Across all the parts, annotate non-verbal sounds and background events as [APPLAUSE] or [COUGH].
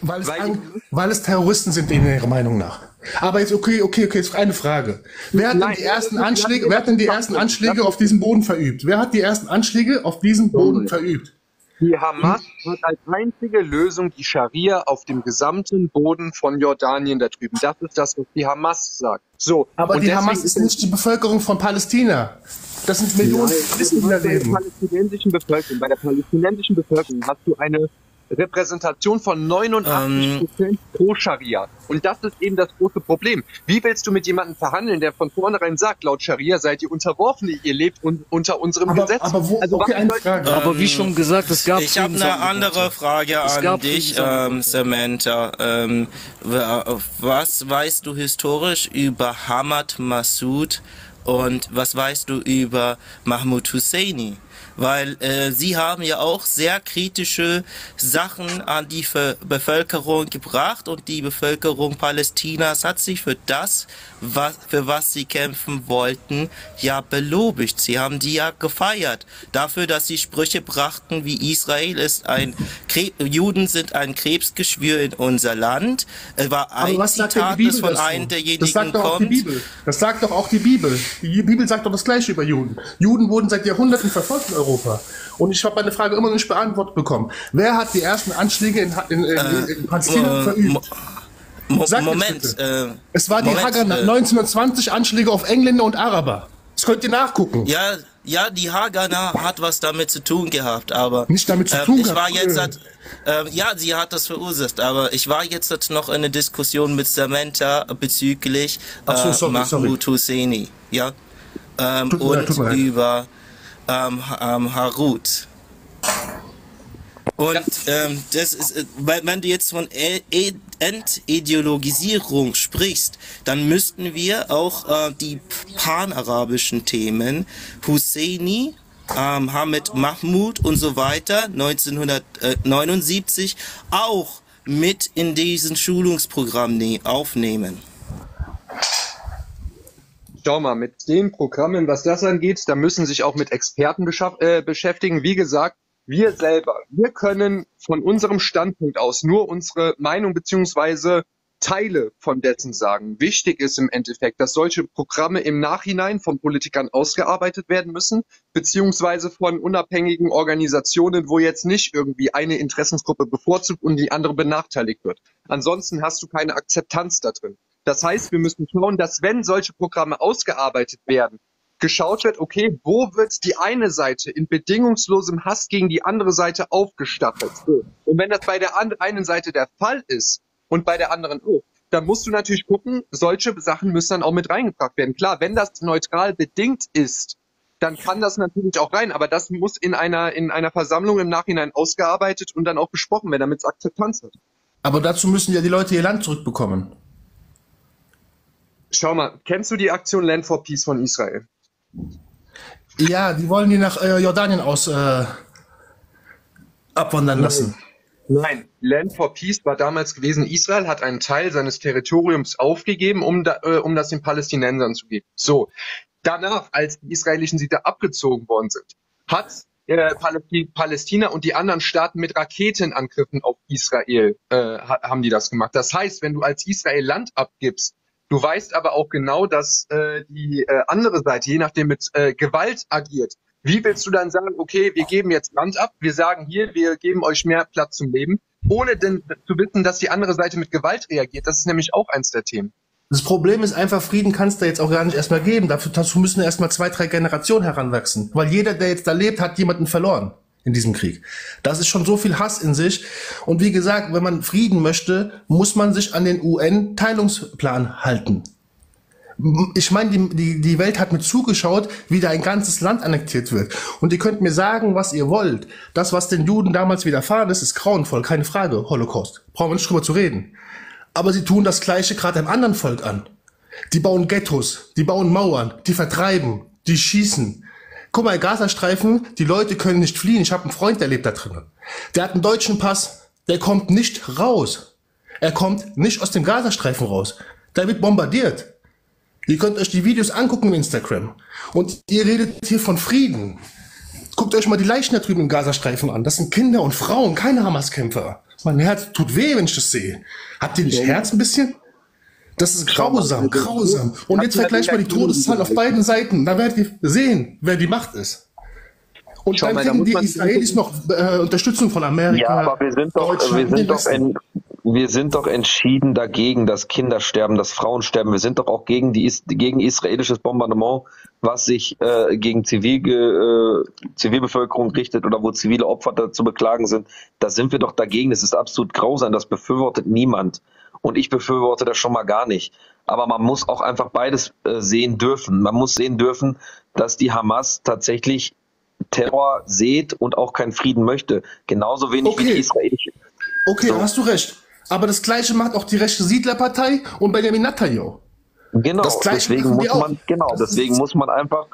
Weil es, weil, weil es Terroristen sind, in ihrer Meinung nach. Aber jetzt, okay, okay, okay, jetzt eine Frage. Wer hat denn die ersten Anschläge, wer hat denn die ersten Anschläge auf diesem Boden verübt? Wer hat die ersten Anschläge auf diesem Boden verübt? Die Hamas hat als einzige Lösung die Scharia auf dem gesamten Boden von Jordanien da drüben. Das ist das, was die Hamas sagt. So. Aber die Hamas ist nicht die Bevölkerung von Palästina. Das sind Millionen Christen, die da leben. Bei der palästinensischen Bevölkerung hast du eine Repräsentation von 89% ähm, pro Scharia. Und das ist eben das große Problem. Wie willst du mit jemandem verhandeln, der von vornherein sagt, laut Scharia seid ihr Unterworfene, ihr lebt un unter unserem aber, Gesetz? Aber, wo, also, okay, eine Frage. aber wie schon gesagt, es gab Ich habe eine andere Frage an dich, ähm, Samantha. Ähm, was weißt du historisch über Hamad Massoud und was weißt du über Mahmoud Husseini? Weil äh, sie haben ja auch sehr kritische Sachen an die Ver Bevölkerung gebracht und die Bevölkerung Palästinas hat sich für das, was, für was sie kämpfen wollten, ja belobigt. Sie haben die ja gefeiert dafür, dass sie Sprüche brachten wie Israel ist ein Kre Juden sind ein Krebsgeschwür in unser Land. Es war ein was Zitat, das von einem derjenigen das sagt doch kommt. Auch die Bibel. Das sagt doch auch die Bibel. Die Bibel sagt doch das Gleiche über Juden. Juden wurden seit Jahrhunderten verfolgt in Europa. Und ich habe meine Frage immer noch nicht beantwortet bekommen. Wer hat die ersten Anschläge in, in, in, in, in Palästina äh, verübt? Mo Moment. Äh, es war die Moment, Hager äh, 1920 Anschläge auf Engländer und Araber. Das könnt ihr nachgucken. Ja, ja, die Hagana hat was damit zu tun gehabt, aber nicht damit zu tun. Äh, ich war jetzt, äh, ja, sie hat das verursacht, aber ich war jetzt noch in einer Diskussion mit Samantha bezüglich äh, so, sorry, Mahmoud sorry. Husseini, ja, ähm, und über ähm, ähm, Harut. Und ähm, das ist, äh, wenn du jetzt von e, e Entideologisierung sprichst, dann müssten wir auch äh, die panarabischen Themen Husseini, ähm, Hamid Mahmoud und so weiter 1979 auch mit in diesen Schulungsprogramm ne-, aufnehmen. Schau mal, mit den Programmen, was das angeht, da müssen sich auch mit Experten äh, beschäftigen. Wie gesagt, wir selber, wir können von unserem Standpunkt aus nur unsere Meinung beziehungsweise Teile von dessen sagen. Wichtig ist im Endeffekt, dass solche Programme im Nachhinein von Politikern ausgearbeitet werden müssen, beziehungsweise von unabhängigen Organisationen, wo jetzt nicht irgendwie eine Interessensgruppe bevorzugt und die andere benachteiligt wird. Ansonsten hast du keine Akzeptanz da drin. Das heißt, wir müssen schauen, dass wenn solche Programme ausgearbeitet werden, geschaut wird, okay, wo wird die eine Seite in bedingungslosem Hass gegen die andere Seite aufgestachelt? Und wenn das bei der einen Seite der Fall ist und bei der anderen auch, dann musst du natürlich gucken, solche Sachen müssen dann auch mit reingebracht werden. Klar, wenn das neutral bedingt ist, dann kann das natürlich auch rein, aber das muss in einer, in einer Versammlung im Nachhinein ausgearbeitet und dann auch besprochen werden, damit es Akzeptanz hat. Aber dazu müssen ja die Leute ihr Land zurückbekommen. Schau mal, kennst du die Aktion Land for Peace von Israel? Ja, die wollen die nach äh, Jordanien aus äh, abwandern lassen. Nein, Land for Peace war damals gewesen, Israel hat einen Teil seines Territoriums aufgegeben, um, da, äh, um das den Palästinensern zu geben. So, danach, als die israelischen Siedler abgezogen worden sind, hat äh, Palästina und die anderen Staaten mit Raketenangriffen auf Israel äh, haben die das gemacht. Das heißt, wenn du als Israel Land abgibst, Du weißt aber auch genau, dass äh, die äh, andere Seite, je nachdem mit äh, Gewalt agiert. Wie willst du dann sagen, okay, wir geben jetzt Land ab, wir sagen hier, wir geben euch mehr Platz zum Leben, ohne denn zu wissen, dass die andere Seite mit Gewalt reagiert? Das ist nämlich auch eins der Themen. Das Problem ist einfach, Frieden kann es da jetzt auch gar nicht erstmal geben. Dafür, dazu müssen erstmal zwei, drei Generationen heranwachsen. Weil jeder, der jetzt da lebt, hat jemanden verloren in diesem Krieg. Das ist schon so viel Hass in sich. Und wie gesagt, wenn man Frieden möchte, muss man sich an den UN-Teilungsplan halten. Ich meine, die, die, die Welt hat mir zugeschaut, wie da ein ganzes Land annektiert wird. Und ihr könnt mir sagen, was ihr wollt. Das, was den Juden damals widerfahren ist, ist grauenvoll, keine Frage, Holocaust. Brauchen wir nicht drüber zu reden. Aber sie tun das Gleiche gerade einem anderen Volk an. Die bauen Ghettos, die bauen Mauern, die vertreiben, die schießen, Guck mal, Gazastreifen, die Leute können nicht fliehen. Ich habe einen Freund, der lebt da drinnen. Der hat einen deutschen Pass, der kommt nicht raus. Er kommt nicht aus dem Gazastreifen raus. Der wird bombardiert. Ihr könnt euch die Videos angucken im Instagram. Und ihr redet hier von Frieden. Guckt euch mal die Leichen da drüben im Gazastreifen an. Das sind Kinder und Frauen, keine Hamas-Kämpfer. Mein Herz tut weh, wenn ich das sehe. Habt ihr nicht Herz ein bisschen? Das ist grausam, grausam. Und jetzt vergleicht mal die Todeszahlen auf beiden Seiten. Da werdet ihr sehen, wer die Macht ist. Und Schau dann kriegen die Israelis noch äh, Unterstützung von Amerika. Ja, aber wir sind doch, wir sind doch, in, wir sind doch entschieden dagegen, dass Kinder sterben, dass Frauen sterben. Wir sind doch auch gegen die gegen israelisches Bombardement, was sich äh, gegen Zivil, äh, Zivilbevölkerung richtet oder wo zivile Opfer zu beklagen sind. Da sind wir doch dagegen. Das ist absolut grausam. Das befürwortet niemand. Und ich befürworte das schon mal gar nicht. Aber man muss auch einfach beides äh, sehen dürfen. Man muss sehen dürfen, dass die Hamas tatsächlich Terror sieht und auch keinen Frieden möchte. Genauso wenig okay. wie die israelische. Okay, so. hast du recht. Aber das Gleiche macht auch die rechte Siedlerpartei und Benjamin Netanyahu. Genau, deswegen muss man, genau, deswegen muss man einfach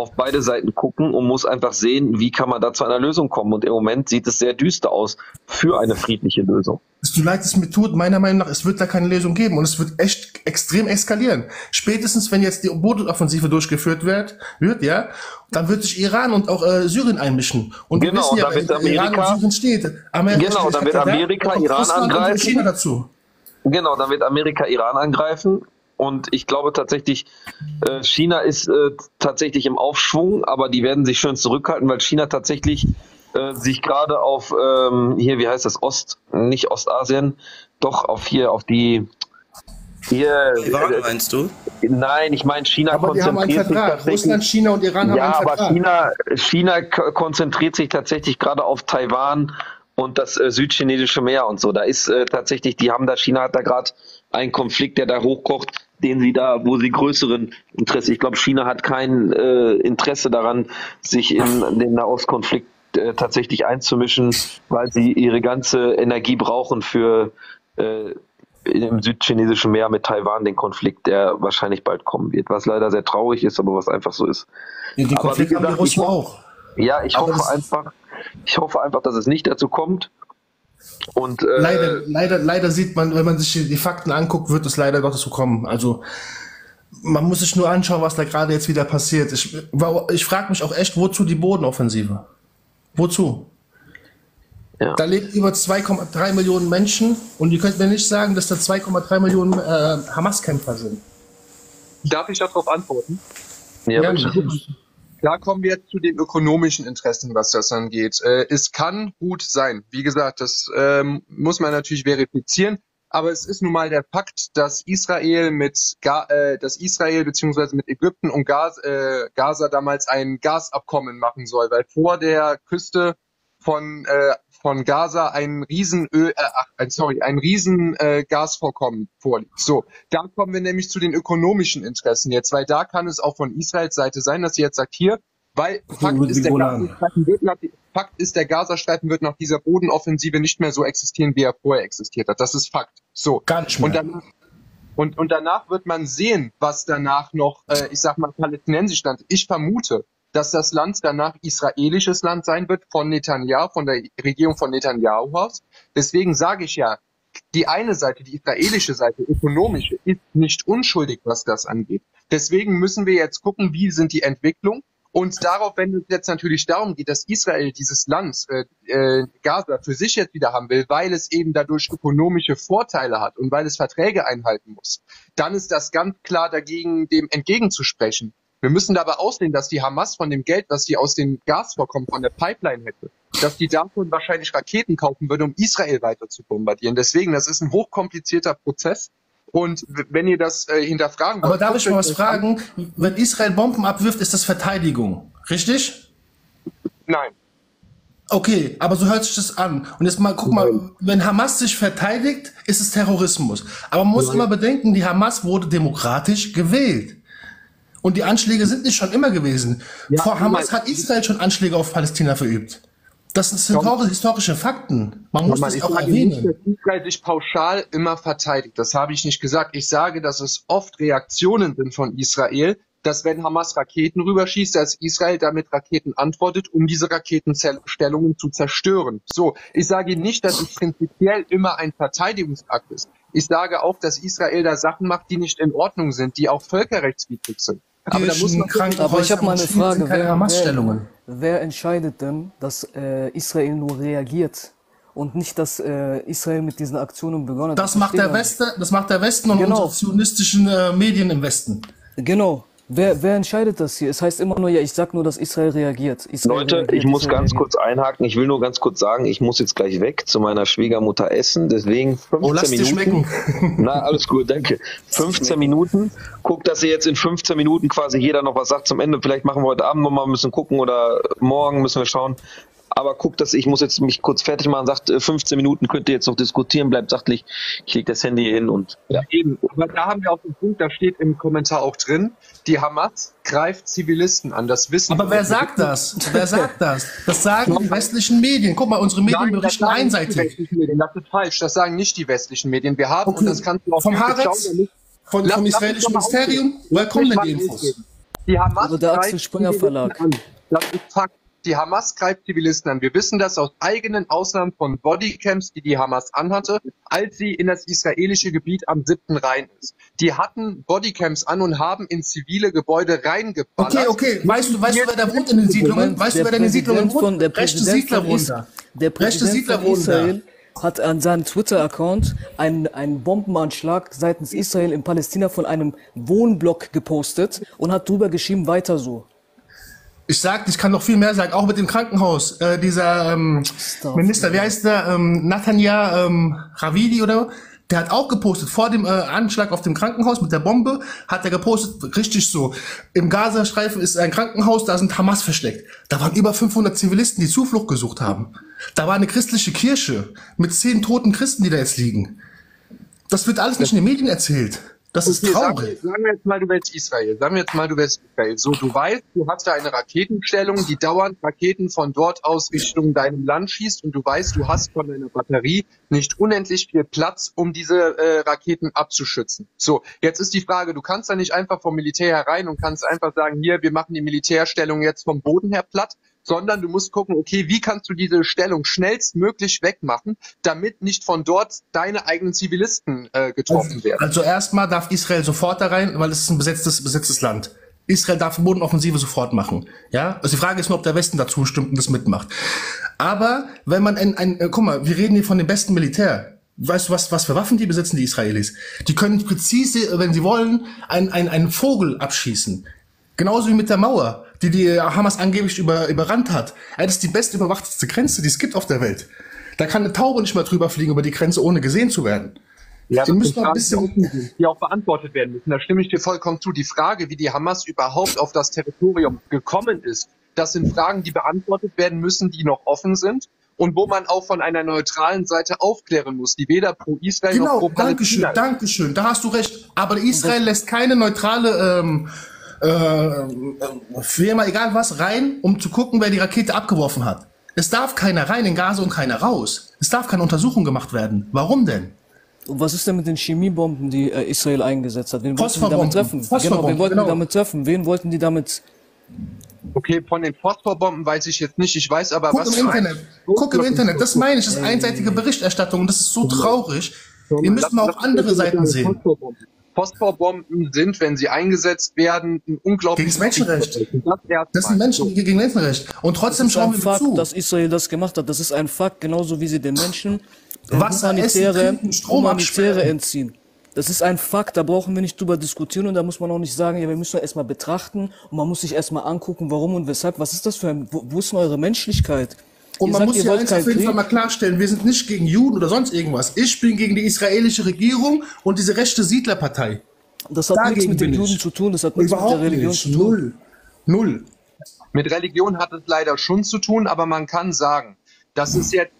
auf beide Seiten gucken und muss einfach sehen, wie kann man da zu einer Lösung kommen. Und im Moment sieht es sehr düster aus für eine friedliche Lösung. Es tut leid, es mir tut, meiner Meinung nach, es wird da keine Lösung geben und es wird echt extrem eskalieren. Spätestens, wenn jetzt die Bodenoffensive durchgeführt wird, wird ja, dann wird sich Iran und auch äh, Syrien einmischen. Und genau, wir wissen ja, wenn Amerika, Iran und Syrien steht. Amerika genau, steht dann wird Amerika Iran angreifen. China dazu. Genau, dann wird Amerika Iran angreifen und ich glaube tatsächlich, äh, China ist äh, tatsächlich im Aufschwung, aber die werden sich schön zurückhalten, weil China tatsächlich äh, sich gerade auf ähm, hier, wie heißt das, Ost, nicht Ostasien, doch auf hier, auf die hier, Iran äh, meinst du? Nein, ich meine China aber konzentriert sich tatsächlich. Russland, China und Iran haben ja, einen Vertrag. Ja, aber China, China konzentriert sich tatsächlich gerade auf Taiwan und das äh, südchinesische Meer und so. Da ist äh, tatsächlich, die haben da, China hat da gerade einen Konflikt, der da hochkocht den sie da, wo sie größeren Interesse, ich glaube, China hat kein äh, Interesse daran, sich in den Nahostkonflikt äh, tatsächlich einzumischen, weil sie ihre ganze Energie brauchen für äh, im südchinesischen Meer mit Taiwan den Konflikt, der wahrscheinlich bald kommen wird, was leider sehr traurig ist, aber was einfach so ist. Ja, die Konflikte haben die Russen auch. Ja, ich aber hoffe einfach, ich hoffe einfach, dass es nicht dazu kommt und, äh, leider, leider, leider sieht man, wenn man sich die Fakten anguckt, wird es leider doch dazu kommen. Also man muss sich nur anschauen, was da gerade jetzt wieder passiert. Ich, ich frage mich auch echt, wozu die Bodenoffensive? Wozu? Ja. Da leben über 2,3 Millionen Menschen und ihr könnt mir nicht sagen, dass da 2,3 Millionen äh, Hamas-Kämpfer sind. Darf ich darauf antworten? Ja, ja bitte. Klar kommen wir zu den ökonomischen Interessen, was das angeht. Äh, es kann gut sein. Wie gesagt, das ähm, muss man natürlich verifizieren. Aber es ist nun mal der Fakt, dass Israel mit Ga äh, dass Israel beziehungsweise mit Ägypten und Gas äh, Gaza damals ein Gasabkommen machen soll, weil vor der Küste von äh, von Gaza ein riesen Öl, äh, sorry, ein riesen äh, vorliegt. So, da kommen wir nämlich zu den ökonomischen Interessen jetzt, weil da kann es auch von Israels Seite sein, dass sie jetzt sagt, hier, weil Fakt ist, der Gazastreifen wird nach, Fakt ist, der Gazastreifen wird nach dieser Bodenoffensive nicht mehr so existieren, wie er vorher existiert hat. Das ist Fakt. So. Ganz schön. Und danach, und, und danach wird man sehen, was danach noch, äh, ich sag mal, palästinensisch stand. Ich vermute, dass das Land danach israelisches Land sein wird von Netanyahu, von der Regierung von Netanyahu aus. Deswegen sage ich ja, die eine Seite, die israelische Seite, ökonomische, ist nicht unschuldig, was das angeht. Deswegen müssen wir jetzt gucken, wie sind die Entwicklungen. Und darauf, wenn es jetzt natürlich darum geht, dass Israel dieses Land, äh, äh, Gaza, für sich jetzt wieder haben will, weil es eben dadurch ökonomische Vorteile hat und weil es Verträge einhalten muss, dann ist das ganz klar dagegen, dem entgegenzusprechen. Wir müssen dabei auslehnen, dass die Hamas von dem Geld, was sie aus den Gasvorkommen von der Pipeline hätte, dass die davon wahrscheinlich Raketen kaufen würde, um Israel weiter zu bombardieren. Deswegen, das ist ein hochkomplizierter Prozess. Und wenn ihr das äh, hinterfragen wollt. Aber darf ich mal was fragen? Wenn Israel Bomben abwirft, ist das Verteidigung. Richtig? Nein. Okay, aber so hört sich das an. Und jetzt mal, guck mal, wenn Hamas sich verteidigt, ist es Terrorismus. Aber man muss Nein. immer bedenken, die Hamas wurde demokratisch gewählt. Und die Anschläge sind nicht schon immer gewesen. Ja, Vor Hamas hat Israel schon Anschläge auf Palästina verübt. Das sind historische Fakten. Man muss das auch erwähnen. Nicht, dass Israel sich pauschal immer verteidigt. Das habe ich nicht gesagt. Ich sage, dass es oft Reaktionen sind von Israel, dass wenn Hamas Raketen rüberschießt, dass Israel damit Raketen antwortet, um diese Raketenstellungen zu zerstören. So, ich sage nicht, dass es prinzipiell immer ein Verteidigungsakt ist. Ich sage auch, dass Israel da Sachen macht, die nicht in Ordnung sind, die auch völkerrechtswidrig sind. Aber, da muss man krank, aber ich habe mal eine Frage. Wer, wer, wer, entscheidet denn, dass äh, Israel nur reagiert und nicht, dass äh, Israel mit diesen Aktionen begonnen hat. Das macht der Westen, das macht der Westen und Genau. unsere zionistischen äh, Medien im Westen. Genau. Wer, wer entscheidet das hier? Es heißt immer nur, ja, ich sag nur, dass Israel reagiert. Israel Leute, reagiert, ich muss Israel ganz reagiert. kurz einhaken. Ich will nur ganz kurz sagen, ich muss jetzt gleich weg zu meiner Schwiegermutter essen. Deswegen 15 Oh, lass dir Minuten. schmecken. [LAUGHS] Na, alles gut, danke. 15 Minuten. Guckt, dass ihr jetzt in 15 Minuten quasi jeder noch was sagt zum Ende. Vielleicht machen wir heute Abend nochmal ein bisschen gucken oder morgen müssen wir schauen. Aber guckt, dass ich muss jetzt mich kurz fertig machen. Sagt, äh, 15 Minuten könnt ihr jetzt noch diskutieren. Bleibt sachlich. Ich leg das Handy hier hin und ja. Eben, aber da haben wir auch den Punkt, da steht im Kommentar auch drin, die Hamas greift Zivilisten an. Das wissen Aber wir. wer sagt das? Wer sagt das? Das sagen die westlichen Medien. Guck mal, unsere Medien Nein, das berichten einseitig. westlichen Medien. Das ist falsch. Das sagen nicht die westlichen Medien. Wir haben, Okay. und das kannst du auch Vom Haaretz? Von, Lass- vom israelischen Ministerium? Woher kommen denn die Infos? Die Hamas Also der Axel Springer Verlag. Das ist Fakt. Die Hamas greift Zivilisten an. Wir wissen das aus eigenen Ausnahmen von Bodycams, die die Hamas anhatte, als sie in das israelische Gebiet am 7. Rhein ist. Die hatten Bodycams an und haben in zivile Gebäude reingeballert. Okay, okay. Weißt du, weißt du, wer da wohnt in den Siedlungen? Weißt du, der wer da in den Siedlungen wohnt? der Rechte Präsident Siedler Is- da. Der Rechte Präsident Siedler wohnen da. Israel hat an seinem Twitter-Account einen, einen Bombenanschlag seitens Israel in Palästina von einem Wohnblock gepostet und hat drüber geschrieben, weiter so. Ich sag, ich kann noch viel mehr sagen, auch mit dem Krankenhaus. Äh, dieser ähm. Minister, wie heißt der? Ähm, Natanja ähm, Ravidi oder? Der hat auch gepostet, vor dem äh, Anschlag auf dem Krankenhaus mit der Bombe, hat er gepostet, richtig so, im Gazastreifen ist ein Krankenhaus, da sind Hamas versteckt. Da waren über 500 Zivilisten, die Zuflucht gesucht haben. Da war eine christliche Kirche mit zehn toten Christen, die da jetzt liegen. Das wird alles nicht in den Medien erzählt. Das ist Okay, sagen, traurig. wir- sagen wir jetzt mal, du wärst Israel. Sagen wir jetzt mal, du wärst Israel. So, du weißt, du hast da eine Raketenstellung, die dauernd Raketen von dort aus Richtung deinem Land schießt und du weißt, du hast von deiner Batterie nicht unendlich viel Platz, um diese äh, Raketen abzuschützen. So, jetzt ist die Frage, du kannst da nicht einfach vom Militär herein und kannst einfach sagen, hier, wir machen die Militärstellung jetzt vom Boden her platt, sondern du musst gucken, okay, wie kannst du diese Stellung schnellstmöglich wegmachen, damit nicht von dort deine eigenen Zivilisten äh, getroffen werden. Also erstmal darf Israel sofort da rein, weil es ist ein besetztes, besetztes Land. Israel darf Bodenoffensive sofort machen. Ja, also die Frage ist nur, ob der Westen dazu stimmt und das mitmacht. Aber wenn man ein, ein äh, guck mal, wir reden hier von dem besten Militär. Weißt du, was, was für Waffen die besitzen, die Israelis? Die können präzise, wenn sie wollen, einen, einen, einen Vogel abschießen. Genauso wie mit der Mauer, die die Hamas angeblich über, überrannt hat. Das ist die best überwachteste Grenze, die es gibt auf der Welt. Da kann eine Taube nicht mehr drüber fliegen über die Grenze, ohne gesehen zu werden. Ja, Die müssen noch ein bisschen- die auch beantwortet werden müssen. Da stimme ich dir vollkommen zu. Die Frage, wie die Hamas überhaupt auf das Territorium gekommen ist, das sind Fragen, die beantwortet werden müssen, die noch offen sind und wo man auch von einer neutralen Seite aufklären muss, die weder pro Israel noch Genau, pro Dankeschön, Palästina ist. Dankeschön. Da hast du recht. Aber Israel lässt keine neutrale ähm, äh, äh, Firma, egal was, rein, um zu gucken, wer die Rakete abgeworfen hat. Es darf keiner rein in Gaza und keiner raus. Es darf keine Untersuchung gemacht werden. Warum denn? Und was ist denn mit den Chemiebomben, die äh, Israel eingesetzt hat? Wen wollten die damit treffen? Genau, wen wollten genau. die damit treffen? Wen wollten die damit Okay, von den Phosphorbomben weiß ich jetzt nicht. Ich weiß aber, Guck was im Internet. Guck im Internet. Das meine ich. Das ist einseitige Berichterstattung. Und das ist so traurig. Wir müssen mal auch andere Seiten sehen. Phosphorbomben sind, wenn sie eingesetzt werden, ein unglaubliches Gegen das Menschenrecht. Das. Das sind Menschen gegen Menschenrecht. Und trotzdem Das ist schauen ein wir Fakt, zu. dass Israel das gemacht hat. Das ist ein Fakt, genauso wie sie den Menschen Wasser, humanitäre, Essen, Trinken, Strom humanitäre entziehen. Das ist ein Fakt, da brauchen wir nicht drüber diskutieren und da muss man auch nicht sagen, ja, wir müssen erstmal betrachten und man muss sich erstmal angucken, warum und weshalb. Was ist das für ein, wo, wo ist denn eure Menschlichkeit? Und man sagt, muss ja eins auf jeden Krieg. Fall mal klarstellen, wir sind nicht gegen Juden oder sonst irgendwas. Ich bin gegen die israelische Regierung und diese rechte Siedlerpartei. Das hat nichts Dagegen mit den. Juden zu tun, das hat nichts mit der Überhaupt Religion nicht. zu tun. Null. Null. Mit Religion hat es leider schon zu tun, aber man kann sagen, das ist jetzt,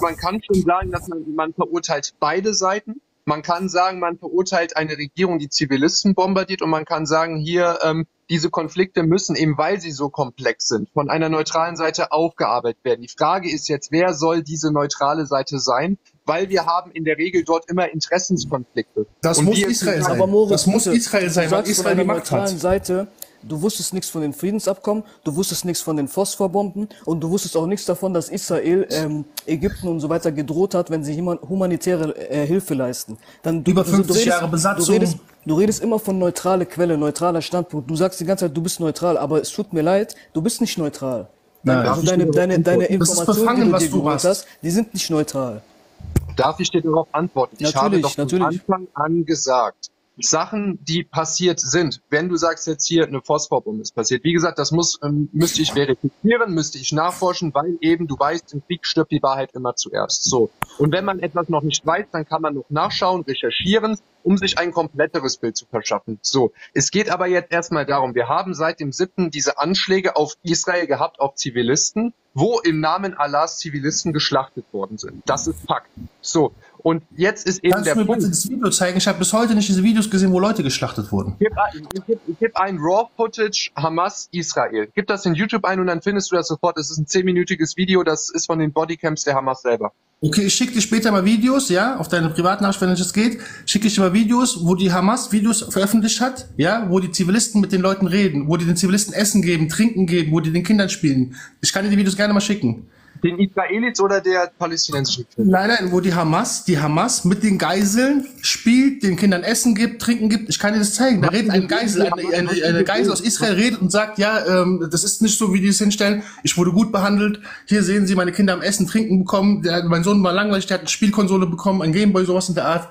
man kann schon sagen, dass man, man verurteilt beide Seiten. Man kann sagen, man verurteilt eine Regierung, die Zivilisten bombardiert und man kann sagen, hier, ähm, diese Konflikte müssen eben, weil sie so komplex sind, von einer neutralen Seite aufgearbeitet werden. Die Frage ist jetzt, wer soll diese neutrale Seite sein? Weil wir haben in der Regel dort immer Interessenskonflikte. Das Und muss Israel sein. Aber Moritz, das muss Israel sein, du weil sagst Israel von die einer Macht neutralen hat. Seite, du wusstest nichts von den Friedensabkommen, du wusstest nichts von den Phosphorbomben und du wusstest auch nichts davon, dass Israel ähm, Ägypten und so weiter gedroht hat, wenn sie human- humanitäre äh, Hilfe leisten. Dann, du, Über du- 50 Jahre Besatzung. Du redest, du redest immer von neutrale Quelle, neutraler Standpunkt. Du sagst die ganze Zeit, du bist neutral, aber es tut mir leid, du bist nicht neutral. Nein. Also deine, deine, deine Informationen, die du was dir du geholt hast. hast, die sind nicht neutral. Darf ich dir darauf antworten? Ich habe Natürlich, doch von natürlich. Anfang an gesagt, Sachen, die passiert sind, wenn du sagst jetzt hier eine Phosphorbombe ist passiert, wie gesagt, das muss, ähm, müsste ich verifizieren, müsste ich nachforschen, weil eben, du weißt, im Krieg stirbt die Wahrheit immer zuerst. So. Und wenn man etwas noch nicht weiß, dann kann man noch nachschauen, recherchieren, um sich ein kompletteres Bild zu verschaffen. So. Es geht aber jetzt erstmal darum, wir haben seit dem 7. diese Anschläge auf Israel gehabt, auf Zivilisten, wo im Namen Allahs Zivilisten geschlachtet worden sind. Das ist Fakt. So. Und jetzt ist eben Kannst der du mir Punkt. bitte das Video zeigen? Ich habe bis heute nicht diese Videos gesehen, wo Leute geschlachtet wurden. Gib ein, gib, gib ein Raw Footage Hamas Israel. Gib das in YouTube ein und dann findest du das sofort. Das ist ein zehnminütiges Video, das ist von den Bodycams der Hamas selber. Okay, ich schicke dir später mal Videos, ja, auf deine Privatnachricht, wenn es geht, schicke ich dir mal Videos, wo die Hamas Videos veröffentlicht hat, ja, wo die Zivilisten mit den Leuten reden, wo die den Zivilisten Essen geben, Trinken geben, wo die den Kindern spielen. Ich kann dir die Videos gerne mal schicken. Den Israelis oder der palästinensischen? Nein, nein, wo die Hamas, die Hamas mit den Geiseln spielt, den Kindern Essen gibt, Trinken gibt. Ich kann dir das zeigen. Da redet ein Geisel, eine, eine, eine Geisel aus Israel redet und sagt, ja, ähm, das ist nicht so, wie die es hinstellen. Ich wurde gut behandelt. Hier sehen Sie, meine Kinder haben Essen, Trinken bekommen. Der, mein Sohn war langweilig, der hat eine Spielkonsole bekommen, ein Gameboy, sowas in der Art.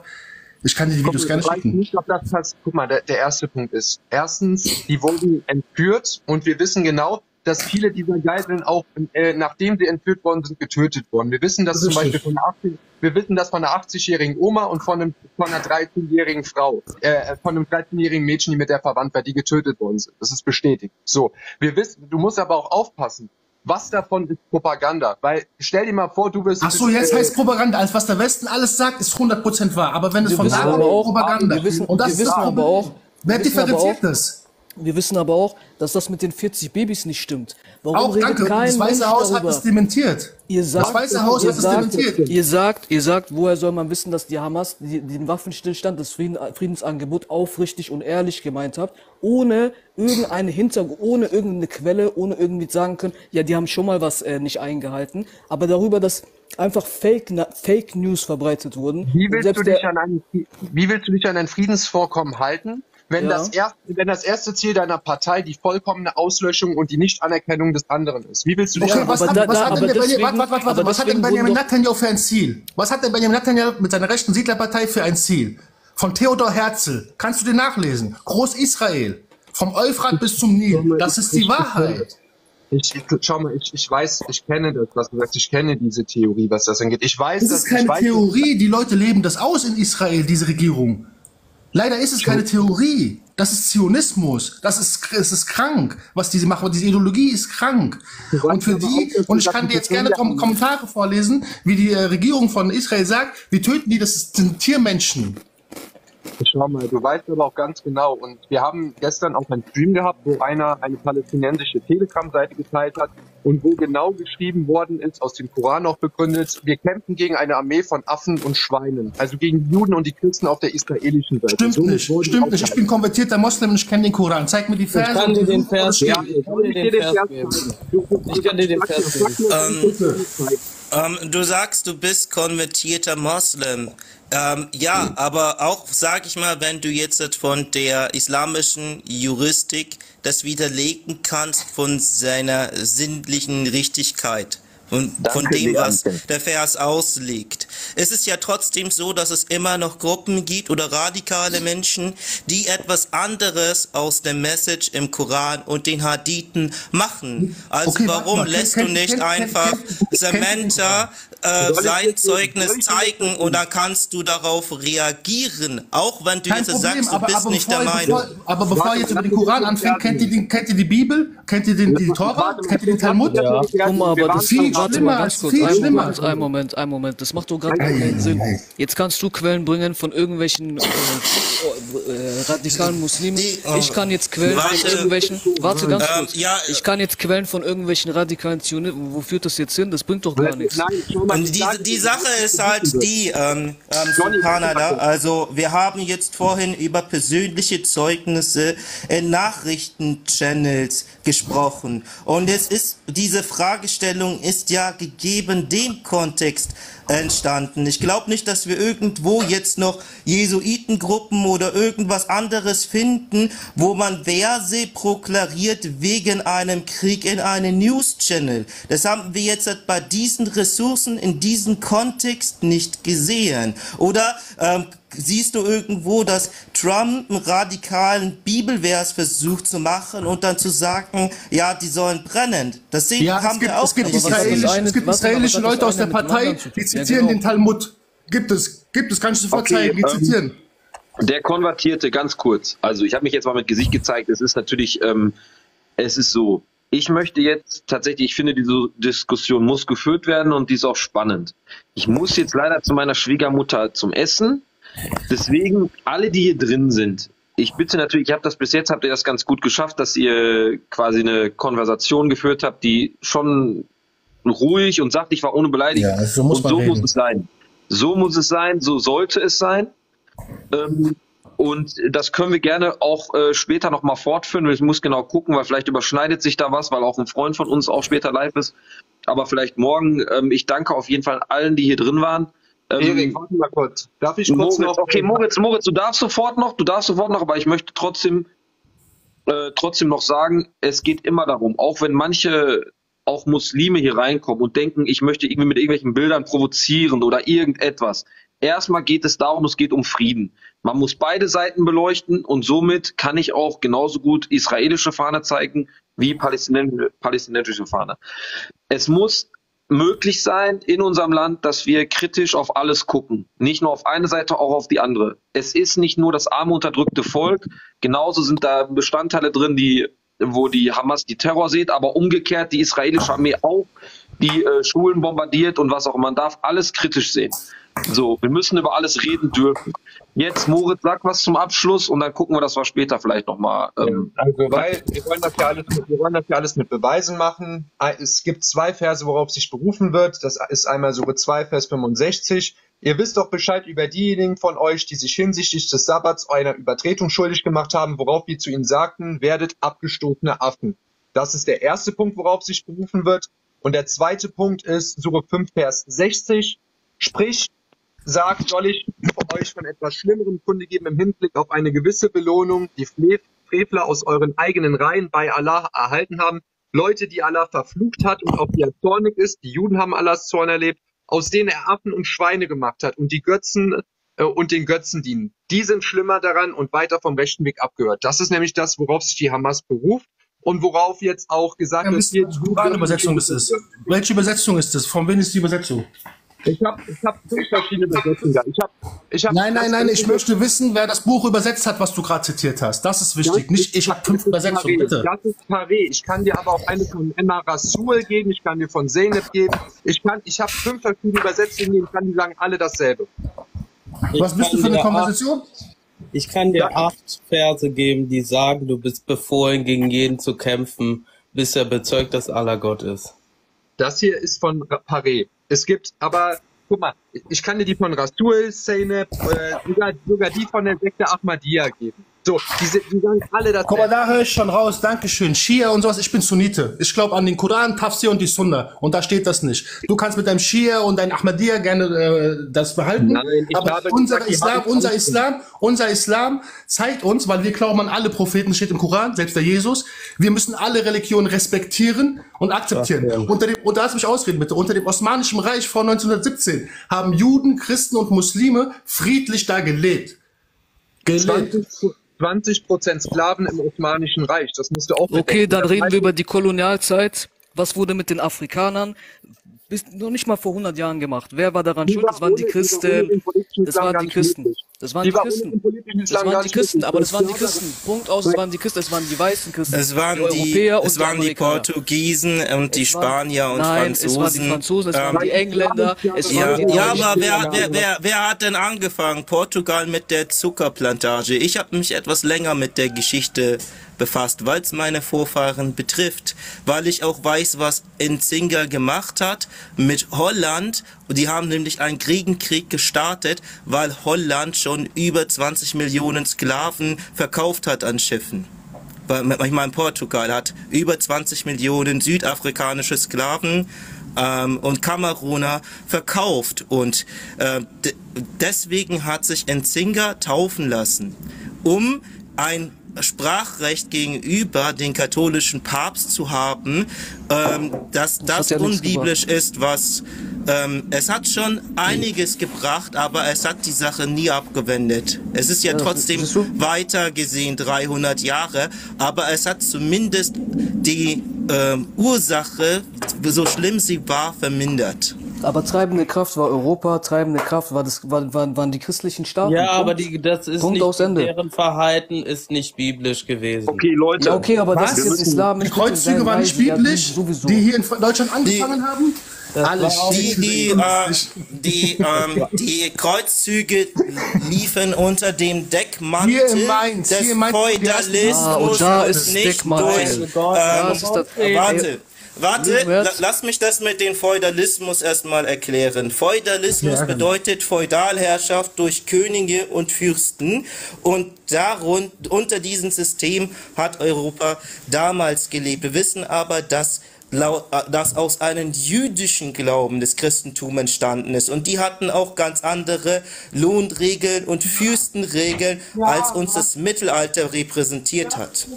Ich kann dir die Videos Guck, gerne ich weiß schicken. nicht, ob das passt. Guck mal, der, der erste Punkt ist, erstens, die wurden entführt und wir wissen genau, dass viele dieser Geiseln auch, äh, nachdem sie entführt worden sind, getötet wurden. Wir wissen das zum Beispiel von einer 80, wir wissen das von einer 80-jährigen Oma und von, einem, von einer 13-jährigen Frau, äh, von einem 13-jährigen Mädchen, die mit der verwandt war, die getötet worden sind. Das ist bestätigt. So. Wir wissen, du musst aber auch aufpassen. Was davon ist Propaganda? Weil, stell dir mal vor, du wirst... Ach so, jetzt äh, heißt Propaganda, als was der Westen alles sagt, ist 100% wahr. Aber wenn es von da auch- Propaganda. wir wissen- und das wir ist wissen das aber auch- Wer differenziert auch- das? Wir wissen aber auch, dass das mit den 40 Babys nicht stimmt. Warum Auch redet danke, kein das Weiße Mensch Haus hat darüber? es dementiert. Ihr sagt, das Weiße Haus ihr hat es sagt, dementiert. Ihr sagt, ihr sagt, woher soll man wissen, dass die Hamas den Waffenstillstand, das Frieden, Friedensangebot aufrichtig und ehrlich gemeint hat, ohne irgendeine Hintergrund, ohne irgendeine Quelle, ohne irgendwie sagen können, ja, die haben schon mal was äh, nicht eingehalten, aber darüber, dass einfach Fake, Fake News verbreitet wurden. Wie willst, du der- dich an ein, wie willst du dich an ein Friedensvorkommen halten, wenn, Ja. das erste, wenn das erste Ziel deiner Partei die vollkommene Auslöschung und die Nichtanerkennung des anderen ist? Wie willst du dich Okay, an- was hat, da- was da- hat Benjamin, warte, warte, warte, was hat denn Benjamin Netanyahu für ein Ziel? Was hat denn Benjamin Netanyahu mit seiner rechten Siedlerpartei für ein Ziel? Von Theodor Herzl. Kannst du dir nachlesen? Groß-Israel. Vom Euphrat bis zum Nil. Das ist die Wahrheit. Ich, ich, schau mal, ich, ich weiß, ich kenne das, was du sagst, ich kenne diese Theorie, was das angeht. Ich weiß, Das dass ist ich keine weiß, Theorie. Die Leute leben das aus in Israel, diese Regierung. Leider ist es keine Theorie. Das ist Zionismus. Das ist, es ist krank, was diese machen. Diese Ideologie ist krank. Und für die, und ich kann dir jetzt gerne Kom Kommentare vorlesen, wie die äh, Regierung von Israel sagt, wir töten die, das sind Tiermenschen. Schau mal, du weißt aber auch ganz genau. Und wir haben gestern auch einen Stream gehabt, wo einer eine palästinensische Telegram-Seite geteilt hat und wo genau geschrieben worden ist, aus dem Koran auch begründet, wir kämpfen gegen eine Armee von Affen und Schweinen. Also gegen die Juden und die Christen auf der israelischen Seite. Stimmt Somit nicht, stimmt nicht. Ich bin konvertierter Moslem und ich kenne den Koran. Zeig mir die Verse. Ich kann dir den Vers geben. Ich kann dir den Vers geben. Ich kann dir den Vers geben. Ähm, du sagst, du bist konvertierter Moslem. Ähm, ja, aber auch, sag ich mal, wenn du jetzt von der islamischen Juristik das widerlegen kannst von seiner sinnlichen Richtigkeit. Von, von Danke, dem, was der Vers auslegt. Es ist ja trotzdem so, dass es immer noch Gruppen gibt oder radikale Menschen, die etwas anderes aus der Message im Koran und den Hadithen machen. Also Okay, warum mal. lässt Kennt- du nicht kennt- einfach kennt- Samantha äh, sein Zeugnis zeigen und dann kannst du darauf reagieren, auch wenn du Kein jetzt Problem, sagst, du aber, bist aber, nicht der Meinung. bevor, aber bevor Warte, ihr jetzt über den Koran anfängt, kennt ihr, den, kennt ihr die Bibel? Kennt ihr den, die Tora? Kennt ihr den Talmud? Ja, guck mal, aber das viel warte schlimmer mal ganz kurz. Ein. Moment, ein Moment, ein Moment. Das macht doch gerade Ei, keinen ei, Sinn. Jetzt kannst du Quellen bringen von irgendwelchen äh, äh, radikalen Muslimen. Die, Ich kann jetzt Quellen Warte. von irgendwelchen. Warte ganz Ähm, kurz. ja, Ich kann jetzt Quellen von irgendwelchen radikalen Zionisten. Wo führt das jetzt hin? Das bringt doch gar nichts. Und die, die Sache ist halt die, ähm, ähm, Subhanallah, warte. also wir haben jetzt vorhin über persönliche Zeugnisse in Nachrichtenchannels gesprochen. Und es ist, diese Fragestellung ist ja gegeben dem Kontext, entstanden. Ich glaube nicht, dass wir irgendwo jetzt noch Jesuitengruppen oder irgendwas anderes finden, wo man Verse proklariert wegen einem Krieg in einem News-Channel. Das haben wir jetzt bei diesen Ressourcen in diesem Kontext nicht gesehen. Oder ähm, siehst du irgendwo, dass Trump einen radikalen Bibelvers versucht zu machen und dann zu sagen, ja, die sollen brennen. Das sehen, Ja, haben es gibt, wir auch es gibt, nicht. israelisch, eine- es gibt hat- israelische Leute aus der Partei, die Ja, zitieren genau. den Talmud. Gibt es, gibt es, kann ich dir sofort Okay, zeigen, die ähm, zitieren. Der Konvertierte, ganz kurz. Also ich habe mich jetzt mal mit Gesicht gezeigt. Es ist natürlich, ähm, es ist so. Ich möchte jetzt tatsächlich, ich finde, diese Diskussion muss geführt werden und die ist auch spannend. Ich muss jetzt leider zu meiner Schwiegermutter zum Essen. Deswegen, alle, die hier drin sind, ich bitte natürlich, ich habe das bis jetzt, habt ihr das ganz gut geschafft, dass ihr quasi eine Konversation geführt habt, die schon ruhig und sachlich war, ohne Beleidigung. Ja, so muss und so reden. muss es sein. So muss es sein, so sollte es sein. Ähm, und das können wir gerne auch äh, später nochmal fortführen. Ich muss genau gucken, weil vielleicht überschneidet sich da was, weil auch ein Freund von uns auch später live ist. Aber vielleicht morgen. Ähm, ich danke auf jeden Fall allen, die hier drin waren. Ähm, Erik, warte mal kurz. Darf ich kurz Moritz, noch? okay, Moritz, Moritz, du darfst sofort noch, du darfst sofort noch, aber ich möchte trotzdem, äh, trotzdem noch sagen, es geht immer darum, auch wenn manche, auch Muslime hier reinkommen und denken, ich möchte irgendwie mit irgendwelchen Bildern provozieren oder irgendetwas. Erstmal geht es darum, es geht um Frieden. Man muss beide Seiten beleuchten und somit kann ich auch genauso gut israelische Fahne zeigen wie palästinensische, palästinensische Fahne. Es muss möglich sein in unserem Land, dass wir kritisch auf alles gucken. Nicht nur auf eine Seite, auch auf die andere. Es ist nicht nur das arme, unterdrückte Volk. Genauso sind da Bestandteile drin, die, wo die Hamas die Terror sieht, aber umgekehrt die israelische Armee auch, die äh, Schulen bombardiert und was auch immer. Man darf alles kritisch sehen. So, wir müssen über alles reden dürfen. Jetzt, Moritz, sag was zum Abschluss und dann gucken wir, dass wir später vielleicht nochmal. Ähm, Also, weil wir wollen das ja alles mit, wir wollen das ja alles mit Beweisen machen. Es gibt zwei Verse, worauf sich berufen wird. Das ist einmal Sure 2, Vers 65. Ihr wisst doch Bescheid über diejenigen von euch, die sich hinsichtlich des Sabbats einer Übertretung schuldig gemacht haben, worauf wir zu ihnen sagten, werdet abgestoßene Affen. Das ist der erste Punkt, worauf sich berufen wird. Und der zweite Punkt ist Sure 5, Vers 60. Sprich, sagt, soll ich euch von etwas Schlimmerem Kunde geben im Hinblick auf eine gewisse Belohnung, die Frevler aus euren eigenen Reihen bei Allah erhalten haben. Leute, die Allah verflucht hat und auf die er zornig ist. Die Juden haben Allahs Zorn erlebt, aus denen er Affen und Schweine gemacht hat und die Götzen äh, und den Götzen dienen. Die sind schlimmer daran und weiter vom rechten Weg abgehört. Das ist nämlich das, worauf sich die Hamas beruft und worauf jetzt auch gesagt Ja, wird, welche Koranübersetzung das ist. Welche Übersetzung ist das? Von wem ist die Übersetzung? Ich habe ich hab fünf verschiedene Übersetzungen. Ich hab, ich hab Nein, nein, nein, ich möchte wissen, wer das Buch übersetzt hat, was du gerade zitiert hast. Das ist wichtig. Nicht, ich habe fünf Übersetzungen, bitte. Das ist Paré. Ich kann dir aber auch eine von Emma Rasul geben, ich kann dir von Zeynep geben. Ich kann, ich habe fünf verschiedene Übersetzungen, ich kann die sagen alle dasselbe. Was bist du für eine Konversation? Ich kann dir acht Verse geben, die sagen, du bist befohlen, gegen jeden zu kämpfen, bis er bezeugt, dass Allah Gott ist. Das hier ist von Paré. Es gibt aber, guck mal, ich kann dir die von Rasul, Zeynep, äh, sogar, sogar die von der Sekte Ahmadiyya geben. So, diese, die sagen alle das. Guck mal, da höre ich schon raus. Dankeschön. Shia und sowas. Ich bin Sunnite. Ich glaube an den Koran, Tafsir und die Sunna. Und da steht das nicht. Du kannst mit deinem Shia und deinem Ahmadiyya gerne äh, das behalten. Nein, ich aber unser gesagt, Islam, unser Islam, unser Islam zeigt uns, weil wir glauben an alle Propheten, steht im Koran, selbst der Jesus. Wir müssen alle Religionen respektieren und akzeptieren. Unter dem, und da lass mich ausreden bitte. Unter dem Osmanischen Reich vor 1917 haben Juden, Christen und Muslime friedlich da gelebt. Gelebt. 20, 20 Prozent Sklaven im Osmanischen Reich. Das musst du auch Okay, bedenken. dann reden wir über die Kolonialzeit. Was wurde mit den Afrikanern bis noch nicht mal vor 100 Jahren gemacht? Wer war daran Die schuld? war Das waren die Christen. Das waren die Christen. Das waren Die Christen. Das waren die Christen, aber das waren die Christen. Punkt aus, das waren die Christen, es waren die weißen Christen. Es waren die, Europäer es und waren die Amerikaner. Portugiesen und die Es Spanier und Nein, Franzosen. es waren die Franzosen, es waren Ähm, die Engländer, es ja, waren die ja, aber wer, wer, wer, wer hat denn angefangen? Portugal mit der Zuckerplantage. Ich habe mich etwas länger mit der Geschichte befasst, weil es meine Vorfahren betrifft, weil ich auch weiß, was Nzinga gemacht hat mit Holland. Die haben nämlich einen Kriegenkrieg gestartet, weil Holland schon über 20 Millionen Sklaven verkauft hat an Schiffen. Ich meine, Portugal hat über 20 Millionen südafrikanische Sklaven ähm, und Kameruner verkauft und äh, deswegen hat sich Nzinga taufen lassen, um ein Sprachrecht gegenüber den katholischen Papst zu haben, ähm, dass das, das ja unbiblisch ist, was ähm, es hat schon einiges gebracht, aber es hat die Sache nie abgewendet. Es ist ja, ja trotzdem so? weiter gesehen 300 Jahre, aber es hat zumindest die ähm, Ursache, so schlimm sie war, vermindert. Aber treibende Kraft war Europa, treibende Kraft war das, war, waren, waren die christlichen Staaten. Ja, Punkt. aber die, das ist Punkt nicht, deren Verhalten ist nicht biblisch gewesen. Okay, Leute. Ja, okay, aber Was? das ist jetzt Islam. Die Kreuzzüge waren nicht biblisch, die hier in Deutschland angefangen die, haben? Alles die, die, äh, die, ähm, die Kreuzzüge liefen unter dem Deckmantel Mainz, des Feudalismus ah, und nicht durch. Ähm, warte, Warte, lass mich das mit dem Feudalismus erstmal erklären. Feudalismus ja, bedeutet Feudalherrschaft durch Könige und Fürsten und darun, unter diesem System hat Europa damals gelebt. Wir wissen aber, dass das aus einem jüdischen Glauben des Christentums entstanden ist. Und die hatten auch ganz andere Lohnregeln und Fürstenregeln, als uns das Mittelalter repräsentiert hat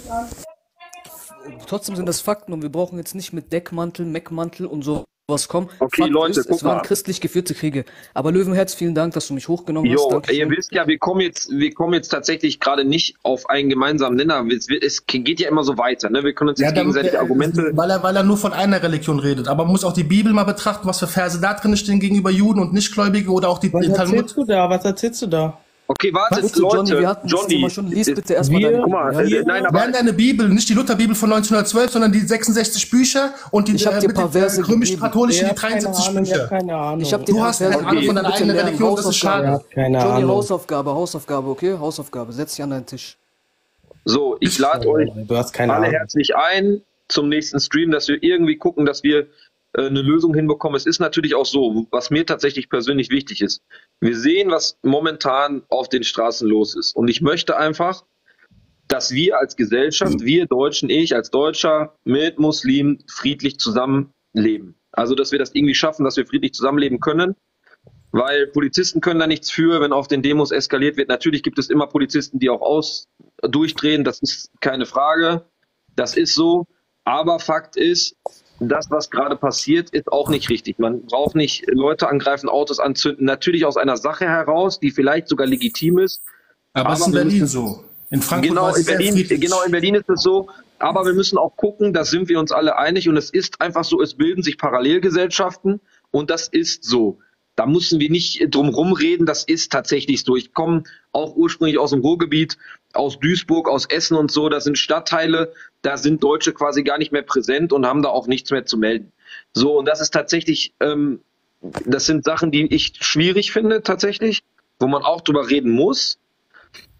trotzdem sind das Fakten und wir brauchen jetzt nicht mit Deckmantel, Meckmantel und so was kommen. Okay, Fakt Leute, ist, es waren christlich geführte Kriege. Aber Löwenherz, vielen Dank, dass du mich hochgenommen jo, hast. Dankeschön. Ihr wisst ja, wir kommen jetzt, wir kommen jetzt tatsächlich gerade nicht auf einen gemeinsamen Nenner. Es, es geht ja immer so weiter. Ne? Wir können uns ja, jetzt gegenseitig der, Argumente. Weil er, weil er nur von einer Religion redet. Aber man muss auch die Bibel mal betrachten, was für Verse da drin stehen gegenüber Juden und Nichtgläubige oder auch die was Talmud. Was erzählst du da? Was erzählst du da? Okay, warte, Leute, Johnny, wir hatten Johnny, das schon. Lies bitte erstmal deine guck mal, äh, nein, aber deine Bibel, nicht die Lutherbibel von 1912, sondern die 66 Bücher und die ich hab äh, dir paar Verse römisch-katholischen, die 73 Ahnung, Bücher. Keine Ahnung. Ich hab du hast keine okay. Ahnung von deiner eigenen Religion, das ist schade. Keine Johnny, Ahnung. Hausaufgabe, Hausaufgabe, okay? Hausaufgabe, setz dich an deinen Tisch. So, ich lade euch alle Ahnung. herzlich ein zum nächsten Stream, dass wir irgendwie gucken, dass wir äh, eine Lösung hinbekommen. Es ist natürlich auch so, was mir tatsächlich persönlich wichtig ist. Wir sehen, was momentan auf den Straßen los ist. Und ich möchte einfach, dass wir als Gesellschaft, wir Deutschen, ich als Deutscher mit Muslimen friedlich zusammenleben. Also, dass wir das irgendwie schaffen, dass wir friedlich zusammenleben können. Weil Polizisten können da nichts für, wenn auf den Demos eskaliert wird. Natürlich gibt es immer Polizisten, die auch aus durchdrehen. Das ist keine Frage. Das ist so. Aber Fakt ist, das, was gerade passiert, ist auch nicht richtig. Man braucht nicht Leute angreifen, Autos anzünden. Natürlich aus einer Sache heraus, die vielleicht sogar legitim ist. Aber, es ist in Berlin so. In Frankfurt genau, in Berlin, genau, in Berlin ist es so. Aber wir müssen auch gucken, da sind wir uns alle einig. Und es ist einfach so, es bilden sich Parallelgesellschaften. Und das ist so. Da müssen wir nicht drum rumreden, das ist tatsächlich so. Ich komme auch ursprünglich aus dem Ruhrgebiet, aus Duisburg, aus Essen und so. Das sind Stadtteile, da sind Deutsche quasi gar nicht mehr präsent und haben da auch nichts mehr zu melden. So, und das ist tatsächlich, ähm, das sind Sachen, die ich schwierig finde tatsächlich, wo man auch drüber reden muss.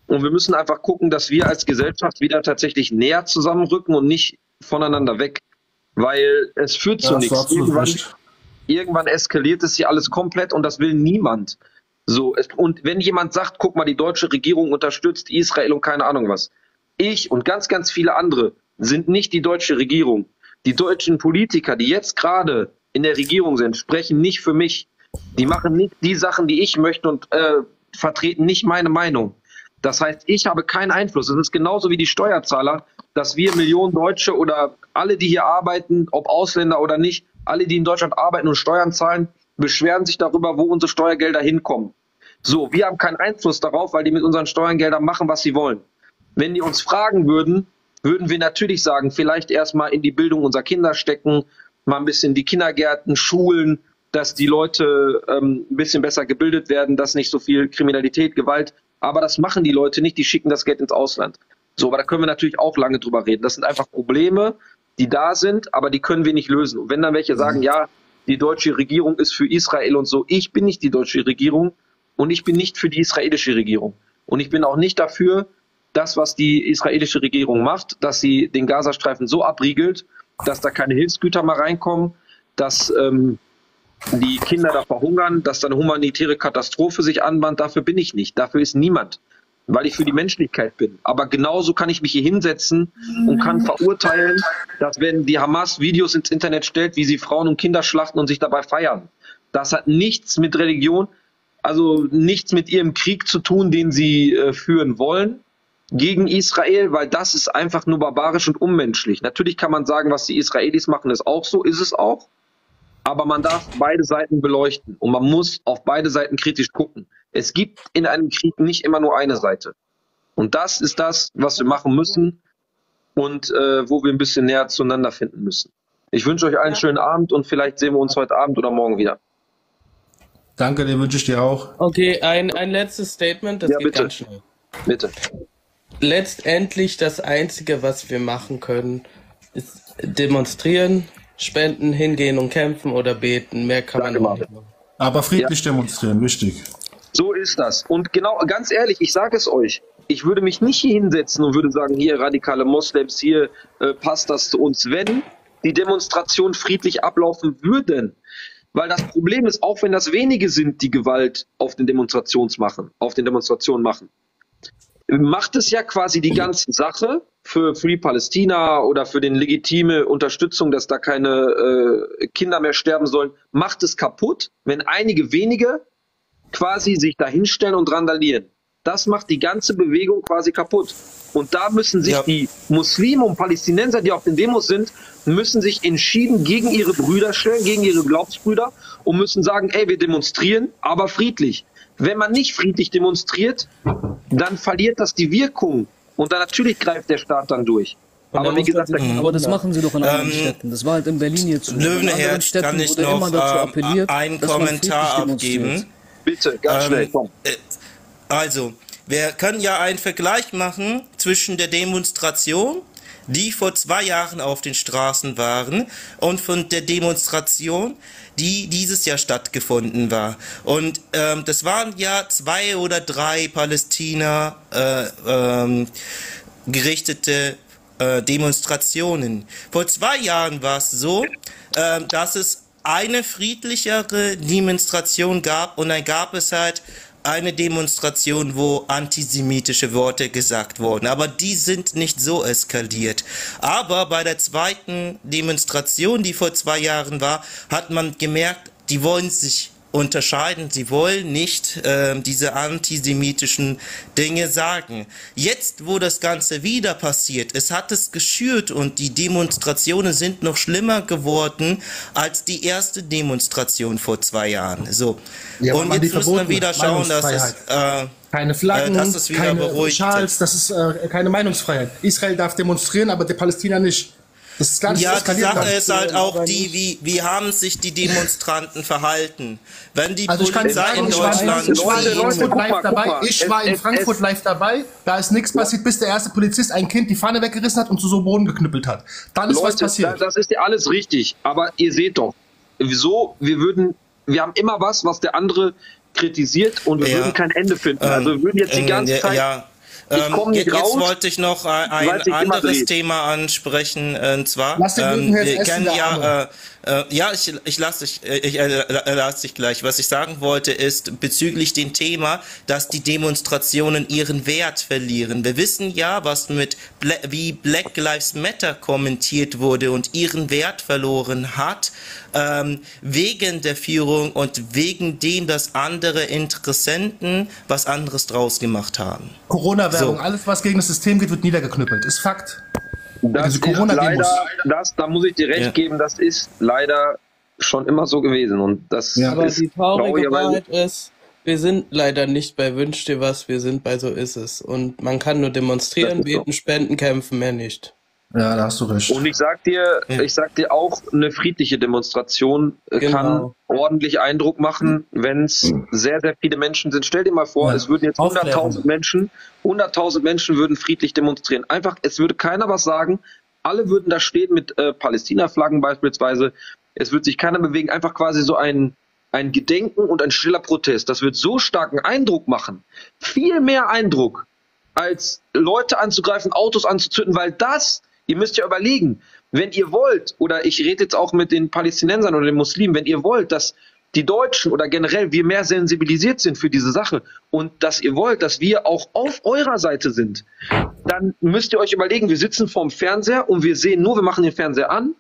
Und wir müssen einfach gucken, dass wir als Gesellschaft wieder tatsächlich näher zusammenrücken und nicht voneinander weg. Weil es führt ja, zu nichts. Irgendwann, irgendwann eskaliert es hier alles komplett und das will niemand. So, es, und wenn jemand sagt, guck mal, die deutsche Regierung unterstützt Israel und keine Ahnung was. Ich und ganz, ganz viele andere sind nicht die deutsche Regierung. Die deutschen Politiker, die jetzt gerade in der Regierung sind, sprechen nicht für mich. Die machen nicht die Sachen, die ich möchte und äh, vertreten nicht meine Meinung. Das heißt, ich habe keinen Einfluss. Es ist genauso wie die Steuerzahler, dass wir Millionen Deutsche oder alle, die hier arbeiten, ob Ausländer oder nicht, alle, die in Deutschland arbeiten und Steuern zahlen, beschweren sich darüber, wo unsere Steuergelder hinkommen. So, wir haben keinen Einfluss darauf, weil die mit unseren Steuergeldern machen, was sie wollen. Wenn die uns fragen würden, würden wir natürlich sagen, vielleicht erstmal in die Bildung unserer Kinder stecken, mal ein bisschen die Kindergärten, Schulen, dass die Leute ähm, ein bisschen besser gebildet werden, dass nicht so viel Kriminalität, Gewalt. Aber das machen die Leute nicht, die schicken das Geld ins Ausland. So, aber da können wir natürlich auch lange drüber reden. Das sind einfach Probleme, die da sind, aber die können wir nicht lösen. Und wenn dann welche sagen, ja, die deutsche Regierung ist für Israel und so, ich bin nicht die deutsche Regierung und ich bin nicht für die israelische Regierung. Und ich bin auch nicht dafür, das, was die israelische Regierung macht, dass sie den Gazastreifen so abriegelt, dass da keine Hilfsgüter mehr reinkommen, dass ähm, die Kinder da verhungern, dass da eine humanitäre Katastrophe sich anbahnt. Dafür bin ich nicht. Dafür ist niemand. weil ich für die Menschlichkeit bin. Aber genauso kann ich mich hier hinsetzen und kann verurteilen, dass wenn die Hamas Videos ins Internet stellt, wie sie Frauen und Kinder schlachten und sich dabei feiern. Das hat nichts mit Religion, also nichts mit ihrem Krieg zu tun, den sie äh, führen wollen gegen Israel, weil das ist einfach nur barbarisch und unmenschlich. Natürlich kann man sagen, was die Israelis machen, ist auch so, ist es auch. Aber man darf beide Seiten beleuchten und man muss auf beide Seiten kritisch gucken. Es gibt in einem Krieg nicht immer nur eine Seite. Und das ist das, was wir machen müssen und äh, wo wir ein bisschen näher zueinander finden müssen. Ich wünsche euch einen schönen Abend und vielleicht sehen wir uns heute Abend oder morgen wieder. Danke, den wünsche ich dir auch. Okay, ein, ein letztes Statement, das Ja, geht bitte. ganz schnell. Bitte. Letztendlich das Einzige, was wir machen können, ist demonstrieren, spenden, hingehen und kämpfen oder beten. Mehr kann Danke, man nicht machen. Aber friedlich demonstrieren, wichtig. So ist das. Und genau, ganz ehrlich, ich sage es euch. Ich würde mich nicht hier hinsetzen und würde sagen, hier radikale Moslems, hier äh, passt das zu uns, wenn die Demonstrationen friedlich ablaufen würden. Weil das Problem ist, auch wenn das wenige sind, die Gewalt auf den Demonstrations machen, auf den Demonstrationen machen, macht es ja quasi die ganze Sache für Free Palästina oder für den legitime Unterstützung, dass da keine äh, Kinder mehr sterben sollen, macht es kaputt, wenn einige wenige quasi sich da hinstellen und randalieren. Das macht die ganze Bewegung quasi kaputt. Und da müssen sich Ja. die Muslime und Palästinenser, die auf den Demos sind, müssen sich entschieden gegen ihre Brüder stellen, gegen ihre Glaubensbrüder und müssen sagen, ey, wir demonstrieren, aber friedlich. Wenn man nicht friedlich demonstriert, dann verliert das die Wirkung. Und dann natürlich greift der Staat dann durch. Aber wie gesagt, da- Aber das machen sie doch in anderen Ähm, Städten. Das war halt in Berlin jetzt so. Löwenherz Städten kann ich wurde noch immer dazu ähm, einen Kommentar abgeben. bitte, ganz Ähm, schnell, komm. äh, Also, wir können ja einen Vergleich machen zwischen der Demonstration, die vor zwei Jahren auf den Straßen waren, und von der Demonstration, die dieses Jahr stattgefunden war. Und ähm, das waren ja zwei oder drei Palästina äh, ähm, gerichtete äh, Demonstrationen. Vor zwei Jahren war es so, äh, dass es eine friedlichere Demonstration gab und dann gab es halt eine Demonstration, wo antisemitische Worte gesagt wurden. Aber die sind nicht so eskaliert. Aber bei der zweiten Demonstration, die vor zwei Jahren war, hat man gemerkt, die wollen sich unterscheiden. Sie wollen nicht ähm, diese antisemitischen Dinge sagen. Jetzt, wo das Ganze wieder passiert, es hat es geschürt und die Demonstrationen sind noch schlimmer geworden als die erste Demonstration vor zwei Jahren. So. Ja, und die jetzt müssen wir verboten, wieder schauen, dass es äh, Keine Flaggen, Äh, wieder keine beruhigt Schals, das ist äh, keine Meinungsfreiheit. Israel darf demonstrieren, aber der Palästina nicht. Das ist ganz Ja, die Sache ist halt auch die, wie, wie haben sich die Demonstranten verhalten? Wenn die Also Polizei in Deutschland in, ich war in Frankfurt live dabei. Ich war in Frankfurt live dabei. Da ist nichts passiert, bis der erste Polizist ein Kind die Fahne weggerissen hat und zu so Boden geknüppelt hat. Dann ist was Leute, passiert. da- das ist ja alles richtig. Aber ihr seht doch, wieso, wir würden, wir haben immer was, was der andere kritisiert und wir Ja. würden kein Ende finden. also wir würden jetzt die Ähm, ganze ja, Zeit. Ja. Ähm, jetzt raus, wollte ich noch ein, anderes. Thema ansprechen, äh, und zwar, ähm, wir kennen ja, äh, ja, ich, ich lasse dich, äh, ich äh, äh, lass dich gleich. Was ich sagen wollte ist bezüglich dem Thema, dass die Demonstrationen ihren Wert verlieren. Wir wissen ja, was mit Bla wie Black Lives Matter kommentiert wurde und ihren Wert verloren hat, ähm, wegen der Führung und wegen dem, dass andere Interessenten was anderes draus gemacht haben. Corona-Werbung, So. alles was gegen das System geht, wird niedergeknüppelt. Ist Fakt. Das Diese ist Corona-Demos. leider, das, da muss ich dir recht Ja. geben, das ist leider schon immer so gewesen. Und das Ja. Aber ist die traurige Wahrheit ist, wir sind leider nicht bei Wünsch dir was, wir sind bei So ist es. Und man kann nur demonstrieren, ist so. beten, spenden, kämpfen, mehr nicht. Ja, da hast du recht. Und ich sag dir, Ja. ich sag dir auch, eine friedliche Demonstration äh, Genau. kann ordentlich Eindruck machen, wenn es sehr, sehr viele Menschen sind. Stell dir mal vor, Ja. es würden jetzt Aufklärung. 100.000 Menschen, 100.000 Menschen würden friedlich demonstrieren. Einfach, es würde keiner was sagen. Alle würden da stehen mit äh, Palästina-Flaggen beispielsweise. Es wird sich keiner bewegen. Einfach quasi so ein, ein Gedenken und ein stiller Protest. Das wird so starken Eindruck machen. Viel mehr Eindruck als Leute anzugreifen, Autos anzuzünden, weil das, ihr müsst ja überlegen, wenn ihr wollt, oder ich rede jetzt auch mit den Palästinensern oder den Muslimen, wenn ihr wollt, dass die Deutschen oder generell wir mehr sensibilisiert sind für diese Sache und dass ihr wollt, dass wir auch auf eurer Seite sind, dann müsst ihr euch überlegen, wir sitzen vorm Fernseher und wir sehen nur, wir machen den Fernseher an,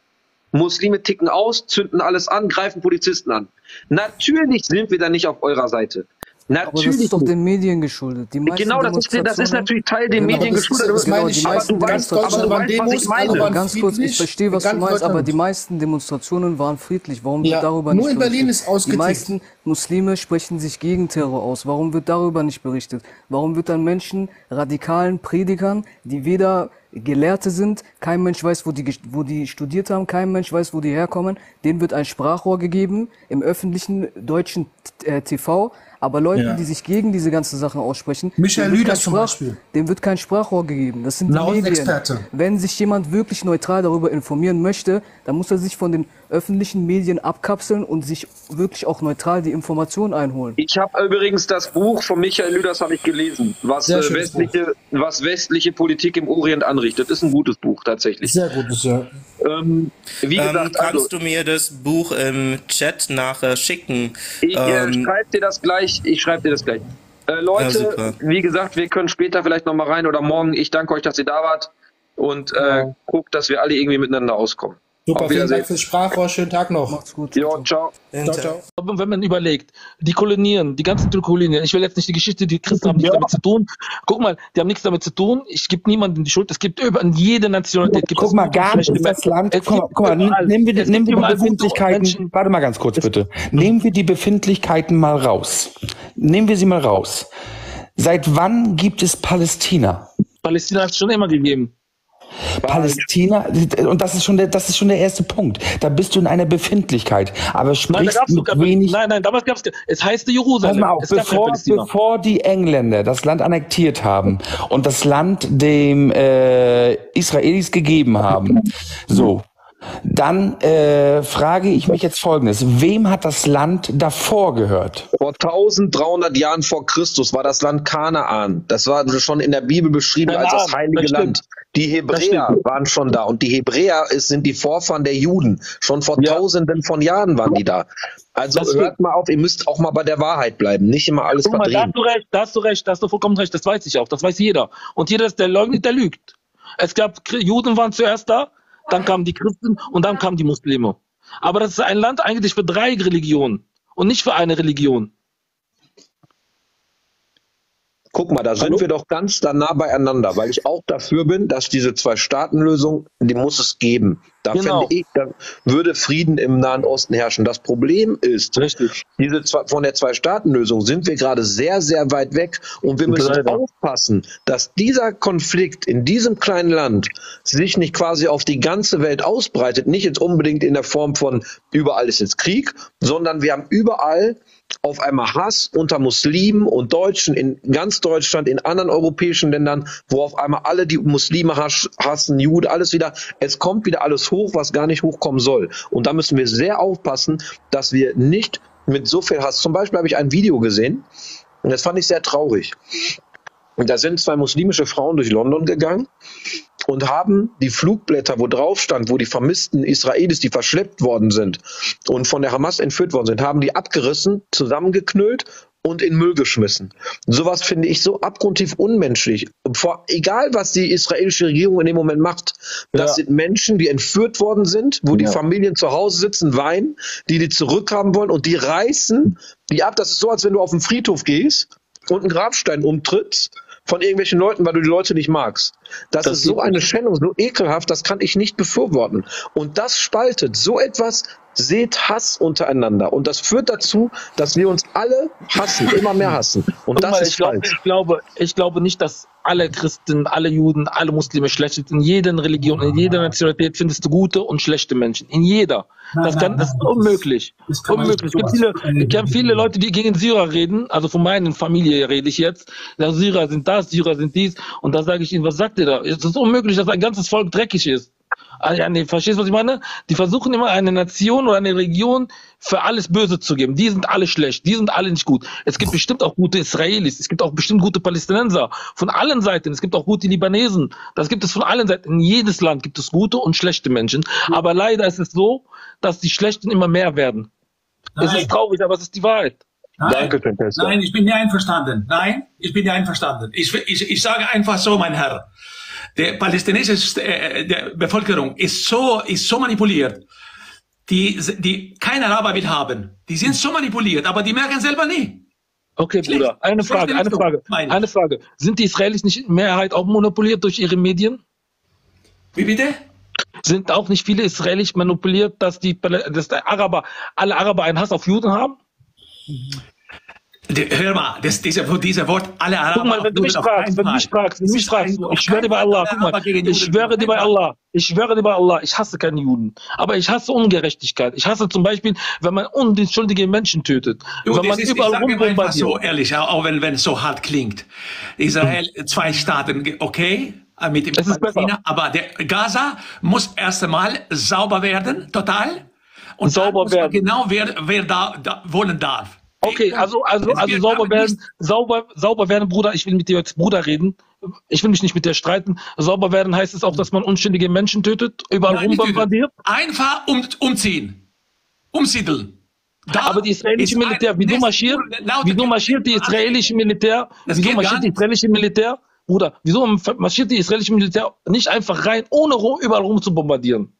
Muslime ticken aus, zünden alles an, greifen Polizisten an. Natürlich sind wir dann nicht auf eurer Seite. Aber das ist doch den Medien geschuldet. Die genau, das ist, das ist natürlich Teil den Genau, Medien das geschuldet. das meine ich. aber du weißt, aber Deutschland du waren weißt, was ich Demos, meine. ganz kurz, ich verstehe, was du meinst, aber die meisten Demonstrationen waren friedlich. Warum Ja, wird darüber nur nicht in Berlin ist ausgetickt. Die meisten Muslime sprechen sich gegen Terror aus. Warum wird darüber nicht berichtet? Warum wird dann Menschen, radikalen Predigern, die weder Gelehrte sind, kein Mensch weiß, wo die, wo die studiert haben, kein Mensch weiß, wo die herkommen, denen wird ein Sprachrohr gegeben im öffentlichen deutschen äh, TV, aber Leuten, Ja. die sich gegen diese ganzen Sachen aussprechen, Michael Lüders zum Beispiel. dem wird kein Sprachrohr gegeben. Das sind die Medien. Nahostexperte. Wenn sich jemand wirklich neutral darüber informieren möchte, dann muss er sich von den öffentlichen Medien abkapseln und sich wirklich auch neutral die Informationen einholen. Ich habe übrigens das Buch von Michael Lüders habe ich gelesen, was äh, westliche, was westliche Politik im Orient anrichtet. Ist ein gutes Buch tatsächlich. Sehr gut, das ja. Ähm, wie Ähm, gesagt, kannst also, du mir das Buch im Chat nachher schicken? ich äh, Ähm, schreibe dir das gleich. Ich schreibe dir das gleich. Äh, Ja, Leute, super. wie gesagt, wir können später vielleicht noch mal rein oder morgen. Ich danke euch, dass ihr da wart und äh, guckt, dass wir alle irgendwie miteinander auskommen. Super, vielen. Dank fürs Sprachrohr. Schönen Tag noch. Macht's gut. Jo, ciao. Ciao, ciao. Wenn man überlegt, die Kolonien, die ganzen Kolonien, ich will jetzt nicht die Geschichte, die Christen haben nichts damit zu tun. Guck mal, die haben nichts damit zu tun. Ich gebe niemandem die Schuld. Es gibt über in jede Nationalität gibt Guck mal, gar nicht das. Land. Es Guck guck mal überall- nehmen wir, die- es nehmen wir die Befindlichkeiten. Menschen. Warte mal ganz kurz, bitte. Nehmen wir die Befindlichkeiten mal raus. Nehmen wir sie mal raus. Seit wann gibt es Palästina? Palästina hat es schon immer gegeben. Palästina, und das ist schon der, das ist schon der erste Punkt. Da bist du in einer Befindlichkeit, aber Nein, sprichst gab's mit wenig. Nein, nein, damals gab es. Es heißt Pass Jerusalem. mal auf, es bevor, bevor die Engländer das Land annektiert haben und das Land dem äh, Israelis gegeben haben, so, dann äh, frage ich mich jetzt Folgendes: Wem hat das Land davor gehört? Vor 1300 Jahren vor Christus war das Land Kanaan. Das war schon in der Bibel beschrieben als das heilige das. Land. Die Hebräer waren schon da und die Hebräer ist, sind die Vorfahren der Juden. Schon vor Ja. tausenden von Jahren waren die da. Also Das hört mal auf, ihr müsst auch mal bei der Wahrheit bleiben, nicht immer alles Guck mal, da verdrehen. hast du recht, da hast du recht, da hast du vollkommen recht, das weiß ich auch, das weiß jeder. Und jeder, der leugnet, der lügt. Es gab, Juden waren zuerst da, dann kamen die Christen und dann kamen die Muslime. Aber das ist ein Land eigentlich für drei Religionen und nicht für eine Religion. Guck mal, da sind Hallo? wir doch ganz da nah beieinander, weil ich auch dafür bin, dass diese Zwei-Staaten-Lösung, die muss es geben. Da Genau. ich, da würde Frieden im Nahen Osten herrschen. Das Problem ist, Richtig. diese von der Zwei-Staaten-Lösung sind wir gerade sehr, sehr weit weg und wir müssen Leider. aufpassen, dass dieser Konflikt in diesem kleinen Land sich nicht quasi auf die ganze Welt ausbreitet, nicht jetzt unbedingt in der Form von überall ist jetzt Krieg, sondern wir haben überall auf einmal Hass unter Muslimen und Deutschen in ganz Deutschland, in anderen europäischen Ländern, wo auf einmal alle die Muslime hassen, Jude, alles wieder, es kommt wieder alles hoch, was gar nicht hochkommen soll. Und da müssen wir sehr aufpassen, dass wir nicht mit so viel Hass, zum Beispiel habe ich ein Video gesehen, und das fand ich sehr traurig. Da sind zwei muslimische Frauen durch London gegangen und haben die Flugblätter, wo drauf stand, wo die vermissten Israelis, die verschleppt worden sind und von der Hamas entführt worden sind, haben die abgerissen, zusammengeknüllt und in Müll geschmissen. Sowas finde ich so abgrundtief unmenschlich. Vor, egal, was die israelische Regierung in dem Moment macht, das Ja. sind Menschen, die entführt worden sind, wo die Ja. Familien zu Hause sitzen, weinen, die die zurückhaben wollen und die reißen die ab. Das ist so, als wenn du auf den Friedhof gehst und einen Grabstein umtrittst von irgendwelchen Leuten, weil du die Leute nicht magst. Das, Das ist so eine Schändung, so ekelhaft, das kann ich nicht befürworten. Und das spaltet. So etwas seht Hass untereinander. Und das führt dazu, dass wir uns alle hassen, immer mehr hassen. Und Guck das mal, ist ich, falsch. ich, glaube, ich glaube nicht, dass alle Christen, alle Juden, alle Muslime schlecht sind. In jeder Religion, in jeder Nationalität findest du gute und schlechte Menschen. In jeder. Das, kann, das ist unmöglich. Das Unmöglich. Es gibt viele, ich kenne viele Leute, die gegen Syrer reden. Also von meinen Familie rede ich jetzt. Ja, Syrer sind das, Syrer sind dies. Und da sage ich ihnen, was sagt ihr da? Es ist unmöglich, dass ein ganzes Volk dreckig ist. Ah, verstehst du, was ich meine? Die versuchen immer eine Nation oder eine Region für alles Böse zu geben. Die sind alle schlecht, die sind alle nicht gut. Es gibt bestimmt auch gute Israelis, es gibt auch bestimmt gute Palästinenser. Von allen Seiten. Es gibt auch gute Libanesen. Das gibt es von allen Seiten. In jedes Land gibt es gute und schlechte Menschen. Aber leider ist es so, dass die Schlechten immer mehr werden. Es ist traurig, aber es ist die Wahrheit. Nein, Danke, Tempesta. Nein, ich bin nicht einverstanden. Nein, ich bin nicht einverstanden. Ich, ich, ich sage einfach so, mein Herr. Der palästinensische äh, der Bevölkerung ist so, ist so manipuliert. Die, die kein Araber will haben. Die sind so manipuliert, aber die merken selber nie. Okay, Schlecht. Bruder, eine Frage, eine Frage, eine Frage. Sind die Israelis nicht in Mehrheit auch monopoliert durch ihre Medien? Wie bitte? Sind auch nicht viele Israelis manipuliert, dass die, dass der Araber, alle Araber einen Hass auf Juden haben? Hör mal, das, diese, diese Wort, alle Araber. Guck mal, wenn du mich fragst, wenn du mich fragst, wenn du mich fragst, ich schwöre dir bei Allah, guck mal, ich schwöre dir bei Allah, ich schwöre dir bei Allah, ich hasse keine Juden. Aber ich hasse Ungerechtigkeit. Ich hasse zum Beispiel, wenn man unschuldige Menschen tötet. Du, wenn man ist, überall rumbombardiert. so ehrlich, auch wenn, wenn es so hart klingt. Israel, zwei Staaten, okay? Mit dem Palästina, aber der Gaza muss erst einmal sauber werden, total. Und sauber werden. Genau, wer, wer da, da wohnen darf. Okay, also, also, also sauber werden, sauber, sauber werden, Bruder, ich will mit dir als Bruder reden. Ich will mich nicht mit dir streiten. Sauber werden heißt es auch, dass man unständige Menschen tötet, überall rumbombardiert? Einfach um, umziehen. Umsiedeln. Da aber die israelische Militär, wie du marschiert, wie du marschiert die israelische Militär, wieso marschiert die israelische Militär, Bruder, wieso marschiert die israelische Militär nicht einfach rein, ohne überall rum zu bombardieren?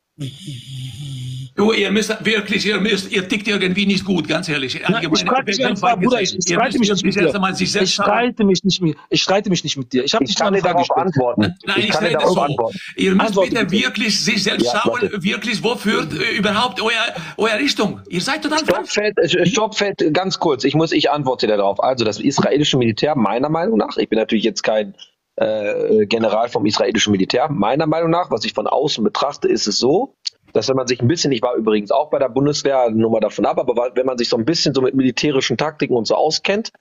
Du, ihr müsst wirklich, ihr müsst, ihr tickt irgendwie nicht gut, ganz ehrlich. Na, ich Bruder, streite mich nicht mit dir. Ich streite mich nicht mit, ich streite mich nicht mit dir. Ich habe dich dir darauf antworten. Nein, ich, ich darauf so. antworten. Ihr müsst Antwort bitte, bitte wirklich sich selbst ja, schauen, warte. wirklich, wo führt äh, überhaupt euer, euer Richtung? Ihr seid total Stoppfeld, äh, Stoppfeld, ganz kurz. Ich muss, ich antworte darauf. Also, das israelische Militär, meiner Meinung nach, ich bin natürlich jetzt kein äh, General vom israelischen Militär, meiner Meinung nach, was ich von außen betrachte, ist es so, dass wenn man sich ein bisschen, ich war übrigens auch bei der Bundeswehr, nur mal davon ab, aber wenn man sich so ein bisschen so mit militärischen Taktiken und so auskennt,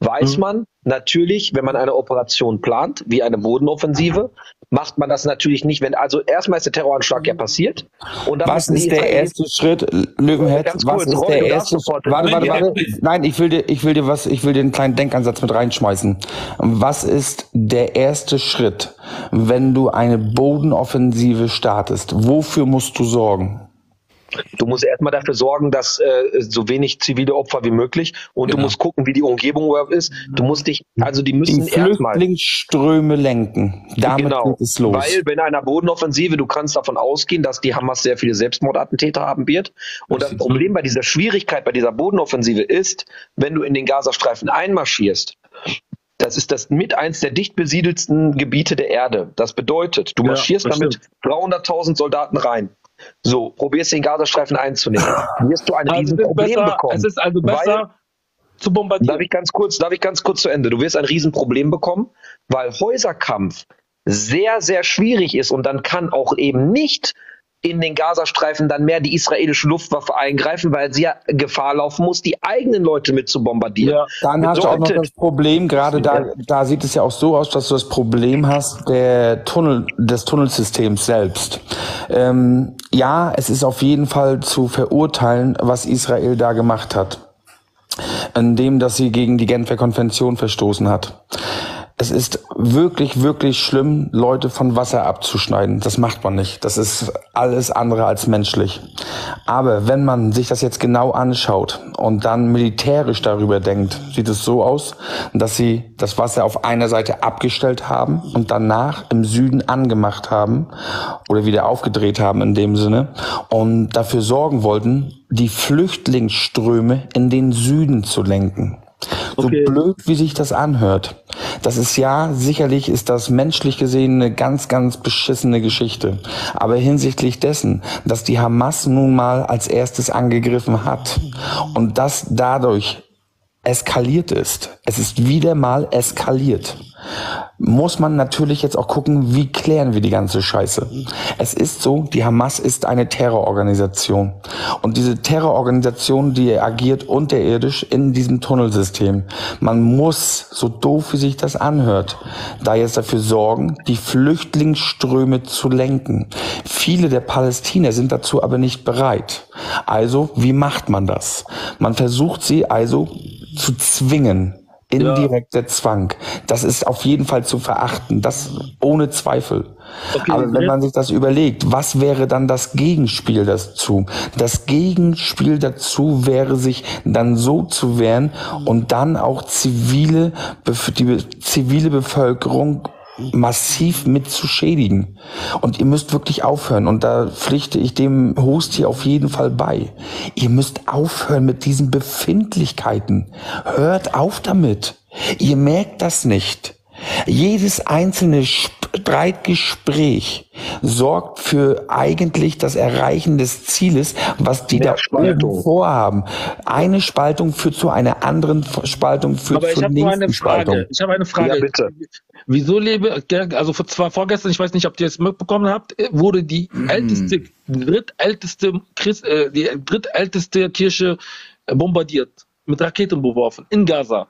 weiß mhm. man natürlich, wenn man eine Operation plant, wie eine Bodenoffensive, macht man das natürlich nicht, wenn, also erstmal ist der Terroranschlag ja passiert. Und was ist der erste Schritt, Löwenherz, was ist der erste Schritt? Warte, warte, warte. Nein, ich will dir, ich will dir was, ich will dir einen kleinen Denkansatz mit reinschmeißen. Was ist der erste Schritt, wenn du eine Bodenoffensive startest? Wofür musst du sorgen? Du musst erstmal dafür sorgen, dass äh, so wenig zivile Opfer wie möglich und genau. du musst gucken, wie die Umgebung ist. Du musst dich, also die müssen die Flüchtlingsströme lenken. Damit genau, geht es los. Weil bei einer Bodenoffensive, du kannst davon ausgehen, dass die Hamas sehr viele Selbstmordattentäter haben wird. Und das, das Problem bei dieser Schwierigkeit, bei dieser Bodenoffensive ist, wenn du in den Gazastreifen einmarschierst, das ist das mit eins der dicht besiedelsten Gebiete der Erde. Das bedeutet, du marschierst ja, damit 300.000 Soldaten rein. So, probierst den Gazastreifen einzunehmen. Wirst du ein also Riesenproblem besser, bekommen. Es ist also besser zu bombardieren. Darf ich ganz kurz, darf ich ganz kurz zu Ende? Du wirst ein Riesenproblem bekommen, weil Häuserkampf sehr, sehr schwierig ist und dann kann auch eben nicht in den Gazastreifen dann mehr die israelische Luftwaffe eingreifen, weil sie ja Gefahr laufen muss, die eigenen Leute mit zu bombardieren. Ja, dann hast du auch noch das Problem, gerade da, da sieht es ja auch so aus, dass du das Problem hast der Tunnel, des Tunnelsystems selbst. Ähm, ja, es ist auf jeden Fall zu verurteilen, was Israel da gemacht hat, indem dass sie gegen die Genfer Konvention verstoßen hat es ist wirklich, wirklich schlimm, Leute von Wasser abzuschneiden. Das macht man nicht. Das ist alles andere als menschlich. Aber wenn man sich das jetzt genau anschaut und dann militärisch darüber denkt, sieht es so aus, dass sie das Wasser auf einer Seite abgestellt haben und danach im Süden angemacht haben oder wieder aufgedreht haben in dem Sinne und dafür sorgen wollten, die Flüchtlingsströme in den Süden zu lenken. So okay. blöd, wie sich das anhört. Das ist ja, sicherlich ist das menschlich gesehen eine ganz, ganz beschissene Geschichte. Aber hinsichtlich dessen, dass die Hamas nun mal als erstes angegriffen hat und das dadurch eskaliert ist, es ist wieder mal eskaliert, muss man natürlich jetzt auch gucken, wie klären wir die ganze Scheiße. Es ist so, die Hamas ist eine Terrororganisation. Und diese Terrororganisation, die agiert unterirdisch in diesem Tunnelsystem. Man muss, so doof wie sich das anhört, da jetzt dafür sorgen, die Flüchtlingsströme zu lenken. Viele der Palästiner sind dazu aber nicht bereit. Also, wie macht man das? Man versucht sie also zu zwingen, indirekter ja. Zwang. Das ist auf jeden Fall zu verachten. Das ohne Zweifel. Okay, Aber wenn man sich das überlegt, was wäre dann das Gegenspiel dazu? Das Gegenspiel dazu wäre, sich dann so zu wehren und dann auch zivile, die zivile Bevölkerung massiv mit zu schädigen. Und ihr müsst wirklich aufhören. Und da pflichte ich dem Host hier auf jeden Fall bei. Ihr müsst aufhören mit diesen Befindlichkeiten. Hört auf damit. Ihr merkt das nicht. Jedes einzelne Streitgespräch sorgt für eigentlich das Erreichen des Zieles, was die Mehr da Spaltung. vorhaben. Eine Spaltung führt zu einer anderen Spaltung, führt Aber zur nächsten Spaltung. Ich habe eine Frage. Ja, bitte. Wieso lebe, also vor zwei vorgestern, ich weiß nicht, ob ihr es mitbekommen habt, wurde die hm. älteste, drittälteste, Christ, äh, die drittälteste Kirche bombardiert, mit Raketen beworfen, in Gaza.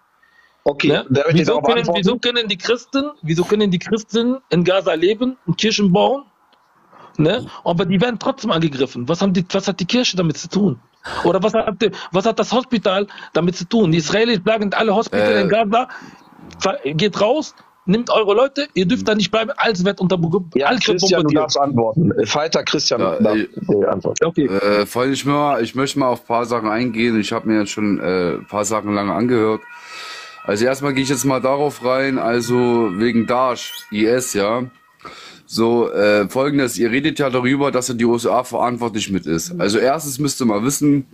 Okay, ne? wieso, können, wieso können die Christen, wieso können die Christen in Gaza leben und Kirchen bauen? Ne? Aber die werden trotzdem angegriffen. Was, haben die, was hat die Kirche damit zu tun? Oder was hat, was hat das Hospital damit zu tun? Die Israelis sagen, alle Hospital äh. in Gaza, geht raus, nimmt eure Leute, ihr dürft da nicht bleiben, alles wird unter ja, alles Christian, du darfst antworten. Fighter Christian ja, darf, äh, antworten. Okay. Äh, ich, mal, ich möchte mal auf ein paar Sachen eingehen. Ich habe mir jetzt schon äh, ein paar Sachen lange angehört. Also erstmal gehe ich jetzt mal darauf rein, also wegen Daesh, IS, ja. So, äh, folgendes, ihr redet ja darüber, dass die USA verantwortlich mit ist. Also erstens müsst ihr mal wissen,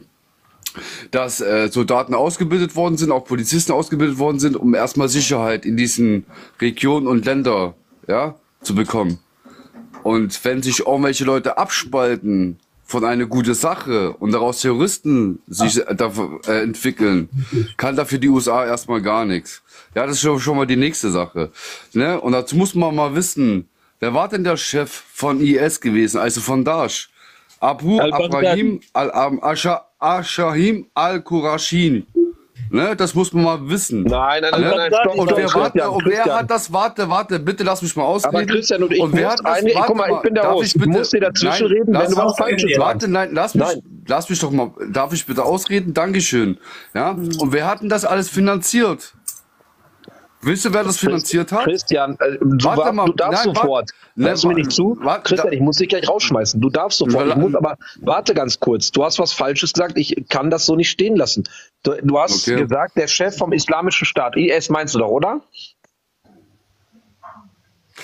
dass äh, Soldaten ausgebildet worden sind, auch Polizisten ausgebildet worden sind, um erstmal Sicherheit in diesen Regionen und Länder ja, zu bekommen. Und wenn sich irgendwelche Leute abspalten von einer guten Sache und daraus Terroristen sich äh, äh, entwickeln, kann dafür die USA erstmal gar nichts. Ja, das ist schon, schon mal die nächste Sache. Ne? Und dazu muss man mal wissen, wer war denn der Chef von IS gewesen, also von Daesh? Abu Abrahim al-Ashahim al-Qurashin. Ne, das muss man mal wissen. Nein, nein, nein, ne? nein, stopp, und, wer, warte, und wer hat das, warte, warte, bitte lass mich mal ausreden. Aber Christian und ich und wer hat das, eine, warte, guck mal, ich bin der Host, ich, bitte, muss dir dazwischen reden, wenn du was Falsches sagst. Warte, nein, lass mich, nein. lass mich doch mal, darf ich bitte ausreden? Dankeschön. Ja, und wer hat denn das alles finanziert? Wisst ihr, wer das finanziert hat? Christian, äh, du, warte mal, du darfst nein, sofort. Du mir nicht zu? Warte, Christian, ich muss dich gleich rausschmeißen. Du darfst sofort. Ich muss aber, warte ganz kurz. Du hast was Falsches gesagt. Ich kann das so nicht stehen lassen. Du, du hast okay. gesagt, der Chef vom Islamischen Staat, IS meinst du doch, oder?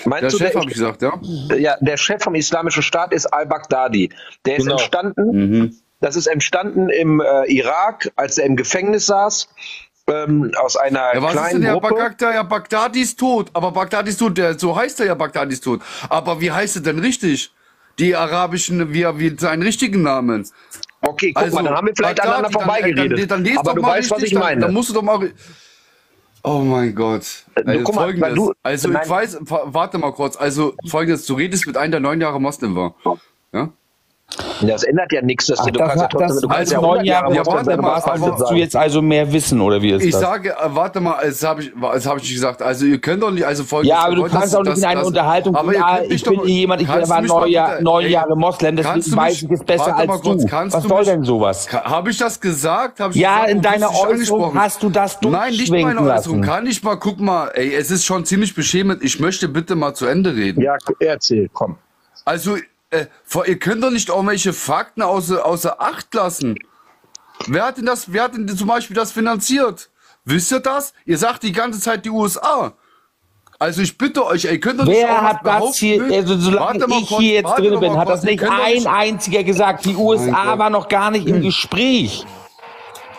Meinst der du, Chef habe ich gesagt, ja. Ja, der Chef vom Islamischen Staat ist al-Baghdadi. Der ist genau. entstanden, mhm. das ist entstanden im äh, Irak, als er im Gefängnis saß ähm, aus einer ja, was kleinen ist denn der Gruppe. Bagdad, ja, Bagdadi ist tot, aber Bagdadi ist tot, der, so heißt er ja, Bagdadi ist tot. Aber wie heißt er denn richtig? Die arabischen, wie, wie seinen richtigen Namen. Okay, guck also, mal, dann haben wir vielleicht Baghdadi, aneinander vorbeigeredet. Dann, dann, dann aber du weißt, richtig, was ich meine. Dann, dann musst du doch mal... Oh mein Gott. Also, du, folgendes. Mal, du, also ich weiß, warte mal kurz. Also folgendes, du redest mit einem, der neun Jahre Moslem war. Ja? Das ändert ja nichts, dass Ach, du, das, kannst ja trotzdem, du kannst ja neun Jahre, ja, warte mal, aber, du jetzt also mehr wissen oder wie ist ich das? Ich sage, äh, warte mal, das habe ich, das habe ich nicht gesagt. Also ihr könnt doch nicht, also folgendes. Ja, aber du kannst das, auch nicht das, in eine das, Unterhaltung. Aber ja, ich bin doch, jemand, ich war neun, Jahr, neun Jahre Moslem, deswegen weiß ich es besser als kurz, du. Was soll denn sowas? Habe ich das gesagt? Ich ja, in deiner Äußerung hast du das Nein, nicht meine Äußerung. Kann ich mal, guck mal, ey, es ist schon ziemlich beschämend. Ich möchte bitte mal zu Ende reden. Ja, erzähl, komm. Also äh, ihr könnt doch nicht irgendwelche Fakten außer, außer Acht lassen. Wer hat denn das, wer hat denn zum Beispiel das finanziert? Wisst ihr das? Ihr sagt die ganze Zeit die USA. Also ich bitte euch, ihr könnt doch nicht Wer hat das hier, also solange ich kurz, hier jetzt drin bin, hat das nicht ein einziger gesagt. Die USA war noch gar nicht im [CLEARS THROAT] Gespräch.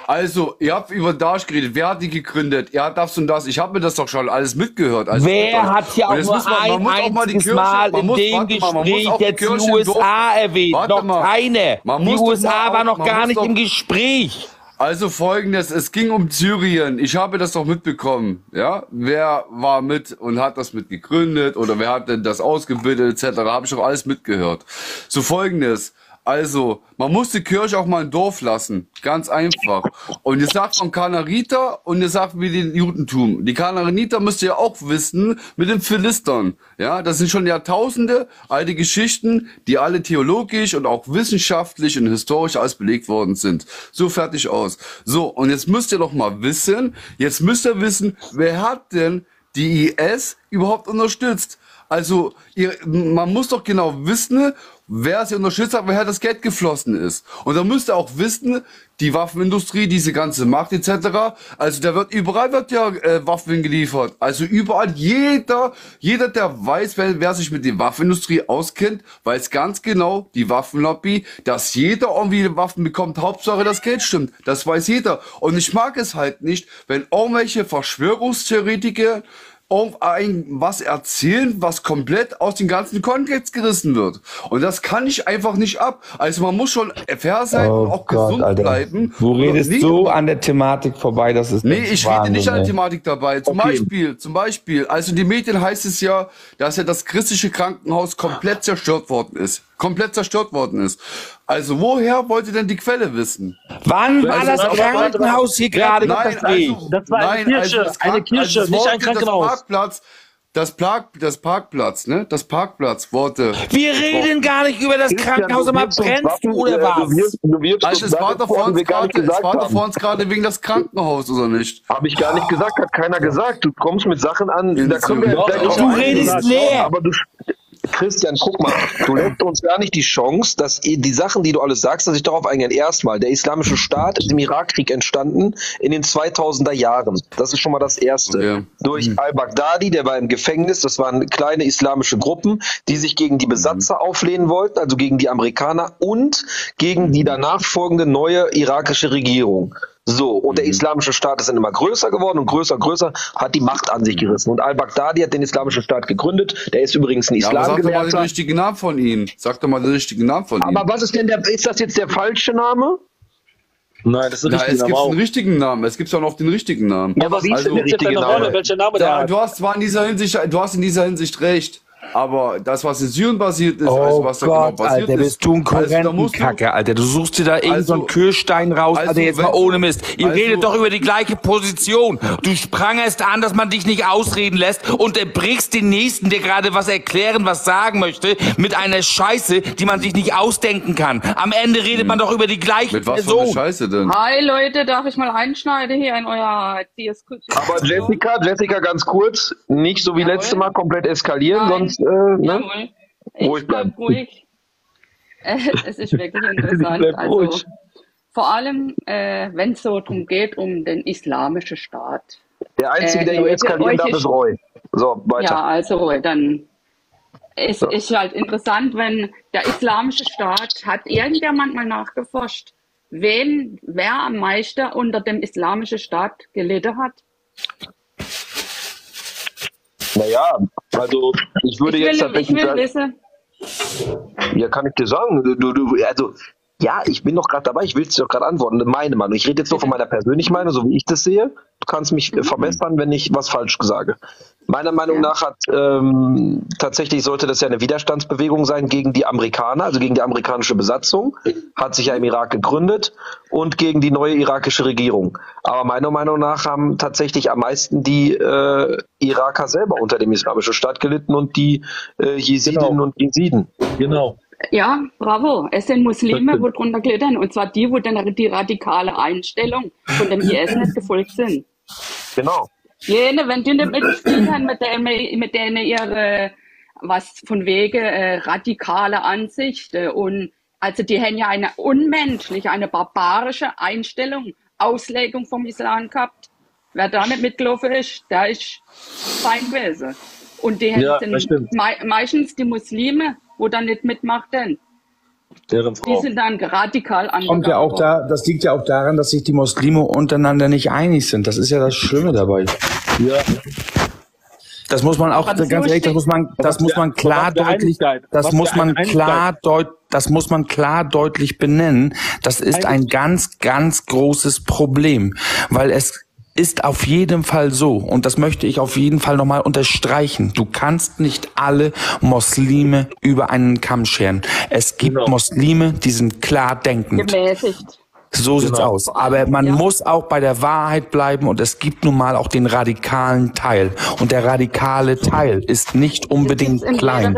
Also, ihr habt über Daesh geredet. Wer hat die gegründet? Er hat das und das. Ich habe mir das doch schon alles mitgehört. Also Wer hat hier auch nur man, ein einziges Mal, Kirche, in muss, dem Gespräch mal, jetzt die USA erwähnt? Warte noch mal. keine. die USA war noch gar nicht doch, im Gespräch. Also folgendes, es ging um Syrien. Ich habe das doch mitbekommen. Ja, wer war mit und hat das mit gegründet oder wer hat denn das ausgebildet etc. Habe ich doch alles mitgehört. So folgendes. Also, man muss die Kirche auch mal im Dorf lassen. Ganz einfach. Und ihr sagt von Kanariter und ihr sagt wie den Judentum. Die Kanariter müsst ihr auch wissen mit den Philistern. Ja, das sind schon Jahrtausende alte Geschichten, die alle theologisch und auch wissenschaftlich und historisch alles belegt worden sind. So fertig aus. So, und jetzt müsst ihr doch mal wissen, jetzt müsst ihr wissen, wer hat denn die IS überhaupt unterstützt. Also ihr, man muss doch genau wissen, wer sie unterstützt hat, woher das Geld geflossen ist. Und da müsst ihr auch wissen, die Waffenindustrie, diese ganze Macht etc. Also da wird überall wird ja äh, Waffen geliefert. Also überall jeder, jeder, der weiß, wer, wer sich mit der Waffenindustrie auskennt, weiß ganz genau, die Waffenlobby, dass jeder irgendwie Waffen bekommt. Hauptsache das Geld stimmt. Das weiß jeder. Und ich mag es halt nicht, wenn irgendwelche Verschwörungstheoretiker was erzählen, was komplett aus dem ganzen Kontext gerissen wird. Und das kann ich einfach nicht ab. Also man muss schon fair sein oh und auch Gott, gesund Alter. bleiben. Du redest so an der Thematik vorbei, das ist Nee, ich Wahnsinn, rede nicht an der Thematik dabei. Zum okay. Beispiel, zum Beispiel, also in den Medien heißt es ja, dass ja das christliche Krankenhaus komplett zerstört worden ist komplett zerstört worden ist. Also woher wollt ihr denn die Quelle wissen? Wann war also, das warte, Krankenhaus hier gerade? Nein, also, das war eine nein, Kirche, also eine Kirche, also nicht ein Krankenhaus. Das Parkplatz, das, Park, das Parkplatz, ne? Das Parkplatz, Worte. Wir reden gar nicht über das Krankenhaus, aber brennst du oder was? Du wirst, du wirst also es war doch vor uns gerade, es war doch vor uns gerade wegen das Krankenhaus, oder nicht? Habe ich gar nicht gesagt, hat keiner gesagt. Du kommst mit Sachen an, da können wir, Du redest leer. Aber du, Christian, guck mal, du lässt uns gar nicht die Chance, dass die Sachen, die du alles sagst, dass ich darauf eingehe. Erstmal, der islamische Staat ist im Irakkrieg entstanden in den 2000er Jahren. Das ist schon mal das Erste. Okay. Durch mhm. al-Baghdadi, der war im Gefängnis. Das waren kleine islamische Gruppen, die sich gegen die Besatzer mhm. auflehnen wollten, also gegen die Amerikaner und gegen die danach folgende neue irakische Regierung. So, und der mhm. islamische Staat ist dann immer größer geworden und größer, größer, hat die Macht an sich gerissen. Und al-Baghdadi hat den islamischen Staat gegründet. Der ist übrigens ein Islam. Ja, sag doch mal den richtigen Namen von ihm. Sag doch mal den richtigen Namen von ihm. Aber was ist denn der, ist das jetzt der falsche Name? Nein, das ist der richtige Name. Es gibt einen richtigen Namen. Es gibt auch noch den richtigen Namen. Ja, aber wie also, ist denn jetzt deine Rolle? Welcher Name der hat? Du hast zwar in dieser Hinsicht, du hast in dieser Hinsicht recht. Aber das, was in Syrien passiert ist, oh also was da genau Gott, genau passiert Alter, bist du ein Korrentenkacke, also, Alter. Du suchst dir da irgendeinen also, so Kühlstein raus, also, Alter, jetzt mal ohne Mist. Ihr also, redet doch über die gleiche Position. Du sprangerst an, dass man dich nicht ausreden lässt und erbrichst den Nächsten, der gerade was erklären, was sagen möchte, mit einer Scheiße, die man sich nicht ausdenken kann. Am Ende redet hm. man doch über die gleiche mit was Person. Für eine Scheiße denn? Hi Leute, darf ich mal einschneiden hier in euer DSQ? Aber Jessica, Jessica, ganz kurz, nicht so wie Jawohl. letztes Mal komplett eskalieren, Nein. sonst äh, ne? Ich bleib ruhig. Äh, [LAUGHS] es ist wirklich [LAUGHS] interessant. also, vor allem, äh, wenn es so darum geht, um den islamischen Staat. Der Einzige, der äh, jetzt eskalieren darf, ist Roy. So, weiter. Ja, also dann es so. ist halt interessant, wenn der islamische Staat hat irgendjemand mal nachgeforscht, wen, wer am meisten unter dem islamischen Staat gelitten hat? Naja, also ich würde ich jetzt will, tatsächlich ich will sagen, wissen. Ja, kann ich dir sagen. Du, du, also ja, ich bin doch gerade dabei, ich will es dir doch gerade antworten. Meine Meinung. Ich rede jetzt nur von meiner persönlichen Meinung, so wie ich das sehe. Du kannst mich mhm. verbessern, wenn ich was falsch sage. Meiner Meinung ja. nach hat ähm, tatsächlich sollte das ja eine Widerstandsbewegung sein gegen die Amerikaner, also gegen die amerikanische Besatzung, hat sich ja im Irak gegründet und gegen die neue irakische Regierung. Aber meiner Meinung nach haben tatsächlich am meisten die äh, Iraker selber unter dem islamischen Staat gelitten und die äh, Jesidinnen genau. und Jesiden. Genau. Ja, bravo. Es sind Muslime, wo drunter glittern. Und zwar die, wo dann die radikale Einstellung von dem IS nicht gefolgt sind. Genau. Jene, wenn die nicht mitgespielt haben, mit denen, mit denen ihre, was von wegen äh, radikale Ansichten und also die haben ja eine unmenschliche, eine barbarische Einstellung, Auslegung vom Islam gehabt. Wer da nicht mitgelaufen ist, der ist fein gewesen. Und die ja, me meistens die Muslime, wo dann nicht mitmacht denn. Deren Frau. Die sind dann radikal anders. Kommt ja auch da, das liegt ja auch daran, dass sich die Muslime untereinander nicht einig sind. Das ist ja das Schlimme dabei. Ja. Das muss man auch, ganz ehrlich, das muss man, das muss man klar deutlich, das muss man klar deut, das muss man klar deutlich benennen. Das ist ein ganz, ganz großes Problem, weil es ist auf jeden Fall so, und das möchte ich auf jeden Fall nochmal unterstreichen, du kannst nicht alle Muslime über einen Kamm scheren. Es gibt genau. Muslime, die sind klar denkend. Gemäßigt. So sieht's genau. aus. Aber man ja. muss auch bei der Wahrheit bleiben und es gibt nun mal auch den radikalen Teil. Und der radikale Teil ist nicht unbedingt klein.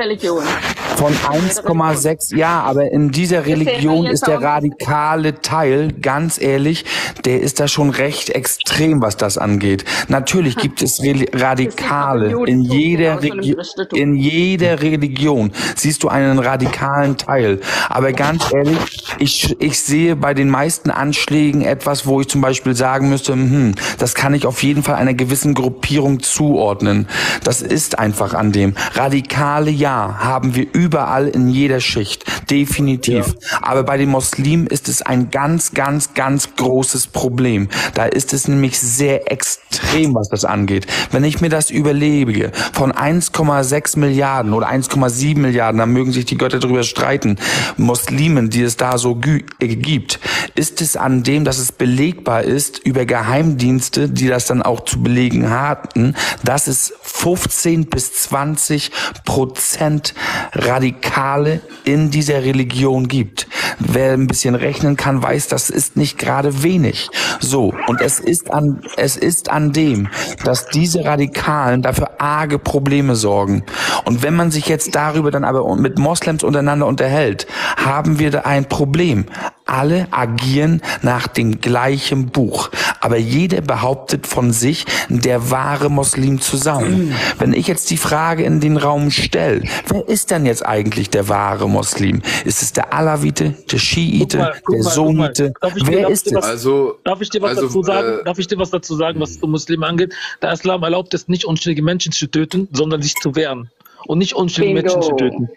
Von 1,6, ja, aber in dieser Religion ist der radikale Teil, ganz ehrlich, der ist da schon recht extrem, was das angeht. Natürlich gibt es Reli- Radikale in jeder, Regi in jeder Religion. Siehst du einen radikalen Teil. Aber ganz ehrlich, ich, ich sehe bei den meisten Anschlägen etwas, wo ich zum Beispiel sagen müsste, hm, das kann ich auf jeden Fall einer gewissen Gruppierung zuordnen. Das ist einfach an dem. Radikale, ja, haben wir überall in jeder Schicht. Definitiv. Aber bei den Muslimen ist es ein ganz, ganz, ganz großes Problem. Da ist es nämlich sehr extrem, was das angeht. Wenn ich mir das überlege, von 1,6 Milliarden oder 1,7 Milliarden, da mögen sich die Götter drüber streiten, Muslimen, die es da so äh, gibt, ist es an dem, dass es belegbar ist über Geheimdienste, die das dann auch zu belegen hatten, dass es 15 bis 20 Prozent Radikale in dieser Religion gibt. Wer ein bisschen rechnen kann, weiß, das ist nicht gerade wenig. So. Und es ist an, es ist an dem, dass diese Radikalen dafür arge Probleme sorgen. Und wenn man sich jetzt darüber dann aber mit Moslems untereinander unterhält, haben wir da ein Problem. Alle agieren nach dem gleichen Buch. Aber jeder behauptet von sich, der wahre Muslim zu sein. Wenn ich jetzt die Frage in den Raum stelle, wer ist denn jetzt eigentlich der wahre Muslim? Ist es der Alawite, der Schiite, mal, der mal. Sunnite? Darf ich dir- Wer ist es? was- Also, Darf ich dir was also, dazu sagen? äh, Darf ich dir was dazu sagen, was die Muslime angeht? Der Islam erlaubt es nicht, unschuldige Menschen zu töten, sondern sich zu wehren. Und nicht unschuldige. Menschen zu töten.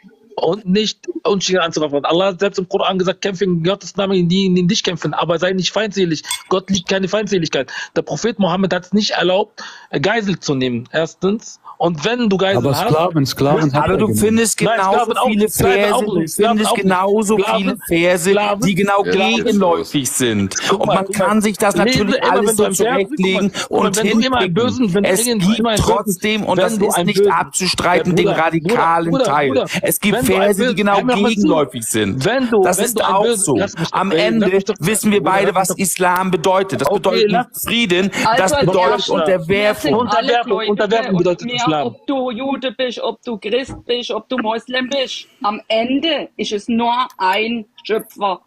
Und nicht unschuldige anzugreifen. Allah hat selbst im Koran gesagt, kämpfe in Gottes Namen, in die, in dich kämpfen, aber sei nicht feindselig. Gott liebt keine Feindseligkeit. Der Prophet Mohammed hat es nicht erlaubt, Geisel zu nehmen. Erstens. Und wenn du Geisel Aber hast, Sklaven, Sklaven hat Aber er du findest genauso Sklaven viele nicht, Sklaven Verse, du nicht, Sklaven findest nicht. genauso Sklaven- viele Verse, Sklaven- die genau gegenläufig sind. Und man kann sich das natürlich alles so zurechtlegen und du Es gibt trotzdem, und das ist nicht abzustreiten, den radikalen Teil. Es gibt Verse, die genau gegenläufig sind. Das ist auch so. Am Ende wissen wir beide, was Islam bedeutet. Das bedeutet nicht Frieden, das bedeutet Unterwerfung. Unterwerfung, bedeutet mir, Islam. Ob du Jude bist, ob du Christ bist, ob du Moslem bist, am Ende ist es nur ein Schöpfer.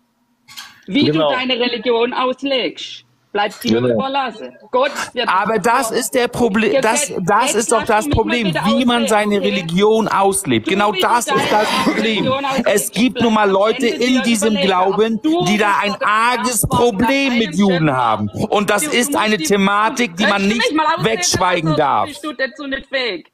Wie Genau. du deine Religion auslegst, bleibt dir Genau. überlassen. Gott wird Aber das ist der Problem, das, das ist doch das Problem, wie man seine okay? Religion auslebt. Du, Genau das ist das Problem. Es gibt nun mal Leute in diesem Glauben, die da ein arges Problem mit Juden haben. Und das ist eine Thematik, die man nicht wegschweigen darf. Bist du dazu nicht fähig?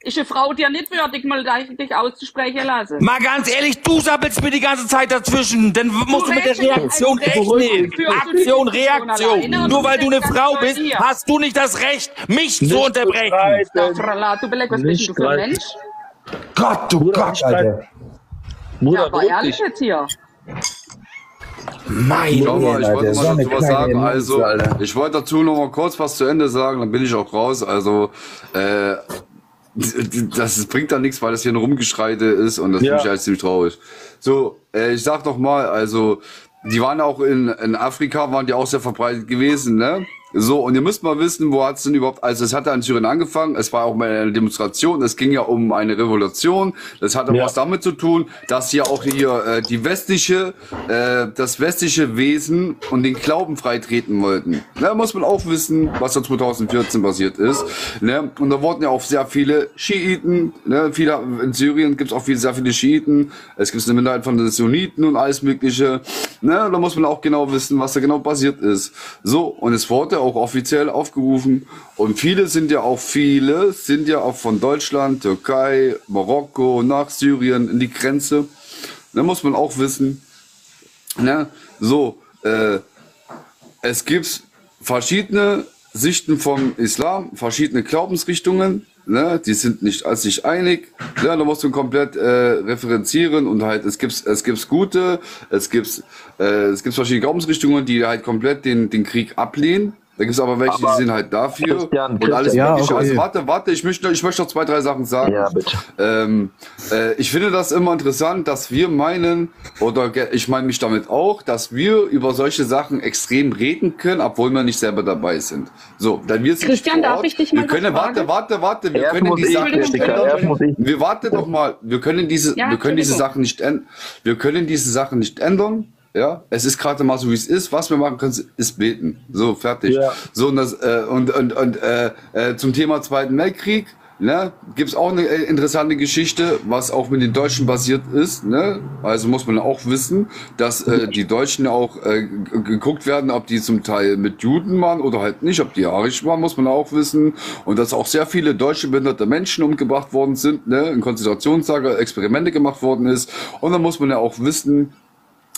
Ist eine Frau dir nicht würdig, mal gleich dich auszusprechen lassen? Mal ganz ehrlich, du sabbelst mir die ganze Zeit dazwischen. Dann musst du mit der Reaktion rechnen. Recht, führst du Aktion, Reaktion. Nur weil du eine Frau bist, hast du nicht das Recht, mich zu unterbrechen. Du beleg, was bist du für ein. Mensch? Gott, du Bruder, Gott, Alter. Bruder, Ja, aber ehrlich dich. jetzt hier. Mein Schau mal, ich wollte mal dazu was sagen. Also, ich wollte dazu noch mal kurz was zu Ende sagen, dann bin ich auch raus. Also, äh, das bringt da nichts, weil das hier ein Rumgeschreite ist und das Ja. finde ich halt ziemlich traurig. So, äh, ich sag doch mal, also, die waren auch in, in Afrika, waren die auch sehr verbreitet gewesen, ne? So, und ihr müsst mal wissen, wo hat's denn überhaupt, also es hat ja in Syrien angefangen, es war auch mal eine Demonstration, es ging ja um eine Revolution, das hatte Ja. was damit zu tun, dass hier auch hier äh, die westliche, äh, das westliche Wesen und den Glauben freitreten wollten. Da muss man auch wissen, was da 2014 passiert ist. Ne? Und da wurden ja auch sehr viele Schiiten, ne? viele, in Syrien gibt's auch viele, sehr viele Schiiten, es gibt eine Minderheit von den Sunniten und alles mögliche. Ne? Da muss man auch genau wissen, was da genau passiert ist. So, und es wurde auch offiziell aufgerufen. Und viele sind ja auch, viele sind ja auch von Deutschland, Türkei, Marokko nach Syrien in die Grenze. Da muss man auch wissen. Ne? So, äh, es gibt verschiedene Sichten vom Islam, verschiedene Glaubensrichtungen. Ne, die sind nicht als sich einig. Ne, da musst du komplett äh, referenzieren und halt es gibt es gibt's gute, es gibt äh, es gibt verschiedene Glaubensrichtungen, die halt komplett den den Krieg ablehnen. Da gibt es aber welche, Aber die sind halt dafür Christian, und alles Christian. Mögliche. Ja, okay. Also warte, warte, ich möchte, ich möchte noch zwei, drei Sachen sagen. Ja, bitte. Ähm, äh, ich finde das immer interessant, dass wir meinen, oder ich meine mich damit auch, dass wir über solche Sachen extrem reden können, obwohl wir nicht selber dabei sind. So, dann wir sind Christian, darf ich dich mal Wir können, warte, warte, warte, wir Erst können die Sachen nicht ändern. Wir warten doch mal, wir können diese, Ja, wir können diese. Sachen nicht ändern. Wir können diese Sachen nicht ändern. Ja, es ist gerade mal so wie es ist. Was wir machen können, ist beten. So fertig. Ja. So und das äh, und und und äh, äh, zum Thema Zweiten Weltkrieg. Ne, gibt's auch eine äh, interessante Geschichte, was auch mit den Deutschen basiert ist. Ne? Also muss man auch wissen, dass äh, die Deutschen auch äh, geguckt werden, ob die zum Teil mit Juden waren oder halt nicht, ob die arisch waren, muss man auch wissen. Und dass auch sehr viele deutsche behinderte Menschen umgebracht worden sind, ne? in Konzentrationslager, Experimente gemacht worden ist. Und dann muss man ja auch wissen,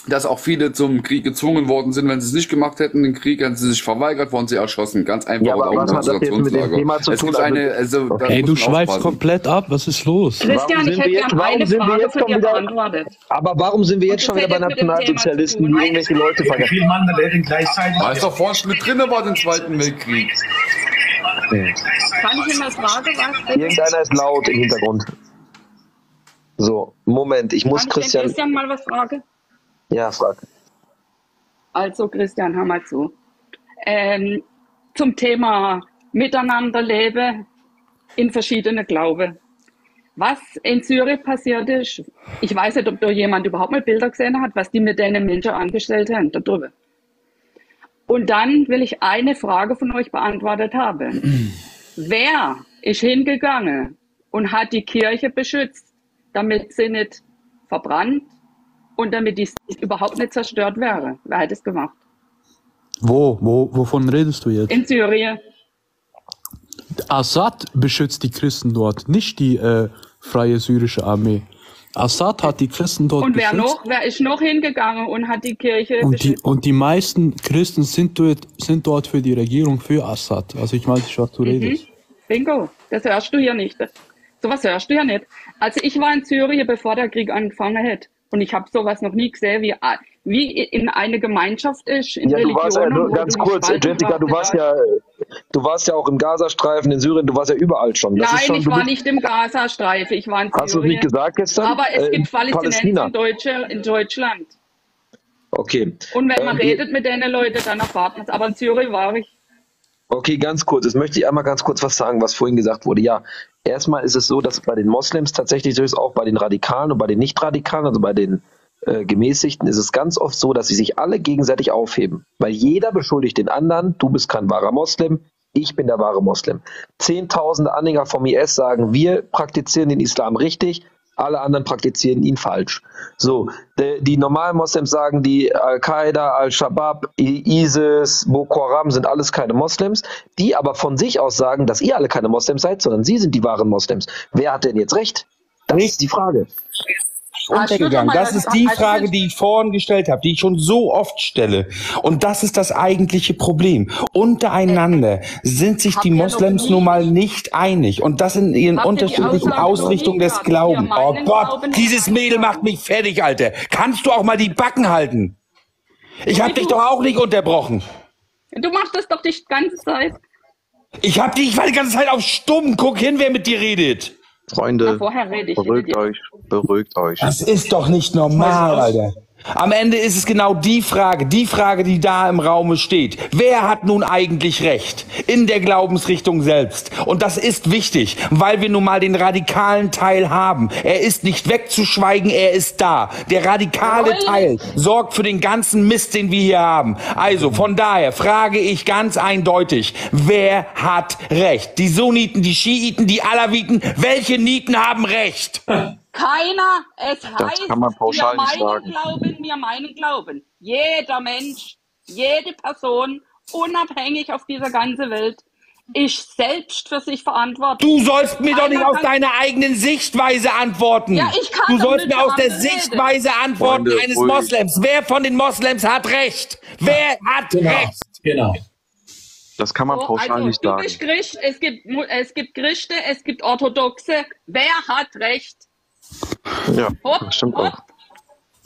dass auch viele zum Krieg gezwungen worden sind. Wenn sie es nicht gemacht hätten, den Krieg, hätten sie sich verweigert, wurden sie erschossen. Ganz einfach. Ja, aber oder auch was hat das jetzt mit dem Thema zu es tun? gibt Also- eine, also, Ey, muss du schweifst aufpassen. komplett ab. Was ist los? Christian, Warum ich sind hätte wir jetzt- gerne eine Frage von schon dir wieder- beantwortet. Aber warum sind wir jetzt schon wieder bei Nationalsozialisten, die irgendwelche Leute vergessen? Weil es doch vorhin mit drin war, den Zweiten Weltkrieg. Kann ich Ihnen was fragen? Was? Irgendeiner ist laut im Hintergrund. So, Moment, ich muss Kann ich Christian. Christian mal was fragen? Ja, frag. Also Christian, hör mal zu. Ähm, zum Thema Miteinanderleben in verschiedene Glauben. Was in Syrien passiert ist, ich weiß nicht, ob da jemand überhaupt mal Bilder gesehen hat, was die mit den Menschen angestellt haben, da drüber. Und dann will ich eine Frage von euch beantwortet haben. Wer ist hingegangen und hat die Kirche beschützt, damit sie nicht verbrannt und damit die überhaupt nicht zerstört wäre? Wer hat es gemacht? Wo, wo, wovon redest du jetzt? In Syrien. Assad beschützt die Christen dort, nicht die äh, freie syrische Armee. Assad hat die Christen dort Und wer beschützt. noch? Wer ist noch hingegangen und hat die Kirche Und die, beschützt? und die meisten Christen sind dort, sind dort für die Regierung, für Assad. Also ich weiß nicht, was du redest. Bingo, das hörst du hier nicht. Sowas hörst du ja nicht. Also ich war in Syrien, bevor der Krieg angefangen hat. Und ich habe sowas noch nie gesehen, wie, wie in eine Gemeinschaft ist, in Ja, du warst ja, wo ganz kurz, Jessica, du warst ja, du warst ja auch im Gazastreifen, in Syrien, du warst ja überall schon. Das Nein, schon, ich war nicht im Gazastreifen, ich war in Hast du es Syrien. nicht gesagt gestern? Aber es Äh, gibt Palästinenser in, Deutsche, in Deutschland. Okay. Und wenn man Ähm, redet mit den Leuten, dann erfahrt man es. Aber in Syrien war ich. Okay, ganz kurz. Jetzt möchte ich einmal ganz kurz was sagen, was vorhin gesagt wurde. Ja, erstmal ist es so, dass bei den Moslems tatsächlich so ist, auch bei den Radikalen und bei den Nicht-Radikalen, also bei den äh, Gemäßigten, ist es ganz oft so, dass sie sich alle gegenseitig aufheben. Weil jeder beschuldigt den anderen, du bist kein wahrer Moslem, ich bin der wahre Moslem. Zehntausende Anhänger vom IS sagen, wir praktizieren den Islam richtig, alle anderen praktizieren ihn falsch. So, die, die normalen Moslems sagen, die Al-Qaida, Al-Shabaab, ISIS, Boko Haram sind alles keine Moslems, die aber von sich aus sagen, dass ihr alle keine Moslems seid, sondern sie sind die wahren Moslems. Wer hat denn jetzt recht? Das ist die Frage. Untergegangen. Das ist die Frage, die ich vorhin gestellt habe, die ich schon so oft stelle. Und das ist das eigentliche Problem. Untereinander sind sich die Moslems nun mal nicht einig. Und das in ihren unterschiedlichen Ausrichtungen des? Glaubens. Oh Gott, dieses Mädel macht mich fertig, Alter. Kannst du auch mal die Backen halten? Ich hab dich doch auch nicht unterbrochen. Du machst das doch die ganze Zeit. Ich hab dich, ich war die ganze Zeit auf stumm. Guck hin, wer mit dir redet. Na, Freunde, vorher rede ich. beruhigt euch, beruhigt euch. Das ist doch nicht normal, Alter. Am Ende ist es genau die Frage, die Frage, die da im Raume steht. Wer hat nun eigentlich Recht? In der Glaubensrichtung selbst. Und das ist wichtig, weil wir nun mal den radikalen Teil haben. Er ist nicht wegzuschweigen, er ist da. Der radikale Teil sorgt für den ganzen Mist, den wir hier haben. Also, von daher frage ich ganz eindeutig, wer hat Recht? Die Sunniten, die Schiiten, die Alawiten, welche Nieten haben Recht? [LAUGHS] Keiner, es heißt, kann man pauschal wir meinen sagen. Glauben, wir meinen Glauben. Jeder Mensch, jede Person, unabhängig auf dieser ganzen Welt, ist selbst für sich verantwortlich. Du sollst mir doch nicht Keiner aus deiner eigenen Sichtweise antworten. Ja, ich kann du sollst mir aus der reden. Sichtweise antworten Freunde, eines ruhig. Moslems. Wer von den Moslems hat Recht? Wer hat Recht? Genau. Das kann man So, pauschal also, nicht du sagen. bist Christ, es gibt, es gibt Christen, es gibt Orthodoxe. Wer hat Recht? Ja, Hopp, das stimmt hopp. auch.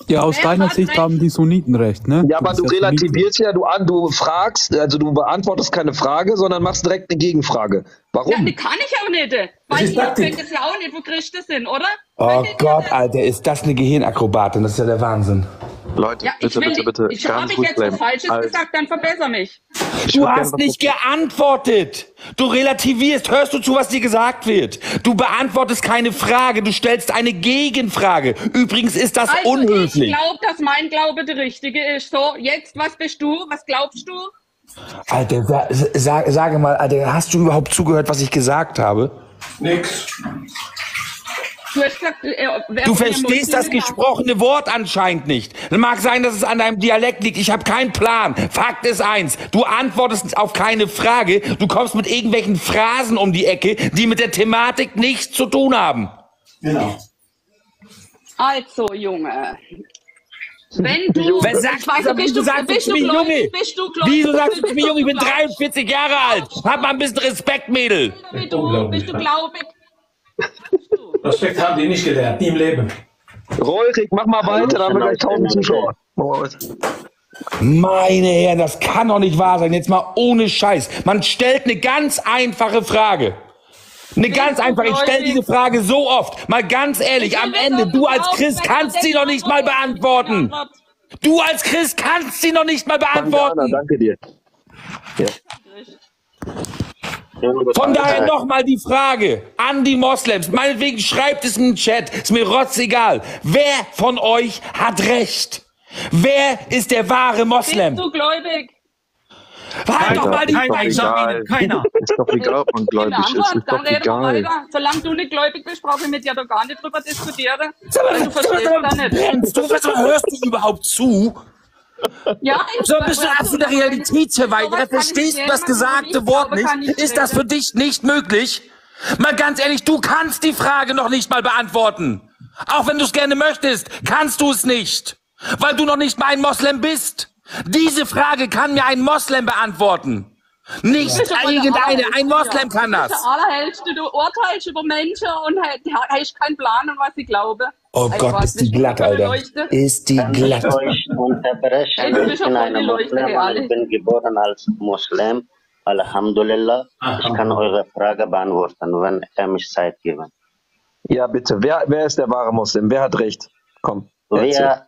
Ja, aus deiner Sicht haben die Sunniten recht, ne? Ja, aber du Sunnite. relativierst ja, du an, du fragst, also du beantwortest keine Frage, sondern machst direkt eine Gegenfrage. Ja, Warum? die kann ich auch nicht. Weil ihr könnt es ja auch nicht, wo Christen sind, oder? Oh Gott, Alter, ist das eine Gehirnakrobatin? Das ist ja der Wahnsinn. Leute, Ja, ich will, ich habe ich jetzt was Falsches Also, gesagt, dann verbessere mich. Du hast nicht geantwortet. Du relativierst. Hörst du zu, was dir gesagt wird? Du beantwortest keine Frage. Du stellst eine Gegenfrage. Übrigens ist das also unhöflich. ich glaube, dass mein Glaube der richtige ist. So, jetzt, was bist du? Was glaubst du? Alter, sa sag, sage mal, Alter, hast du überhaupt zugehört, was ich gesagt habe? Nix. Du hast gesagt, äh, wer Du verstehst das gesprochene Wort anscheinend nicht. Mag sein, dass es an deinem Dialekt liegt. Ich habe keinen Plan. Fakt ist eins. Du antwortest auf keine Frage. Du kommst mit irgendwelchen Phrasen um die Ecke, die mit der Thematik nichts zu tun haben. Genau. Also, Junge. Wenn du, Wer sagt, weiß, nicht, bist wieso du, sagst du bist zu du mir gläubig, Junge? bist du gläubig, Wieso sagst du bist zu mir Junge? Ich bin gläubig? 43 Jahre alt. Hab mal ein bisschen Respekt, Mädel. Wie du, bist du glaubig? Respekt haben die nicht gelernt, nie im Leben. Rolrik, mach mal weiter, dann haben wir gleich 1000 Zuschauer. Meine Herren, das kann doch nicht wahr sein. Jetzt mal ohne Scheiß. Man stellt eine ganz einfache Frage. Eine ganz einfache. Ich stelle diese Frage so oft. Mal ganz ehrlich, am Ende, du als Christ kannst sie noch nicht mal beantworten. Du als Christ kannst sie noch nicht mal beantworten. danke dir. Ja. Von daher nochmal die Frage an die Moslems. Meinetwegen schreibt es in den Chat. Ist mir rotzegal. Wer von euch hat recht? Wer ist der wahre Moslem? Bist du gläubig? Halt doch mal die Ihnen, keiner. Ist doch egal, ob man gläubig ist. Antwort, Ist doch egal. weiter. Solange du nicht gläubig bist, brauche ich mit dir doch gar nicht drüber diskutieren. Sag mal, du verstehst da nicht. du? Hörst du überhaupt zu? Ja, So bist du absoluter Realitätsverweigerer. Verstehst du das gesagte Wort nicht? Ist das für dich nicht möglich? Mal ganz ehrlich, du kannst die Frage noch nicht mal beantworten. Auch wenn du es gerne möchtest, kannst du es nicht. Weil du noch nicht mal ein Moslem bist. Diese Frage kann mir ein Moslem beantworten. Nicht der irgendeine. Ein Moslem kann das. der. Du urteilst über Menschen und ha- hast keinen Plan, an was sie glauben. Oh Ey, Gott, ist die glatt, Alter. Leuchte? Ist die Kann ich glatt. euch unterbrechen? Ich bin ein Muslim ich bin geboren als Muslim. Alhamdulillah. Ich kann eure Frage beantworten, wenn ihr mich Zeit geben. Ja, bitte. Wer, wer ist der wahre Muslim? Wer hat recht? Komm. Wir,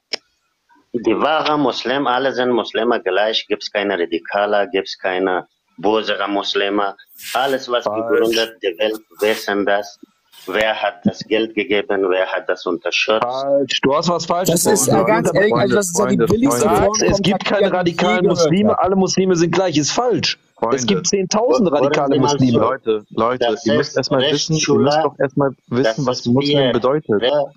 die wahre Muslim, alle sind Muslime gleich, gibt es keine Radikale, gibt es keine bösere Muslime. Alles, was gegründet, die Welt wissen das. Wer hat das Geld gegeben, wer hat das unterstützt. Falsch. Du hast was Falsches Das ist, gesagt. ganz ehrlich, also das ist ja die billigste Form es gibt keine radikalen Muslime, alle Muslime sind gleich. Ist falsch. Es Freunde. gibt zehntausende radikale Muslime. Leute, Leute, Das ihr müsst erstmal wissen, ihr müsst doch erstmal wissen, was Muslim bedeutet. Wer-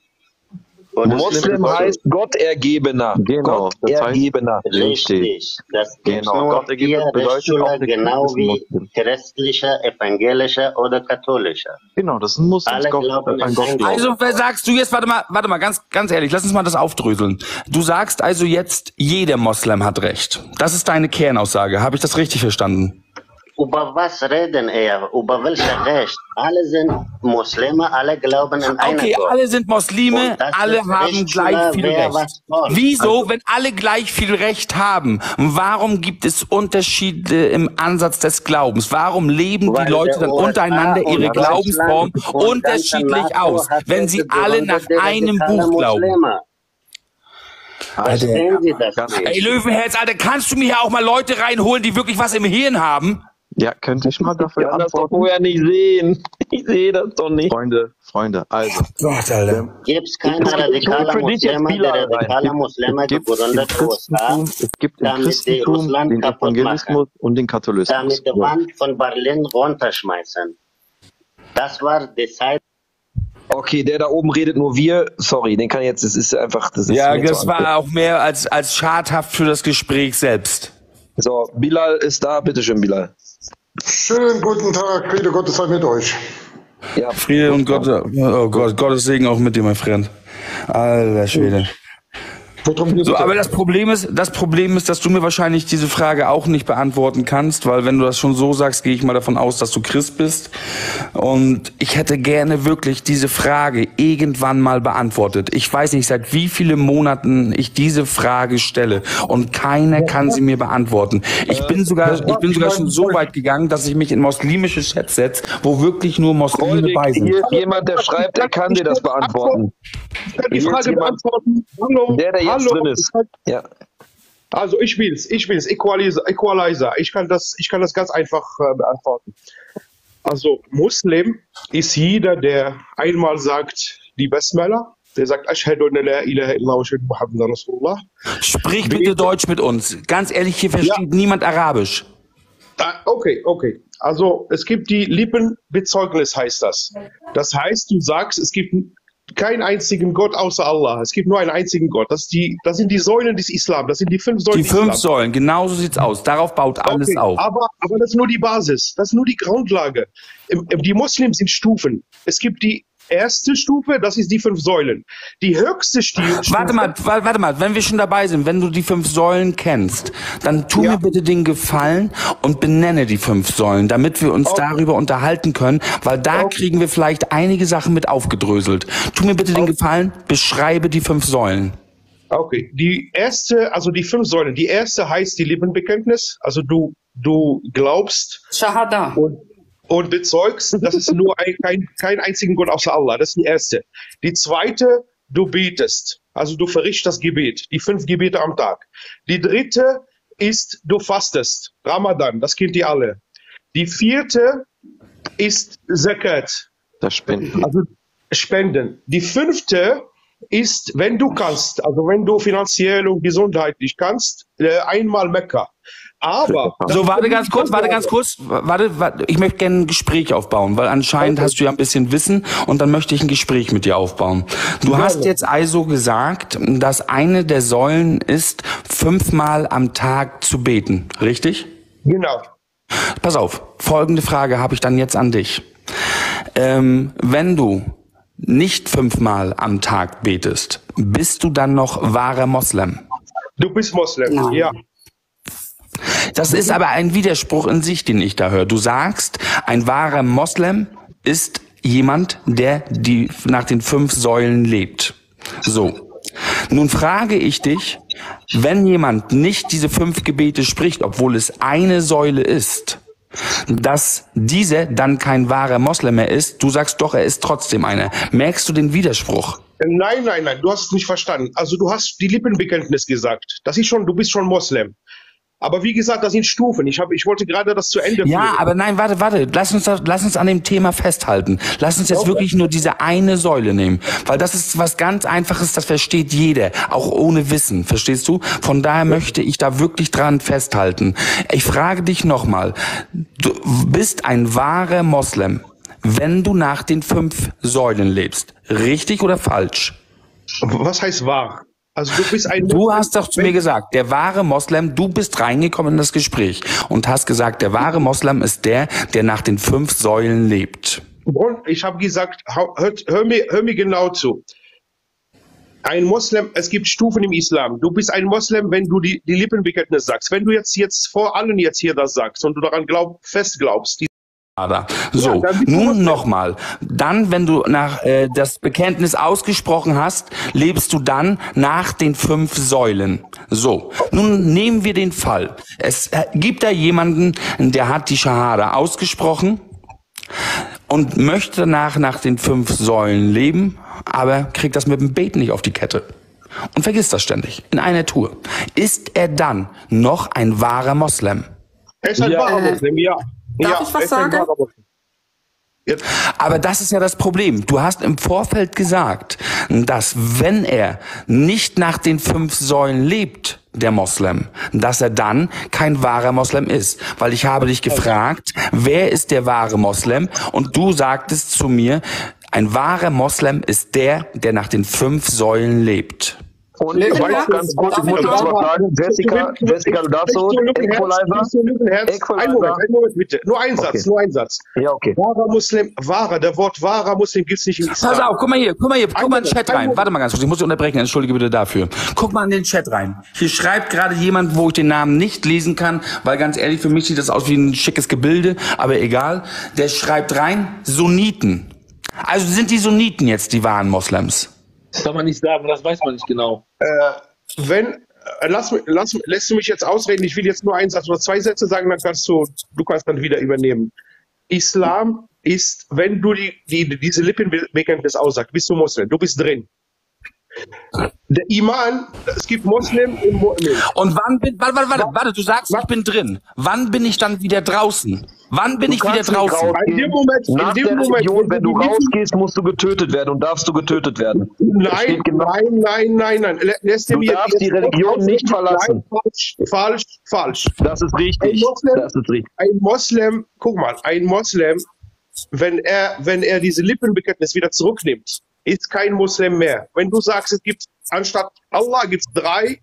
Und Muslim heißt Gottergebener. Genau, das heißt- Gottergebener. Richtig. Das Genau, nur Gott ergeben vier bedeutet auch, genau ist ein wie Muslim. christliche, evangelische oder katholische. Genau, das sind Muslims, Alle Gott, glauben an in Gott. Also, wer sagst du jetzt, warte mal, warte mal, ganz, ganz ehrlich, lass uns mal das aufdröseln. Du sagst also jetzt, jeder Moslem hat Recht. Das ist deine Kernaussage. Habe ich das richtig verstanden? Über was reden er? Über welches Recht? Alle sind Muslime, alle glauben in einen Okay, Gott. alle sind Muslime, alle haben gleich viel Recht. Wieso, wenn alle gleich viel Recht haben, warum gibt es Unterschiede im Ansatz des Glaubens? Warum leben Weil die Leute dann untereinander und ihre Glaubensform unterschiedlich aus, wenn sie alle nach einem Buch glauben? Muslime. Verstehen Sie das Ganz- nicht? Ey, Löwenherz, Alter, kannst du mir hier auch mal Leute reinholen, die wirklich was im Hirn haben? Ja, könnte ich mal [LAUGHS] dafür Ich kann das doch antworten? vorher nicht sehen. [LAUGHS] Ich sehe das doch nicht. Freunde, Freunde, also. Gott, Alter. Gibt es keine Es gibt radikale für dich jetzt Muslime, die Bilal rein. radikale Muslime Es gegründet USA, Christentum, es gibt im Christentum den Evangelismus und den Katholismus. damit die. Wand von Berlin runterschmeißen. Das war die Zeit. Okay, der da oben redet nur wir. Sorry, den kann jetzt, das ist einfach, das ist Ja, das war auch mehr als, als schadhaft für das Gespräch selbst. So, Bilal ist da. Bitteschön, Bilal. Schönen guten Tag, Friede Gottes sei mit euch. Ja, Friede und Gott, oh Gott, Gottes Segen auch mit dir, mein Freund. Alter Schwede. So, aber das Problem ist, das Problem ist, dass du mir wahrscheinlich diese Frage auch nicht beantworten kannst, weil wenn du das schon so sagst, gehe ich mal davon aus, dass du Christ bist. Und ich hätte gerne wirklich diese Frage irgendwann mal beantwortet. Ich weiß nicht, seit wie vielen Monaten ich diese Frage stelle und keiner kann sie mir beantworten. Ich bin sogar, ich bin sogar schon so weit gegangen, dass ich mich in muslimische Chats setze, wo wirklich nur Muslime bei sind. Hier ist jemand, der schreibt, er kann dir das beantworten. Ich kann die Frage beantworten. Hallo, Der, der jetzt hallo. drin ist. Ja. Also ich bin's, ich bin's, Equalizer, Equalizer. Ich kann das, ich kann das ganz einfach äh, beantworten. Also Muslim ist jeder, der einmal sagt die Basmala, der sagt Ashhadu an la ilaha illa wa ashhadu anna Muhammadan Rasulullah. Sprich bitte Deutsch mit uns. Ganz ehrlich, hier versteht niemand Arabisch. Ah, Okay, okay. Also es gibt die Lippenbezeugnis, heißt das. Das heißt, du sagst, es gibt keinen einzigen Gott außer Allah. Es gibt nur einen einzigen Gott. Das, die, das sind die Säulen des Islam. Das sind die fünf Säulen Die fünf Islam. Säulen, genau so sieht's aus. Darauf baut alles Okay, auf. Aber, aber das ist nur die Basis. Das ist nur die Grundlage. Die Muslims sind Stufen. Es gibt die erste Stufe, das ist die fünf Säulen. Die höchste Stu- Stufe. Warte mal, wa- warte mal, wenn wir schon dabei sind, wenn du die fünf Säulen kennst, dann tu mir bitte den Gefallen und benenne die fünf Säulen, damit wir uns darüber unterhalten können, weil da kriegen wir vielleicht einige Sachen mit aufgedröselt. Tu mir bitte den Gefallen, beschreibe die fünf Säulen. Okay, die erste, also die fünf Säulen. Die erste heißt die Lippenbekenntnis. Also du, du glaubst Shahada. und, und bezeugst, dass es nur ein, kein, kein einzigen Gott außer Allah. Das ist die erste. Die zweite, du betest. Also du verrichtest das Gebet. Die fünf Gebete am Tag. Die dritte ist, du fastest. Ramadan, das kennt ihr alle. Die vierte ist Zakat. Das Spenden. Also Spenden. Die fünfte ist, wenn du kannst, also wenn du finanziell und gesundheitlich kannst, äh, einmal Mekka. Aber So, warte ganz kurz, warte ganz kurz, warte, warte, ich möchte gerne ein Gespräch aufbauen, weil anscheinend hast du ja ein bisschen Wissen und dann möchte ich ein Gespräch mit dir aufbauen. Du hast jetzt also gesagt, dass eine der Säulen ist, fünfmal am Tag zu beten, richtig? Genau. Pass auf, folgende Frage habe ich dann jetzt an dich. Ähm, wenn du nicht fünfmal am Tag betest, bist du dann noch wahrer Moslem? Du bist Moslem, ja. Das ist aber ein Widerspruch in sich, den ich da höre. Du sagst, ein wahrer Moslem ist jemand, der die nach den fünf Säulen lebt. So. Nun frage ich dich, wenn jemand nicht diese fünf Gebete spricht, obwohl es eine Säule ist, dass dieser dann kein wahrer Moslem mehr ist, du sagst doch, er ist trotzdem einer. Merkst du den Widerspruch? Nein, nein, nein, du hast es nicht verstanden. Also du hast die Lippenbekenntnis gesagt. Das ist schon, du bist schon Moslem. Aber wie gesagt, das sind Stufen. Ich, hab, ich wollte gerade das zu Ende Ja, führen. aber nein, warte, warte. Lass uns, lass uns an dem Thema festhalten. Lass uns jetzt Okay. wirklich nur diese eine Säule nehmen. Weil das ist was ganz Einfaches, das versteht jeder. Auch ohne Wissen. Verstehst du? Von daher möchte ich da wirklich dran festhalten. Ich frage dich nochmal. Du bist ein wahrer Moslem, wenn du nach den fünf Säulen lebst. Richtig oder falsch? Was heißt wahr? Also du bist ein Du hast doch zu mir gesagt, der wahre Moslem, du bist reingekommen in das Gespräch und hast gesagt, der wahre Moslem ist der, der nach den fünf Säulen lebt. Und ich habe gesagt, hör, hör, mir, hör mir genau zu. Ein Moslem, es gibt Stufen im Islam. Du bist ein Moslem, wenn du die, die Lippenbekenntnis sagst. Wenn du jetzt, jetzt vor allen jetzt hier das sagst und du daran glaub, fest glaubst, Ada. So, nun nochmal. Dann, wenn du nach äh, das Bekenntnis ausgesprochen hast, lebst du dann nach den fünf Säulen. So, nun nehmen wir den Fall. Es äh, gibt da jemanden, der hat die Shahada ausgesprochen und möchte danach nach den fünf Säulen leben, aber kriegt das mit dem Beten nicht auf die Kette. Und vergisst das ständig, in einer Tour. Ist er dann noch ein wahrer Moslem? Er ist ein wahrer Muslim, ja. Darf ja, ich was sagen? Aber das ist ja das Problem. Du hast im Vorfeld gesagt, dass wenn er nicht nach den fünf Säulen lebt, der Moslem, dass er dann kein wahrer Moslem ist. Weil ich habe dich gefragt, wer ist der wahre Moslem? Und du sagtest zu mir, ein wahrer Moslem ist der, der nach den fünf Säulen lebt. Und weißt du, ganz kurz, ich muss dazu was sagen, Jessica, Jessica, du darfst so, Equalizer, Ein Moment, ein Moment bitte. Nur ein Satz, Okay. nur ein Satz. Ja, okay. Wahrer Muslim, wahrer, der Wort wahrer Muslim gibt's nicht im Islam. Pass auf, guck mal hier, guck mal hier, guck mal in den Chat ein rein. Moment. Warte mal ganz kurz, ich muss dich unterbrechen, entschuldige bitte dafür. Guck mal in den Chat rein. Hier schreibt gerade jemand, wo ich den Namen nicht lesen kann, weil ganz ehrlich, für mich sieht das aus wie ein schickes Gebilde, aber egal. Der schreibt rein, Sunniten. Also sind die Sunniten jetzt die wahren Moslems? Das kann man nicht sagen, das weiß man nicht genau. Äh, wenn, äh, lass, lass, lässt du mich jetzt ausreden, ich will jetzt nur einen Satz oder zwei Sätze sagen, dann kannst du, kannst dann wieder übernehmen. Islam ist, wenn du die, die, diese Lippenbekenntnis aussagst, bist du Muslim, du bist drin. Der Iman, es gibt Muslim und Mu'min. Und wann bin, warte, warte, warte, warte, du sagst, ich bin drin. Wann bin ich dann wieder draußen? Wann bin Du ich wieder draußen? In dem Moment- in Nach dem der Moment, Religion, wenn du rausgehst, musst du getötet werden und darfst du getötet werden. Nein, genau. nein, nein, nein, nein. Lä- Lässt Du mir darfst die Religion nicht verlassen. Nein, falsch, falsch, falsch. Das ist richtig. Ein Moslem, Das ist richtig. ein Moslem, guck mal, ein Moslem, wenn er, wenn er diese Lippenbekenntnis wieder zurücknimmt, ist kein Moslem mehr. Wenn du sagst, es gibt anstatt Allah gibt es drei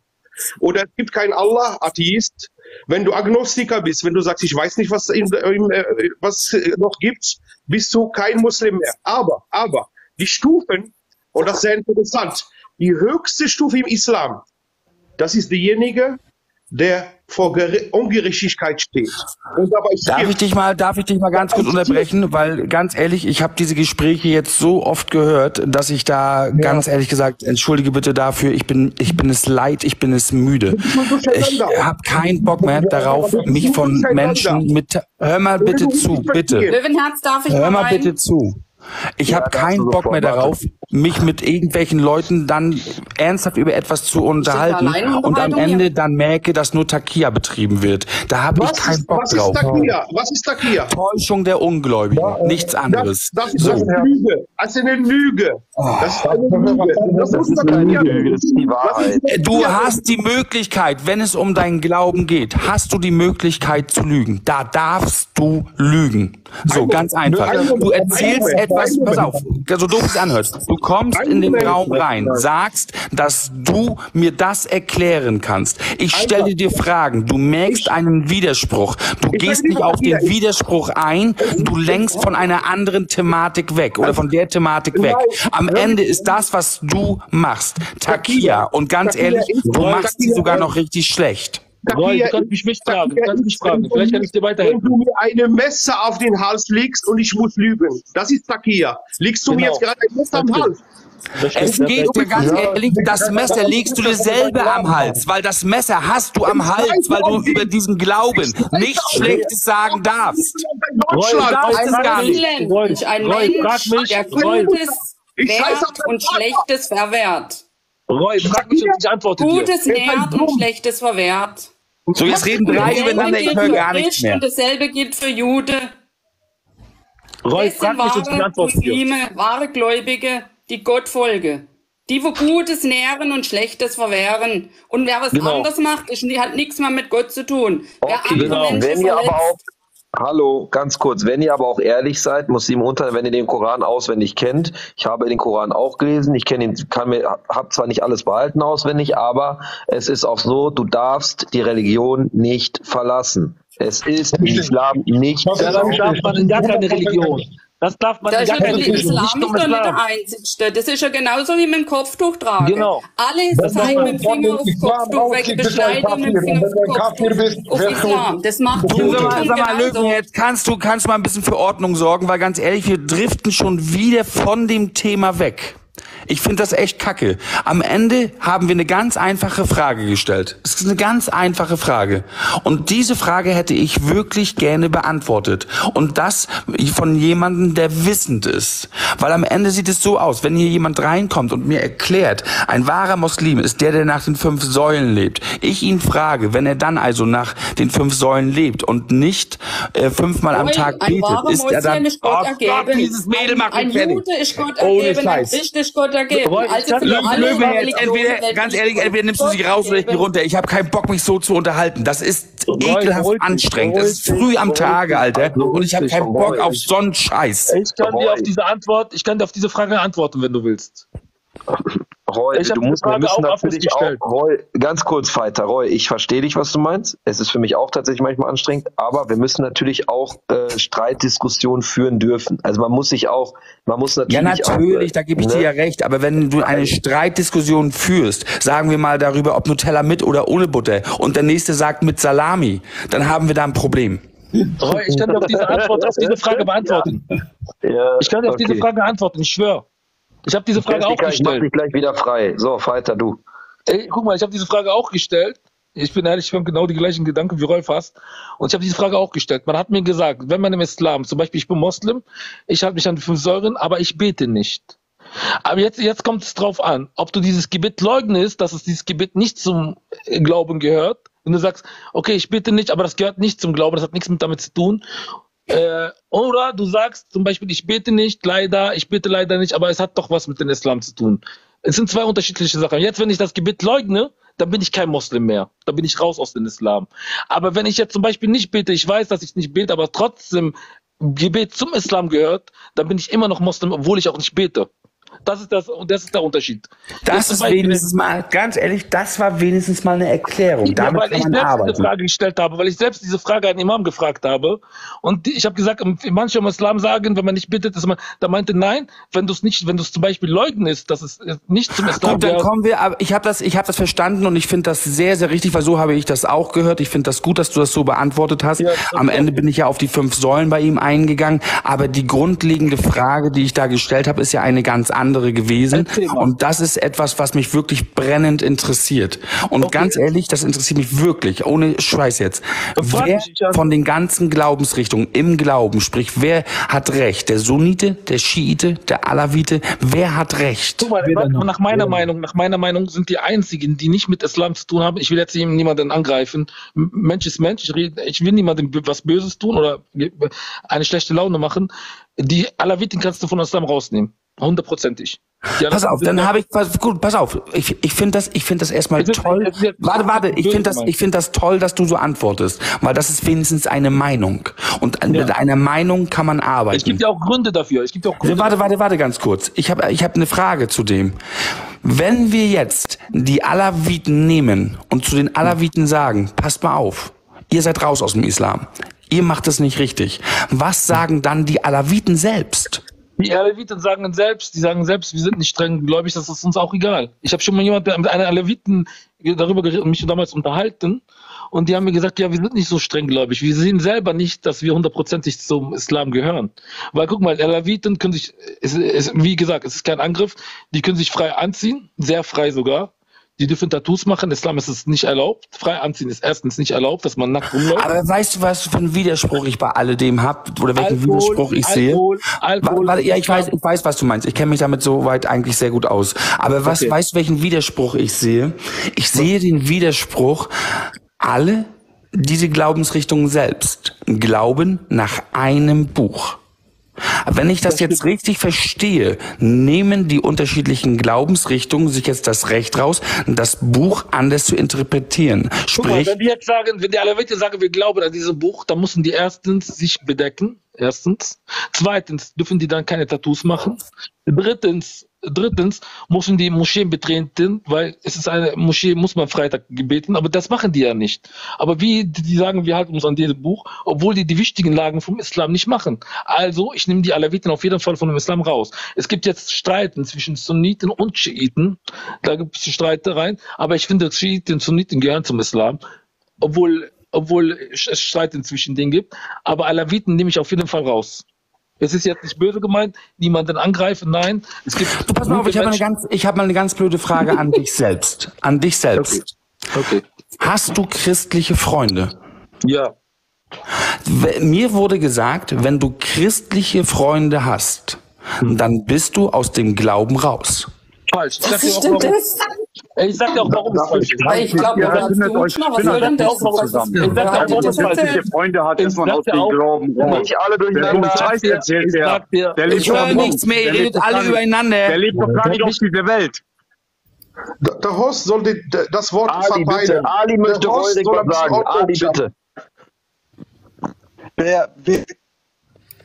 oder es gibt kein Allah, Atheist. Wenn du Agnostiker bist, wenn du sagst, ich weiß nicht, was in, in, äh, was noch gibt, bist du kein Muslim mehr. Aber, aber die Stufen und das ist sehr interessant. Die höchste Stufe im Islam, das ist diejenige, der vor Geri- Ungerechtigkeit steht. Und dabei Darf ich dich mal, darf ich dich mal ganz kurz unterbrechen, weil ganz ehrlich, ich habe diese Gespräche jetzt so oft gehört, dass ich da ganz ehrlich gesagt, entschuldige bitte dafür, ich bin, ich bin es leid, ich bin es müde. Ich habe keinen Bock mehr darauf, mich von Menschen mit, hör mal bitte zu, bitte. Löwenherz, darf ich Hör mal rein? bitte zu. Ich habe keinen Bock mehr darauf, mich mit irgendwelchen Leuten dann ernsthaft über etwas zu unterhalten und am? Ende dann merke, dass nur Takia betrieben wird. Da habe ich Was keinen ist, Bock was ist drauf. Takia? Was ist Takia? Täuschung der Ungläubigen, nichts anderes. Das, das ist So. eine Lüge. Das ist eine Lüge. Das ist eine Lüge. Das, ist keine Takia Lüge, das ist die Wahrheit. Äh, Du hast die Möglichkeit, wenn es um deinen Glauben geht, hast du die Möglichkeit zu lügen. Da darfst du lügen. So, ganz einfach. Du erzählst etwas, pass auf, so doof es anhört. Du kommst in den Raum rein, sagst, dass du mir das erklären kannst. Ich stelle dir Fragen, du merkst einen Widerspruch. Du gehst nicht auf den Widerspruch ein, du lenkst von einer anderen Thematik weg oder von der Thematik weg. Am Ende ist das, was du machst, Takia. Und ganz ehrlich, du machst sie sogar noch richtig schlecht. Roy, du kannst mich nicht fragen, du kannst mich fragen. Vielleicht kann ich dir Wenn weiterhelfen. du mir eine Messer auf den Hals legst und ich muss lügen. Das ist Takia. Legst du mir Genau. jetzt gerade ein Messer am. Hals? Es geht dir ganz ehrlich, das Messer legst du dir selber am Hals, weil das Messer hast du am Hals, weil du über diesen Glauben nichts Schlechtes sagen darfst. Deutschland. Du darfst es gar nicht. Ein Roy, Mensch, frag mich, der Roy. Gutes deinen und. Schlechtes verwehrt. Roy, frag mich und ich antworte dir. Gutes nährt und Schlechtes verwehrt. So, jetzt reden drei übereinander, ich höre gar nichts mehr. Und dasselbe gilt für Jude. Roy, Das sind wahre. Muslime, wahre Gläubige, die Gott folge. Die, wo Gutes nähren und Schlechtes verwehren. Und wer was Genau. anderes macht, ist, hat nichts mehr mit Gott zu tun. Wer Okay, andere genau. Menschen Wenn ihr aber auch, hallo, ganz kurz, wenn ihr aber auch ehrlich seid, Muslim unter, wenn ihr den Koran auswendig kennt, ich habe den Koran auch gelesen, ich kenne ihn, kann mir, habe zwar nicht alles behalten auswendig, aber es ist auch so, du darfst die Religion nicht verlassen. Es ist im Islam nicht dann darf man in gar keine Religion. Das darf man Da in ist gar ja Religion. Islam Nicht ist doch nicht der Islam. einzigste. Das ist ja genauso wie mit dem Kopftuch tragen. Genau. Alle Das zeigen mit dem Finger auf Kopftuch weg, beschneiden mit dem Finger auf Kafir bist, auf Islam. Das macht Du, sag mal, sag mal, Löwen, jetzt kannst du, kannst du mal ein bisschen für Ordnung sorgen, weil ganz ehrlich, wir driften schon wieder von dem Thema weg. Ich finde das echt kacke. Am Ende haben wir eine ganz einfache Frage gestellt. Es ist eine ganz einfache Frage. Und diese Frage hätte ich wirklich gerne beantwortet. Und das von jemandem, der wissend ist. Weil am Ende sieht es so aus, wenn hier jemand reinkommt und mir erklärt, ein wahrer Muslim ist der, der nach den fünf Säulen lebt. Ich ihn frage, wenn er dann also nach den fünf Säulen lebt und nicht äh, fünfmal am Tag betet, ist er dann... Oh ergeben. Gott, dieses Mädel macht ein, mich fertig. Jude ist Gott Ohne ergeben, ein Scheiß. Christ ist Gott Also Religionen entweder, ganz ehrlich, entweder nimmst du sie raus oder ich gehe runter. Ich habe keinen Bock, mich so zu unterhalten. Das ist ekelhaft anstrengend. Es ist früh am Tage, Alter. Und ich habe keinen Bock auf so einen Scheiß. Ich kann dir auf diese Antwort, ich kann dir auf diese Frage antworten, wenn du willst. Roy, Ich du musst, wir müssen auch natürlich auch. Roy, ganz kurz, Fighter, Roy, ich verstehe dich, was du meinst. Es ist für mich auch tatsächlich manchmal anstrengend, aber wir müssen natürlich auch äh, Streitdiskussionen führen dürfen. Also man muss sich auch, man muss natürlich Ja, natürlich, auch, da gebe ich ne? dir ja recht. Aber wenn du eine Streitdiskussion führst, sagen wir mal darüber, ob Nutella mit oder ohne Butter, und der nächste sagt mit Salami, dann haben wir da ein Problem. Roy, ich kann dir auf diese Antwort, auf diese Frage beantworten. Ja, Ich kann dir auf diese okay. Frage antworten, ich schwöre. Ich habe diese Frage auch Jessica, ich mach gestellt. dich gleich wieder frei. So, Fighter, du. Ey, guck mal, ich habe diese Frage auch gestellt. Ich bin ehrlich, ich habe genau die gleichen Gedanken wie Rolf hast. Und ich habe diese Frage auch gestellt. Man hat mir gesagt, wenn man im Islam, zum Beispiel ich bin Moslem, ich halte mich an die fünf Säulen, aber ich bete nicht. Aber jetzt, jetzt kommt es drauf an, ob du dieses Gebet leugnest, dass es dieses Gebet nicht zum Glauben gehört. Wenn du sagst, okay, ich bete nicht, aber das gehört nicht zum Glauben, das hat nichts mit damit zu tun. Äh, oder du sagst zum Beispiel, ich bete nicht, leider, ich bete leider nicht, aber es hat doch was mit dem Islam zu tun. Es sind zwei unterschiedliche Sachen. Jetzt, wenn ich das Gebet leugne, dann bin ich kein Moslem mehr. Dann bin ich raus aus dem Islam. Aber wenn ich jetzt zum Beispiel nicht bete, ich weiß, dass ich nicht bete, aber trotzdem Gebet zum Islam gehört, dann bin ich immer noch Moslem, obwohl ich auch nicht bete. Das ist das, und das ist der Unterschied. Das zum ist wenigstens mal, ganz ehrlich, das war wenigstens mal eine Erklärung. ja, Damit weil kann ich man selbst diese arbeiten. Frage gestellt habe, weil ich selbst diese Frage an Imam gefragt habe. Und ich habe gesagt, manche im Islam sagen, wenn man nicht bittet, dass man, da meinte, nein, wenn du es nicht, wenn du es zum Beispiel leugnest, dass es äh, nicht zum Islam Gut, dann kommen wir, aber ich habe das, ich habe das verstanden und ich finde das sehr, sehr richtig, weil so habe ich das auch gehört. Ich finde das gut, dass du das so beantwortet hast. Am Ende bin ich ja auf die fünf Säulen bei ihm eingegangen, aber die grundlegende Frage, die ich da gestellt habe, ist ja eine ganz andere gewesen. Und das ist etwas, was mich wirklich brennend interessiert. Und ganz ehrlich, das interessiert mich wirklich, ohne Scheiß jetzt. Wer von den ganzen Glaubensrichtungen im Glauben, sprich, wer hat recht? Der Sunnite, der Schiite, der Alawite, wer hat recht? Guck mal, nach meiner Meinung, nach meiner Meinung sind die einzigen, die nicht mit Islam zu tun haben. Ich will jetzt niemanden angreifen. Mensch ist Mensch. Ich, rede, ich will niemandem was Böses tun oder eine schlechte Laune machen. Die Alawiten kannst du von Islam rausnehmen. Hundertprozentig. Die Pass auf, dann habe ich pass, gut, pass auf. Ich, ich finde das, ich finde das erstmal ist- toll. Warte, warte, ich finde das, ich finde das toll, dass du so antwortest, weil das ist wenigstens eine Meinung und mit einer Meinung kann man arbeiten. Es gibt ja auch Gründe dafür. Es gibt ja auch Gründe. Ja, warte, warte, warte ganz kurz. Ich habe ich hab eine Frage zu dem. Wenn wir jetzt die Alawiten nehmen und zu den Alawiten sagen, passt mal auf, ihr seid raus aus dem Islam, ihr macht es nicht richtig, was sagen dann die Alawiten selbst? Die Aleviten sagen selbst, die sagen selbst, wir sind nicht streng gläubig, das ist uns auch egal. Ich habe schon mal jemand mit einer Aleviten darüber geredet und mich damals unterhalten und die haben mir gesagt, ja, wir sind nicht so streng gläubig. Wir sehen selber nicht, dass wir hundertprozentig zum Islam gehören. Weil guck mal, Aleviten können sich, es, es, wie gesagt, es ist kein Angriff, die können sich frei anziehen, sehr frei sogar. Die dürfen Tattoos machen, Islam ist es nicht erlaubt. Frei anziehen ist erstens nicht erlaubt, dass man nackt rumläuft. Aber weißt du, was für einen Widerspruch ich bei alledem hab oder welchen Alkohol, Widerspruch ich sehe? Alkohol, Alkohol, ja, ich weiß, ich weiß, was du meinst. Ich kenne mich damit soweit eigentlich sehr gut aus. Aber was, Okay. weißt du, welchen Widerspruch ich sehe? Ich sehe den Widerspruch, alle diese Glaubensrichtungen selbst glauben nach einem Buch. Wenn ich das jetzt richtig verstehe, nehmen die unterschiedlichen Glaubensrichtungen sich jetzt das Recht raus, das Buch anders zu interpretieren. Guck mal, Sprich, wenn die jetzt sagen, wenn die Aleviten sagen, wir glauben an diesem Buch, dann müssen die erstens sich bedecken. Erstens. Zweitens dürfen die dann keine Tattoos machen. Drittens, drittens müssen die Moscheen betreten, weil es ist eine Moschee, muss man Freitag gebeten, aber das machen die ja nicht. Aber wie, die sagen, wir halten uns an diesem Buch, obwohl die die wichtigen Lagen vom Islam nicht machen. Also, ich nehme die Aleviten auf jeden Fall von dem Islam raus. Es gibt jetzt Streiten zwischen Sunniten und Schiiten. Da gibt es Streitereien, aber ich finde, Schiiten und Sunniten gehören zum Islam obwohl, obwohl es Streit inzwischen den gibt. Aber Alawiten nehme ich auf jeden Fall raus. Es ist jetzt nicht böse gemeint, niemanden angreifen, nein. Es gibt Du, pass mal auf, ich habe eine ganz, ich habe mal eine ganz blöde Frage an dich [LAUGHS] selbst. An dich selbst. Okay. Hast du christliche Freunde? Ja. Mir wurde gesagt, wenn du christliche Freunde hast, dann bist du aus dem Glauben raus. Falsch. Ich sag dir auch, warum. Ich sag dir auch, warum es falsch ist. Ich glaube, Ja, ganz findet euch- ist. Ich sag dir auch, warum ihr es falsch ist. Freunde hat, ist man aus dem Glauben raus. Nicht alle Der durcheinander. so Scheiß erzählt Ich der. Der lebt höre doch gar nichts mehr, ihr redet alle übereinander. Der lebt doch gar nicht auf dieser Welt. Der Host soll das Wort Ali, verteilen. bitte. Ali möchte bisschen sagen. Ali, bitte. Wer, wer,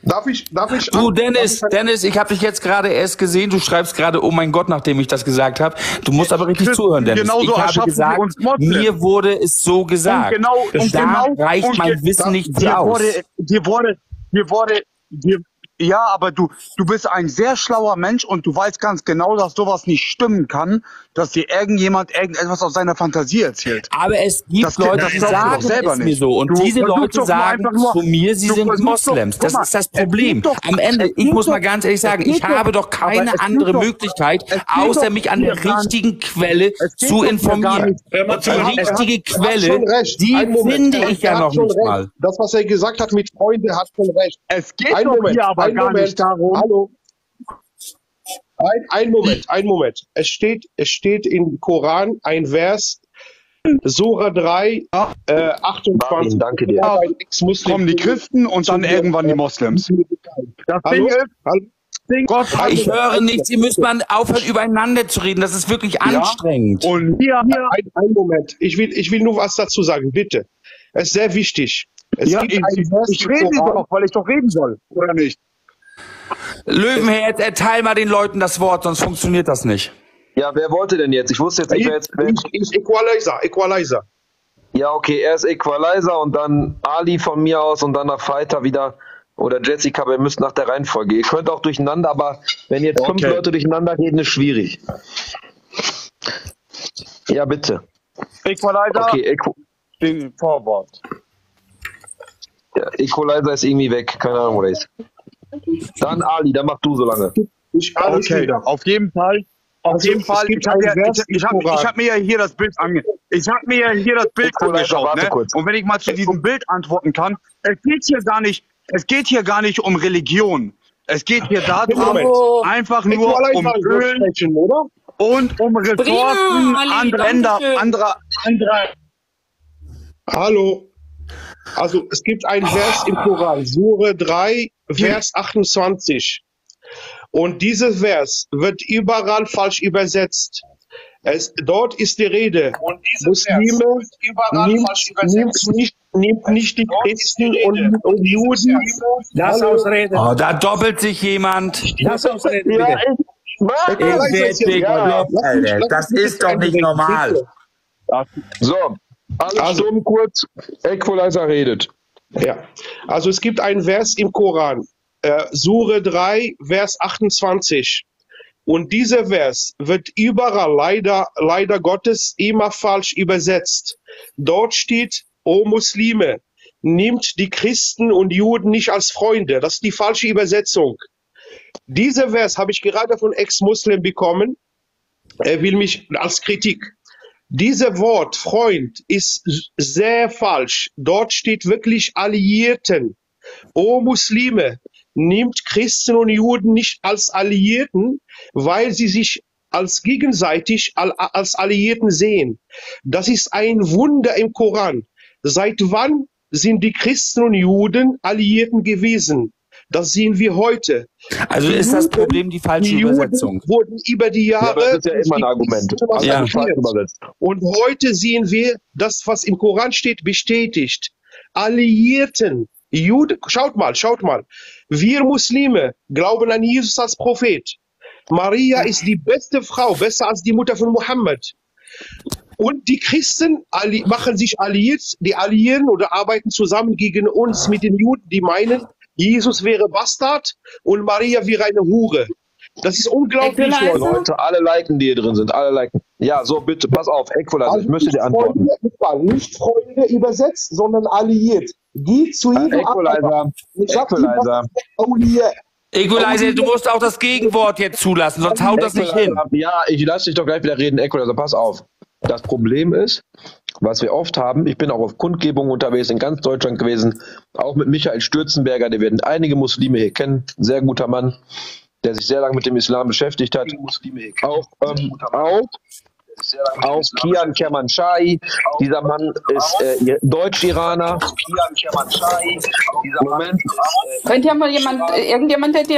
Darf ich, darf ich? Du, Dennis, Dennis, ich habe dich jetzt gerade erst gesehen. Du schreibst gerade, oh mein Gott, nachdem ich das gesagt habe. Du musst aber richtig zuhören, Dennis. genauso ich habe gesagt, mir wurde es so gesagt. Und genau, und da genau, reicht und mein Wissen nicht dir aus. Wurde, dir wurde, dir wurde, dir, ja, aber du, du bist ein sehr schlauer Mensch und du weißt ganz genau, dass sowas nicht stimmen kann, dass dir irgendjemand irgendetwas aus seiner Fantasie erzählt. Aber es gibt Das- Leute, das die sagen doch selber es mir nicht. so. Und Du diese Leute sagen nur- zu mir, sie du sind doch- Moslems. Das mal, ist das Problem. doch- Am Ende, ich muss mal doch- ganz ehrlich sagen, ich habe doch- keine andere doch- Möglichkeit, außer doch mich an der richtigen Quelle zu informieren. mal Und die richtige Quelle, die finde ich ja noch nicht mal. Das, was er gesagt hat mit Freunde, hat schon recht. Es geht Ein doch Moment, hier aber ein gar Moment. nicht darum. Hallo. Ein, ein Moment, ein Moment. Es steht, es steht im Koran ein Vers, Sura 3, äh, 28. danke dir. Ja. Kommen die Christen und dann irgendwann die Moslems. Das Hallo? Ding ist, Hallo? Gott Ich höre nichts. Ihr müsst mal aufhören, übereinander zu reden. Das ist wirklich anstrengend. Und hier, hier, Ein, ein Moment. Ich will, ich will nur was dazu sagen, bitte. Es ist sehr wichtig. Es ja, gibt ich, ich rede doch, weil ich doch reden soll, oder nicht? Löwenherz, erteil mal den Leuten das Wort, sonst funktioniert das nicht. Ja, wer wollte denn jetzt? Ich wusste jetzt nicht, wer jetzt. Ich, ich, Equalizer, Equalizer. ja, okay, er ist Equalizer und dann Ali von mir aus und dann nach Fighter wieder. Oder Jessica, wir müssen nach der Reihenfolge. Ihr könnt auch durcheinander, aber wenn jetzt fünf Okay. Leute durcheinander reden, ist schwierig. Ja, bitte. Equalizer, Okay, Equ Forward. ja, Equalizer ist irgendwie weg. Keine Ahnung, wo der ist. Dann Ali, dann mach du so lange. Ich alles Okay, auf jeden Fall. Auf Also, jeden Fall, ich habe ja, ich, Vers ich hab, hab mir ja hier das Bild ange ich habe mir ja hier das Bild Equalizer, angeschaut, warte ne? kurz. Und wenn ich mal zu diesem Bild antworten kann, es geht hier gar nicht, es geht hier gar nicht um Religion. Es geht hier darum, einfach nur um Öl und um Ressourcen Ali, anderer, Dankeschön. anderer, anderer. Hallo. Also es gibt ein Vers im Koran, Sure 3, Vers 28. Und dieser Vers wird überall falsch übersetzt. Es, dort ist die Rede. Muslime nimmt, nimmt, nicht, nimmt nicht die Christen und, und Juden. Lass ausreden. Oh, da doppelt sich jemand. Lass ausreden, Ja, ich? Ich werd Ja, Das ist doch nicht normal. So, alle Also- stumm kurz. Equalizer redet. Ja, also es gibt einen Vers im Koran, äh, Sure 3, Vers 28. Und dieser Vers wird überall leider, leider Gottes immer falsch übersetzt. Dort steht, O Muslime, nimmt die Christen und Juden nicht als Freunde. Das ist die falsche Übersetzung. Dieser Vers habe ich gerade von Ex-Muslim bekommen. Er will mich als Kritik. Dieser Wort Freund ist sehr falsch. Dort steht wirklich Alliierten. O Muslime, nimmt Christen und Juden nicht als Alliierten, weil sie sich als gegenseitig al- als Alliierten sehen. Das ist ein Wunder im Koran. Seit wann sind die Christen und Juden Alliierten gewesen? Das sehen wir heute. Also Die ist das Problem die falsche die Juden Übersetzung. wurden über die Ja, Jahre aber das ist ja immer ein die Argument. Also Ja. Und heute sehen wir, das, was im Koran steht, bestätigt. Alliierten, Juden, schaut mal, schaut mal. Wir Muslime glauben an Jesus als Prophet. Maria ist die beste Frau, besser als die Mutter von Mohammed. Und die Christen machen sich alliiert, die alliieren oder arbeiten zusammen gegen uns mit den Juden, die meinen, Jesus wäre Bastard und Maria wäre eine Hure. Das ist unglaublich, Equalizer? Leute. Alle liken, die hier drin sind, alle liken. Ja, so bitte, pass auf, Equalizer, ich müsste nicht dir antworten. Freunde, nicht Freunde übersetzt, sondern alliiert. Geht zu jedem Equalizer, Ich sag dir, Equalizer. Aulier. Equalizer, du musst auch das Gegenwort jetzt zulassen, sonst haut das nicht hin. Ja, ich lasse dich doch gleich wieder reden, Equalizer, pass auf. Das Problem ist, was wir oft haben, ich bin auch auf Kundgebungen unterwegs in ganz Deutschland gewesen, auch mit Michael Stürzenberger, der werden einige Muslime hier kennen, sehr guter Mann, der sich sehr lange mit dem Islam beschäftigt hat. Auch, ähm, auch, auch Kian Kermanshai, dieser Mann ist äh, Deutsch-Iraner. Moment, Könnte ja mal jemand, irgendjemand hätte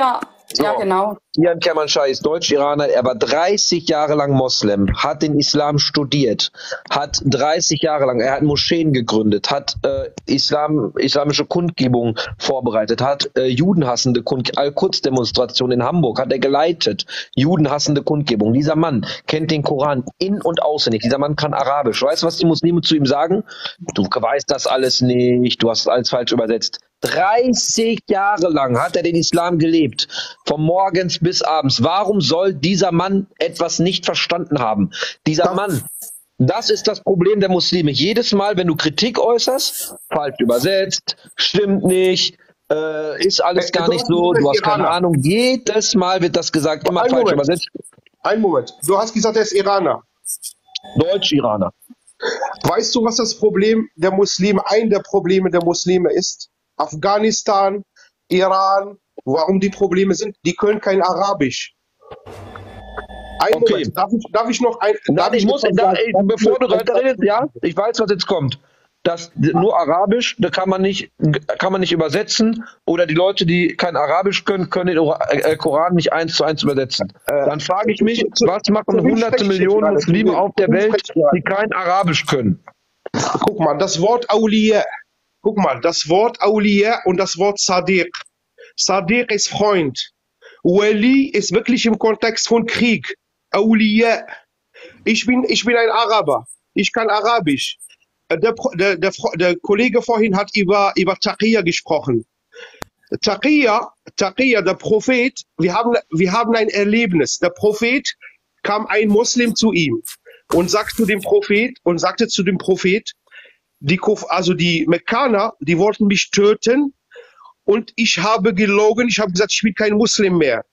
ja Ja, genau. Ian Kermanschah ist Deutsch-Iraner, er war 30 Jahre lang Moslem, hat den Islam studiert, hat 30 Jahre lang, er hat Moscheen gegründet, hat äh, Islam, islamische Kundgebungen vorbereitet, hat äh, judenhassende Kund Al-Quds-Demonstrationen in Hamburg, hat er geleitet, judenhassende Kundgebungen. Dieser Mann kennt den Koran in- und auswendig, dieser Mann kann Arabisch. Weißt du, was die Muslime zu ihm sagen? Du weißt das alles nicht, du hast alles falsch übersetzt. 30 Jahre lang hat er den Islam gelebt, von morgens bis abends. Warum soll dieser Mann etwas nicht verstanden haben? Dieser Mann, das ist das Problem der Muslime. Jedes Mal, wenn du Kritik äußerst, falsch übersetzt, stimmt nicht, äh, ist alles gar nicht so, du hast keine Ahnung. Jedes Mal wird das gesagt, immer Ein falsch Moment. übersetzt. Ein Moment. Du hast gesagt, er ist Iraner. Deutsch-Iraner. Weißt du, was das Problem der Muslime, ein der Probleme der Muslime ist? Afghanistan, Iran, warum die Probleme sind? Die können kein Arabisch. Ein Okay. Moment, darf ich, darf ich noch ein. Nein, ich muss, da, ey, bevor du weiterredest, ja, ich weiß, was jetzt kommt. Das nur Arabisch, da kann man nicht, kann man nicht übersetzen, oder die Leute, die kein Arabisch können, können den äh, Koran nicht eins zu eins übersetzen. Dann frage ich mich, was machen hunderte ich Millionen Muslime auf der Welt, ich die kein Arabisch können? Guck mal, das Wort Awliya. Guck mal, das Wort Awliya und das Wort Sadiq. Sadiq ist Freund. Wali ist wirklich im Kontext von Krieg. Awliya. Ich bin, ich bin ein Araber. Ich kann Arabisch. Äh, Der, der, der, der Kollege vorhin hat über, über Taqiyya gesprochen. Taqiyya, Taqiyya, der Prophet, wir haben, wir haben ein Erlebnis. Der Prophet kam ein Muslim zu ihm und sagte zu dem Prophet und sagte zu dem Prophet, die, Kuf- also die Mekkaner, die wollten mich töten und ich habe gelogen, ich habe gesagt, ich bin kein Muslim mehr.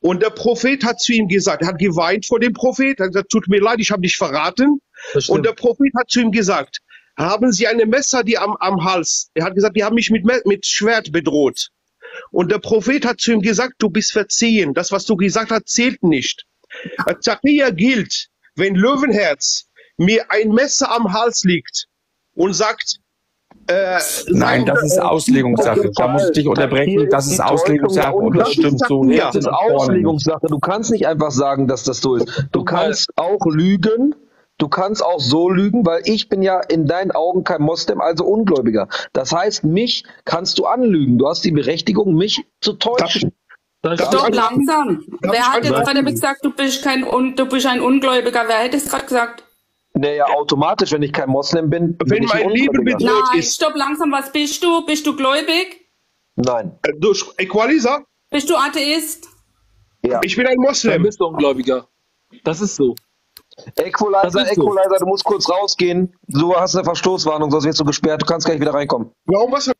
Und der Prophet hat zu ihm gesagt, er hat geweint vor dem Prophet, er hat gesagt, tut mir leid, ich habe dich verraten. Und der Prophet hat zu ihm gesagt, haben Sie eine Messer, die am, am Hals? Er hat gesagt, die haben mich mit, mit Schwert bedroht. Und der Prophet hat zu ihm gesagt, du bist verziehen. Das, was du gesagt hast, zählt nicht. Taqiyya gilt, wenn Löwenherz mir ein Messer am Hals liegt und sagt, äh, Nein, das ist Auslegungssache. Da muss ich dich unterbrechen. Das ist Auslegungssache und das stimmt so nicht. Das ist Auslegungssache. Du kannst nicht einfach sagen, dass das so ist. Du kannst auch lügen. Du kannst auch so lügen, weil ich bin ja in deinen Augen kein Moslem, also Ungläubiger. Das heißt, mich kannst du anlügen. Du hast die Berechtigung, mich zu täuschen. Stopp langsam. Wer hat jetzt gerade gesagt, du bist kein du bist ein Ungläubiger? Wer hätte es gerade gesagt? Naja, automatisch, wenn ich kein Moslem bin, bin ich ein Ungläubiger. Nein, stopp langsam. Was bist du? Bist du gläubig? Nein. Du, Equalizer? Bist du Atheist? Ja. Ich bin ein Moslem. Dann bist du Ungläubiger. Das ist so. Das Equalizer, ist so. Equalizer, du musst kurz rausgehen. Du hast eine Verstoßwarnung, sonst wirst du gesperrt. Du kannst gleich wieder reinkommen. Warum was?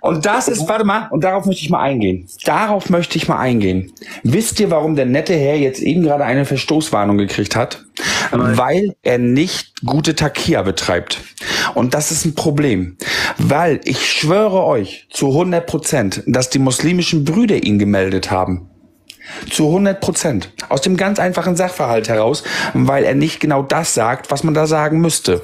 Und das ist, warte mal, und darauf möchte ich mal eingehen. Darauf möchte ich mal eingehen. Wisst ihr, warum der nette Herr jetzt eben gerade eine Verstoßwarnung gekriegt hat? Weil er nicht gute Takia betreibt. Und das ist ein Problem. Weil ich schwöre euch zu 100 Prozent, dass die muslimischen Brüder ihn gemeldet haben. Zu 100 Prozent. Aus dem ganz einfachen Sachverhalt heraus, weil er nicht genau das sagt, was man da sagen müsste.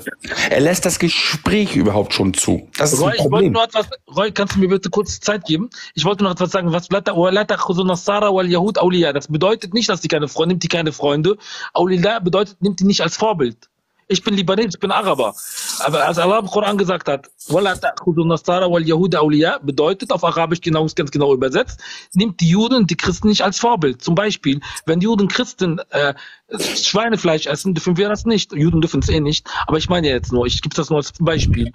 Er lässt das Gespräch überhaupt schon zu. Das ist Roy, ein ich wollte Problem. nur etwas, Roy, kannst du mir bitte kurz Zeit geben? Ich wollte noch etwas sagen. Was "Wala ta- wala takhudhu Nasara wal Yahud awliya. Das bedeutet nicht, dass die keine Freunde, nimmt die keine Freunde. Awliya bedeutet, nimmt die nicht als Vorbild. Ich bin Libanese, ich bin Araber. Aber als Allah im Koran gesagt hat, "Wala takhudhu Nasara wal Yahud awliya, bedeutet auf Arabisch genau, ganz genau übersetzt, nimmt die Juden die Christen nicht als Vorbild. Zum Beispiel, wenn Juden Christen äh, Schweinefleisch essen, dürfen wir das nicht. Juden dürfen es eh nicht. Aber ich meine jetzt nur, ich gebe das nur als Beispiel.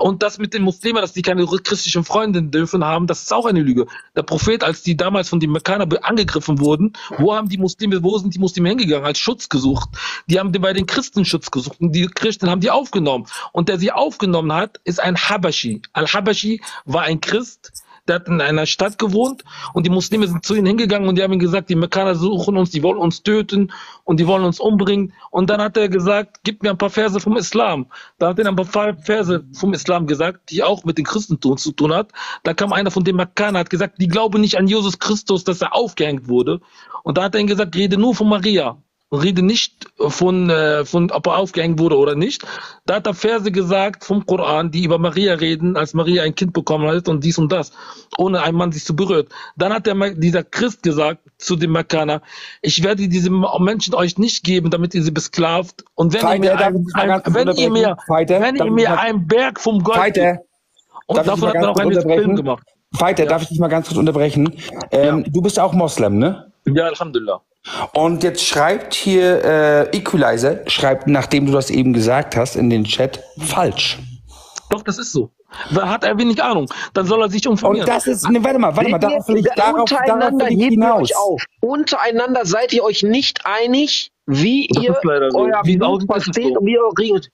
Und das mit den Muslimen, dass die keine christlichen Freunde dürfen haben, das ist auch eine Lüge. Der Prophet, als die damals von den Mekkaner angegriffen wurden, wo haben die Muslime, wo sind die Muslime hingegangen, als Schutz gesucht? Die haben bei den Christen Schutz gesucht und die Christen haben die aufgenommen. Und der sie aufgenommen hat, ist ein Habashi. Al-Habashi war ein Christ, der hat in einer Stadt gewohnt und die Muslime sind zu ihm hingegangen und die haben ihm gesagt, die Mekkaner suchen uns, die wollen uns töten und die wollen uns umbringen. Und dann hat er gesagt, gib mir ein paar Verse vom Islam. Da hat er ein paar Verse vom Islam gesagt, die auch mit dem Christentum zu tun hat. Da kam einer von den Mekkaner, hat gesagt, die glauben nicht an Jesus Christus, dass er aufgehängt wurde. Und da hat er ihm gesagt, rede nur von Maria. Rede nicht von, äh, von ob er aufgehängt wurde oder nicht. Da hat er Verse gesagt vom Koran, die über Maria reden, als Maria ein Kind bekommen hat und dies und das, ohne ein Mann sich zu berührt. Dann hat der, dieser Christ gesagt zu dem Mekkaner, ich werde diese Menschen euch nicht geben, damit ihr sie besklavt. Und wenn ihr Feiter, mir, ein, ein, wenn ihr mir? Feiter, wenn ihr mir einen Berg vom Gold Feiter, gebt, und davon hat er auch einen Film gemacht. Feiter, darf ich dich mal ganz kurz unterbrechen? Ähm, Du bist auch Moslem, ne? Ja, Alhamdulillah. Und jetzt schreibt hier äh, Equalizer, schreibt, nachdem du das eben gesagt hast, in den Chat, falsch. Doch, das ist so. Da hat er wenig Ahnung. Dann soll er sich informieren. Und das ist, ne, warte mal, warte mal, darauf will ich, Da- darauf, darauf untereinander will ich hebt ihr hinaus. euch auf. Untereinander seid ihr euch nicht einig, wie Das ihr ist leider so. euer Wie versteht so. und wie ihr regelt.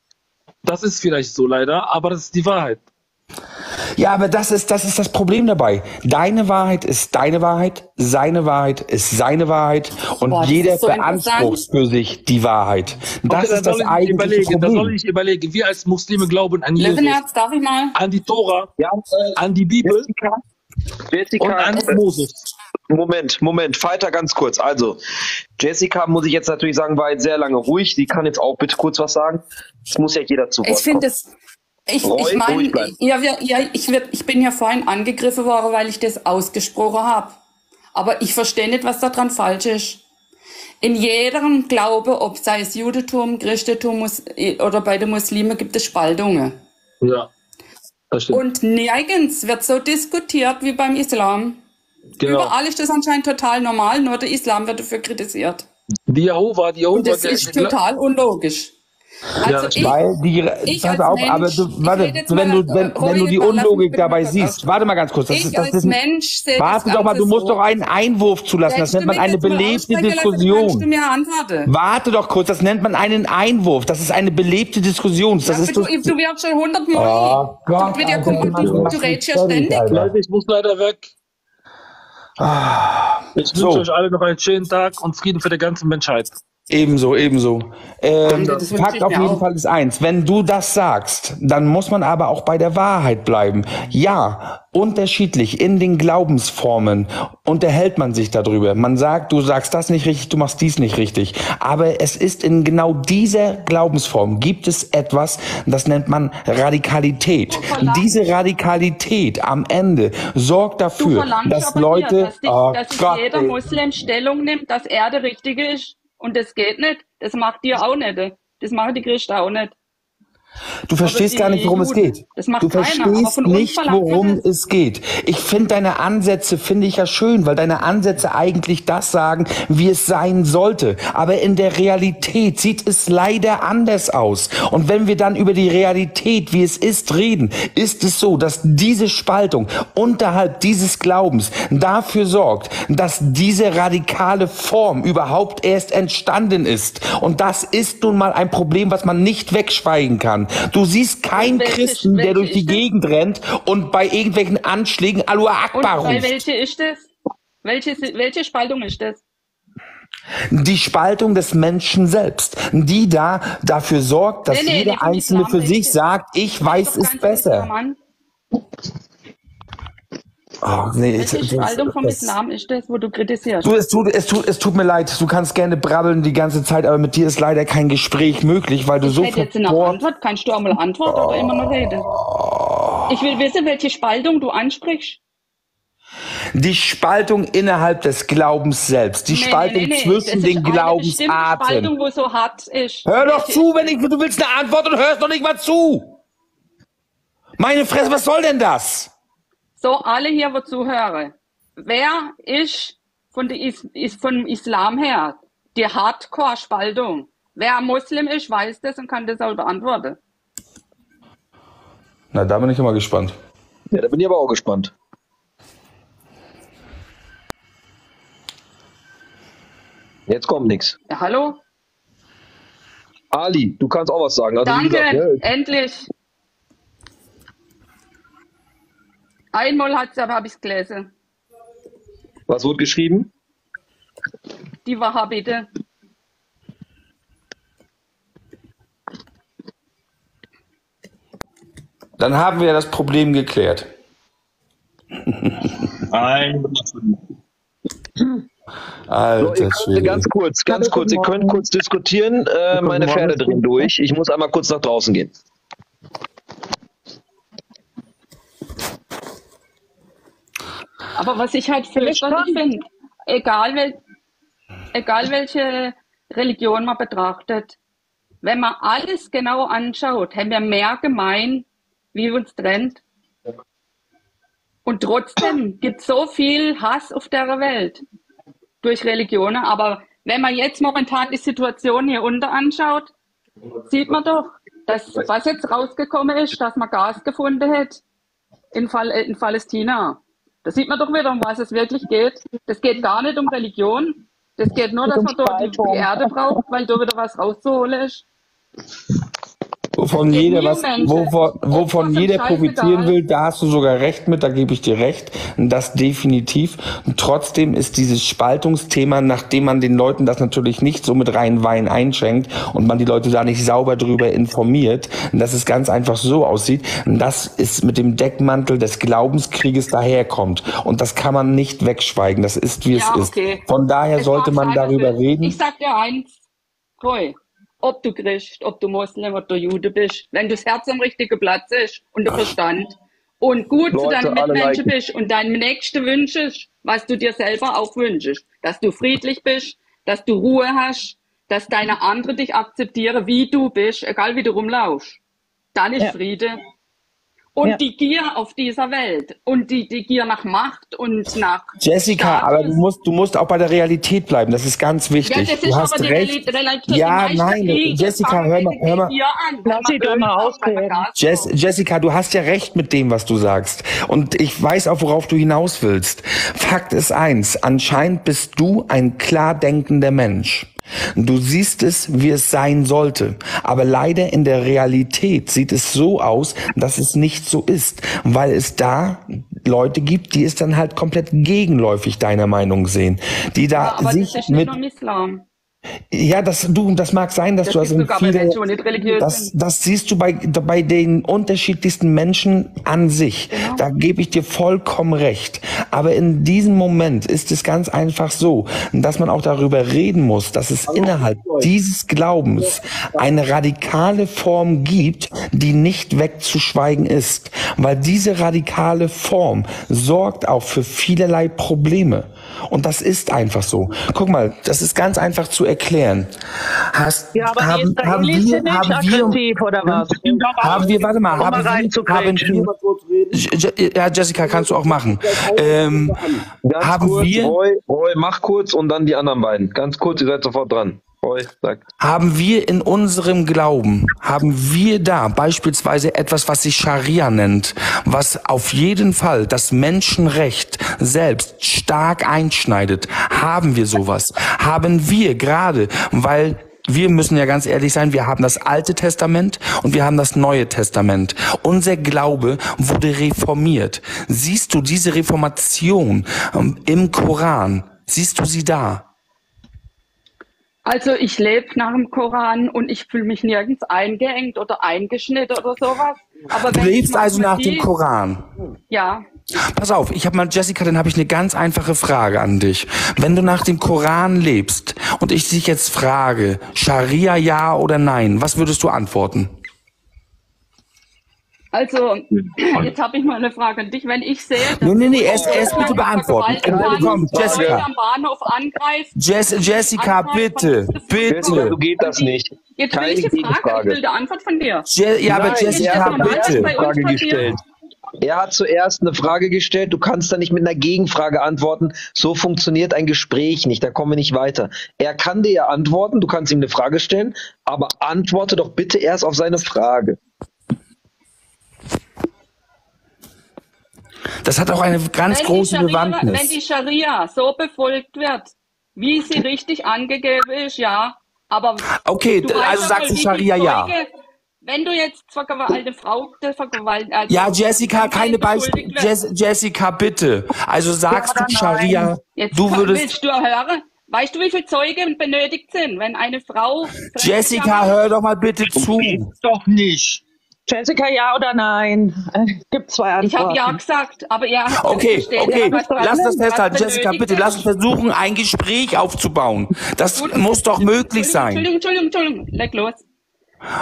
Das ist vielleicht so leider, aber das ist die Wahrheit. Ja, aber das ist, das ist das Problem dabei. Deine Wahrheit ist deine Wahrheit, seine Wahrheit ist seine Wahrheit und Boah, das jeder so beansprucht für sich die Wahrheit. Das Okay, ist das soll ich eigentliche überlegen, dann soll Problem. ich überlegen. Wir als Muslime glauben an Jesus, Löwenherz, darf ich mal? an die Tora, Ja, an die Bibel Jessica, und an äh, Moses. Moment, Moment, Fighter ganz kurz. Also, Jessica muss ich jetzt natürlich sagen, war jetzt sehr lange ruhig. Sie kann jetzt auch bitte kurz was sagen. Es muss ja jeder zu Wort Ich finde kommen. es. Ich, ich meine, ja, ja, ich, ich bin ja vorhin angegriffen worden, weil ich das ausgesprochen habe. Aber ich verstehe nicht, was daran falsch ist. In jedem Glaube, ob sei es Judentum, Christentum Mus- oder bei den Muslimen, gibt es Spaltungen. Ja, das stimmt. Und nirgends wird so diskutiert wie beim Islam. Genau. Überall ist das anscheinend total normal, nur der Islam wird dafür kritisiert. Die Jehova, die Jehova. Und das ist total unlogisch. Ja, Also ich, Weil die, ich pass als auf, Mensch- aber du, warte, wenn mal, du, wenn, wenn du die mal, Unlogik mal dabei siehst, warte mal ganz kurz, das, Ich ist- das als ist, ein- Mensch warte doch mal, du musst so. doch einen Einwurf zulassen, das du nennt man eine mal belebte du Diskussion. Warte doch kurz, das nennt man einen Einwurf, das ist eine belebte Diskussion, das Ja, ist du, doch, du wirst schon hundertmal. Oh Gott, du, Alter, du, du du redest ja ständig. Alter. Leute, ich muss leider weg. Ah, Ich So. wünsche euch alle noch einen schönen Tag und Frieden für die ganze Menschheit. Ebenso, ebenso. Ähm, Fakt ich auf mir jeden auch. Fall ist eins. Wenn du das sagst, dann muss man aber auch bei der Wahrheit bleiben. Ja, unterschiedlich in den Glaubensformen unterhält man sich darüber. Man sagt, du sagst das nicht richtig, du machst dies nicht richtig. Aber es ist in genau dieser Glaubensform gibt es etwas, das nennt man Radikalität. Diese Radikalität am Ende sorgt dafür, dass Leute, hier, dass, dich, oh dass sich Gott, jeder ey. Muslim Stellung nimmt, dass er der Richtige ist. Und das geht nicht. Das macht ihr auch nicht. Das machen die Christen auch nicht. Du verstehst gar nicht, worum es Juden. geht. Das macht du keiner, verstehst uns nicht, worum es geht. Ich finde deine Ansätze finde ich ja schön, weil deine Ansätze eigentlich das sagen, wie es sein sollte. Aber in der Realität sieht es leider anders aus. Und wenn wir dann über die Realität, wie es ist, reden, ist es so, dass diese Spaltung unterhalb dieses Glaubens dafür sorgt, dass diese radikale Form überhaupt erst entstanden ist. Und das ist nun mal ein Problem, was man nicht wegschweigen kann. Du siehst keinen welche- Christen, der durch die das? Gegend rennt und bei irgendwelchen Anschlägen Und Akbar bei ruft. welche ist das? Welche, welche Spaltung ist das? Die Spaltung des Menschen selbst, die da dafür sorgt, dass Nee, nee, jeder Einzelne für sich sagt, ich weiß es besser. Oh, nee, Welche das- Spaltung vom das- Islam ist das, wo du kritisierst? Du, es tut, es tut, es tut mir leid. Du kannst gerne brabbeln die ganze Zeit, aber mit dir ist leider kein Gespräch möglich, weil du Ich so hätte jetzt eine. Antwort. Kannst du einmal antworten oder immer noch reden? Ich will wissen, welche Spaltung du ansprichst. Die Spaltung innerhalb des Glaubens selbst, die Nee, Spaltung nee, nee. zwischen den bestimmte Spaltung, Glaubensarten. wo so hart ist. Hör doch zu, wenn ich, du willst eine Antwort und hörst doch nicht mal zu. Meine Fresse, was soll denn das? So, alle hier, wo zuhören. Wer ist von der Is ist vom Islam her die Hardcore-Spaltung? Wer Muslim ist, weiß das und kann das auch beantworten. Na, da bin ich immer gespannt. Ja, da bin ich aber auch gespannt. Jetzt kommt nichts. Ja, hallo? Ali, du kannst auch was sagen. Also, wie Danke, gesagt, ne, endlich. Einmal hat's, aber habe ich's gelesen. was wurde geschrieben? Die Wahhabite. Dann haben wir das Problem geklärt. Nein. So, ihr Alter könnt Schwede. ganz kurz, ganz kurz, ihr könnt kurz diskutieren. Äh, meine Pferde drehen durch. Ich muss einmal kurz nach draußen gehen. Aber was ich halt fürchterlich finde, egal, wel, egal welche Religion man betrachtet, wenn man alles genau anschaut, haben wir mehr gemein, wie uns trennt. Und trotzdem gibt es so viel Hass auf der Welt durch Religionen. Aber wenn man jetzt momentan die Situation hier unten anschaut, sieht man doch, dass was jetzt rausgekommen ist, dass man Gas gefunden hat in, Fall, in Palästina. Da sieht man doch wieder, um was es wirklich geht. Das geht gar nicht um Religion. Das geht nur, dass man dort die, die Erde braucht, weil da wieder was rauszuholen ist. Wovon jeder was, wovon, wovon jeder profitieren will, da hast du sogar recht mit, da gebe ich dir recht. Das definitiv. Und trotzdem ist dieses Spaltungsthema, nachdem man den Leuten das natürlich nicht so mit rein Wein einschenkt und man die Leute da nicht sauber drüber informiert, dass es ganz einfach so aussieht, dass es mit dem Deckmantel des Glaubenskrieges daherkommt. Und das kann man nicht wegschweigen. Das ist, wie Ja, es okay. ist. Von daher Es sollte man darüber reden. Ich sag dir eins, Roy, ob du Christ, ob du Moslem oder Jude bist, wenn das Herz am richtigen Platz ist und der Verstand und gut zu Leute, deinen alle Mitmenschen bist und deinem Nächsten wünschst, was du dir selber auch wünschst, dass du friedlich bist, dass du Ruhe hast, dass deine anderen dich akzeptieren, wie du bist, egal wie du rumlaufst, dann ist Ja. Friede. Und Ja. die Gier auf dieser Welt und die, die Gier nach Macht und nach Jessica, aber du musst, du musst auch bei der Realität bleiben. Das ist ganz wichtig. Ja, das du ist hast aber die recht. Ja, nein, Kriege Jessica, hör mal, hör mal. Lass sie doch mal ausreden. Jess. Jessica, du hast ja recht mit dem, was du sagst. Und ich weiß auch, worauf du hinaus willst. Fakt ist eins. Anscheinend bist du ein klar denkender Mensch. Du siehst es, wie es sein sollte. Aber leider in der Realität sieht es so aus, dass es nicht so ist. Weil es da Leute gibt, die es dann halt komplett gegenläufig deiner Meinung sehen. Die da Ja, aber sich das ist mit Islam. Ja, das, du, das mag sein, dass Das du also viele, Menschen, das, das siehst du bei, bei den unterschiedlichsten Menschen an sich. Genau. Da gebe ich dir vollkommen recht. Aber in diesem Moment ist es ganz einfach so, dass man auch darüber reden muss, dass es innerhalb dieses Glaubens eine radikale Form gibt, die nicht wegzuschweigen ist. Weil diese radikale Form sorgt auch für vielerlei Probleme. Und das ist einfach so. Guck mal, das ist ganz einfach zu erklären. Hast, Ja, aber die haben, haben Israelis wir, nicht haben wir, aggressiv, oder was? haben wir, warte mal, Um mal haben wir, haben wir, ja, Jessica, kannst du auch machen. Ähm, Ganz haben kurz, wir, Roy, Roy, mach kurz und dann die anderen beiden. Ganz kurz, ihr seid sofort dran. Sag. haben wir in unserem Glauben, haben wir da beispielsweise etwas, was sich Scharia nennt, was auf jeden Fall das Menschenrecht selbst stark einschneidet? Haben wir sowas? Haben wir gerade, weil wir müssen ja ganz ehrlich sein, wir haben das Alte Testament und wir haben das Neue Testament. Unser Glaube wurde reformiert. Siehst du diese Reformation ähm, im Koran? Siehst du sie da? Also ich lebe nach dem Koran und ich fühle mich nirgends eingeengt oder eingeschnitten oder sowas. Aber Du lebst also nach dem Koran. Ja, Pass auf, ich habe mal Jessica, dann habe ich eine ganz einfache Frage an dich. Wenn du nach dem Koran lebst und ich dich jetzt frage, Scharia ja oder nein, was würdest du antworten? Also [CLEARS THROAT] jetzt habe ich mal eine Frage an dich. Wenn ich sehe, dass Nee, nee, erst- erst bitte beantworten. Komm, Jessica. Am Bahnhof angreift. Jess, Jessica, bitte, Jessica, bitte. du geht das nicht. Jetzt will ich die Frage, ich Gegenfrage. will die Antwort von dir. Je ja, aber Nein, Jessica, er uns Frage gestellt. Er hat zuerst eine Frage gestellt. Du kannst da nicht mit einer Gegenfrage antworten. So funktioniert ein Gespräch nicht. Da kommen wir nicht weiter. Er kann dir ja antworten. Du kannst ihm eine Frage stellen, aber antworte doch bitte erst auf seine Frage. Das hat auch eine ganz wenn große Scharia, Wenn Bewandtnis. die Scharia so befolgt wird, wie sie richtig angegeben ist, ja. Aber Okay, also sagst du Scharia viele ja. Wenn du jetzt eine Frau vergewaltigt, also Ja, Jessica, keine Beispiele. Jess, Jessica, bitte. Also sagst Ja, du Scharia? Jetzt du würdest, willst du hören? Weißt du, wie viele Zeugen benötigt sind, wenn eine Frau Jessica, hör doch mal bitte zu. Doch nicht. Jessica, ja oder nein? Äh, gibt zwei Antworten. Ich habe ja gesagt, aber ihr habt Okay, okay, lass das festhalten. Jessica, bitte, lass uns versuchen, ein Gespräch aufzubauen. Das muss doch möglich sein. Entschuldigung, Entschuldigung, Entschuldigung, leg los.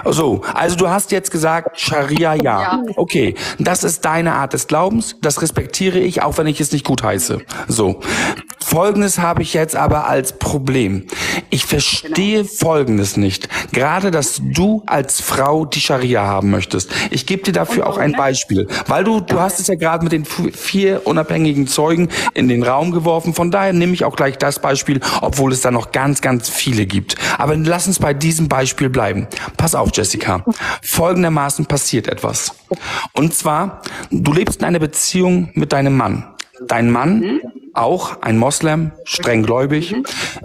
So, also du hast jetzt gesagt, Scharia ja. Ja. Okay, das ist deine Art des Glaubens, das respektiere ich, auch wenn ich es nicht gut heiße. So, folgendes habe ich jetzt aber als Problem. Ich verstehe folgendes nicht. Gerade, dass du als Frau die Scharia haben möchtest. Ich gebe dir dafür auch ein Beispiel, weil du, du hast es ja gerade mit den vier unabhängigen Zeugen in den Raum geworfen. Von daher nehme ich auch gleich das Beispiel, obwohl es da noch ganz, ganz viele gibt. Aber lass uns bei diesem Beispiel bleiben. Pass auf, Jessica. Folgendermaßen passiert etwas. Und zwar, du lebst in einer Beziehung mit deinem Mann. Dein Mann, auch ein Moslem, strenggläubig,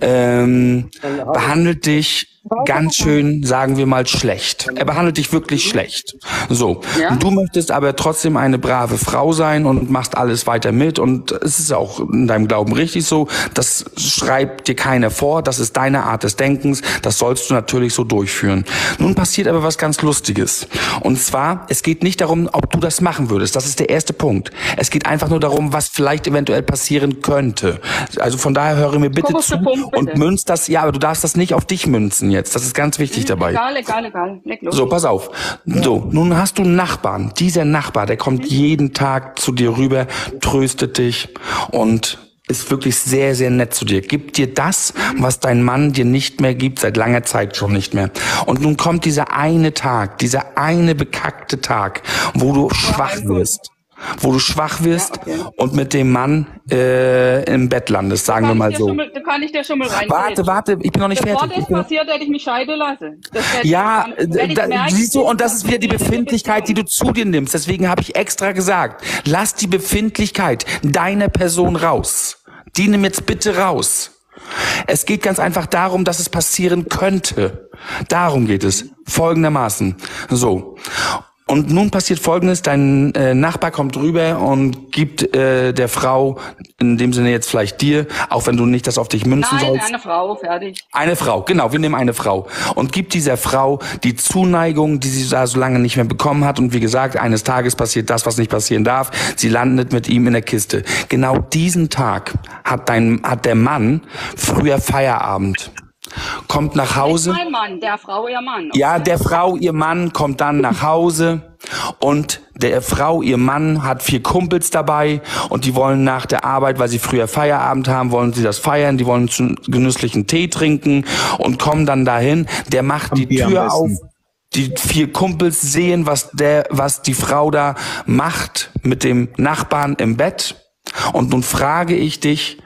ähm, behandelt dich ganz schön, sagen wir mal, schlecht. Er behandelt dich wirklich schlecht. So. Du möchtest aber trotzdem eine brave Frau sein und machst alles weiter mit und es ist auch in deinem Glauben richtig so. Das schreibt dir keiner vor. Das ist deine Art des Denkens. Das sollst du natürlich so durchführen. Nun passiert aber was ganz Lustiges. Und zwar, es geht nicht darum, ob du das machen würdest. Das ist der erste Punkt. Es geht einfach nur darum, was vielleicht eventuell passieren könnte. Also von daher höre mir bitte zu Punkt, bitte. und münz das, ja, aber du darfst das nicht auf dich münzen jetzt. Das ist ganz wichtig dabei. Egal, egal, egal. Leg los. So, pass auf. So, nun hast du einen Nachbarn. Dieser Nachbar, der kommt jeden Tag zu dir rüber, tröstet dich und ist wirklich sehr, sehr nett zu dir. Gibt dir das, was dein Mann dir nicht mehr gibt, seit langer Zeit schon nicht mehr. Und nun kommt dieser eine Tag, dieser eine bekackte Tag, wo du schwach wirst. Wo du schwach wirst und mit dem Mann äh, im Bett landest, sagen wir mal so. mal- Da kann ich dir schon mal rein. Warte, warte, ich bin noch nicht Bevor fertig. Ich das passiert, hätte ich mich scheiden lassen. Ja, dann- da, merke, siehst du, und das ist wieder die Befindlichkeit, die du zu dir nimmst. Deswegen habe ich extra gesagt, lass die Befindlichkeit deiner Person raus. Die nimm jetzt bitte raus. Es geht ganz einfach darum, dass es passieren könnte. Darum geht es. Folgendermaßen. So. Und nun passiert Folgendes, dein äh, Nachbar kommt rüber und gibt äh, der Frau, in dem Sinne jetzt vielleicht dir, auch wenn du nicht das auf dich münzen Nein, sollst, eine Frau, fertig. eine Frau, genau, wir nehmen eine Frau und gibt dieser Frau die Zuneigung, die sie da so lange nicht mehr bekommen hat. Und wie gesagt, eines Tages passiert das, was nicht passieren darf. Sie landet mit ihm in der Kiste. Genau diesen Tag hat dein, hat der Mann früher Feierabend. Kommt nach Hause. Mein Mann, der Frau, ihr Mann. Ja, der Frau, ihr Mann kommt dann nach Hause und der Frau, ihr Mann hat vier Kumpels dabei und die wollen nach der Arbeit, weil sie früher Feierabend haben, wollen sie das feiern, die wollen zu genüsslichen Tee trinken und kommen dann dahin. Der macht die Bier am Tür auf. Die vier Kumpels sehen, was der, was die Frau da macht mit dem Nachbarn im Bett. Und nun frage ich dich,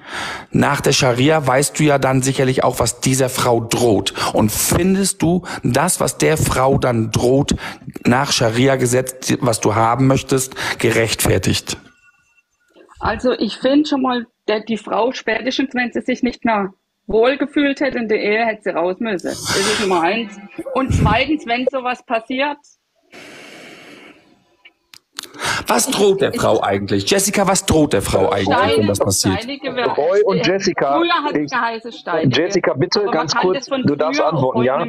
nach der Scharia weißt du ja dann sicherlich auch, was dieser Frau droht. Und findest du das, was der Frau dann droht, nach Scharia-Gesetz, was du haben möchtest, gerechtfertigt? Also ich finde schon mal, die Frau spätestens, wenn sie sich nicht mehr wohlgefühlt hätte in der Ehe, hätte sie raus müssen. Das ist Nummer eins. Und zweitens, wenn sowas passiert, Was droht der Frau eigentlich? Jessica, was droht der Frau eigentlich, wenn das passiert? Roy und Jessica, Früher hat es ich- geheißen Steinige. Jessica, bitte Aber ganz kurz, du darfst antworten, ja?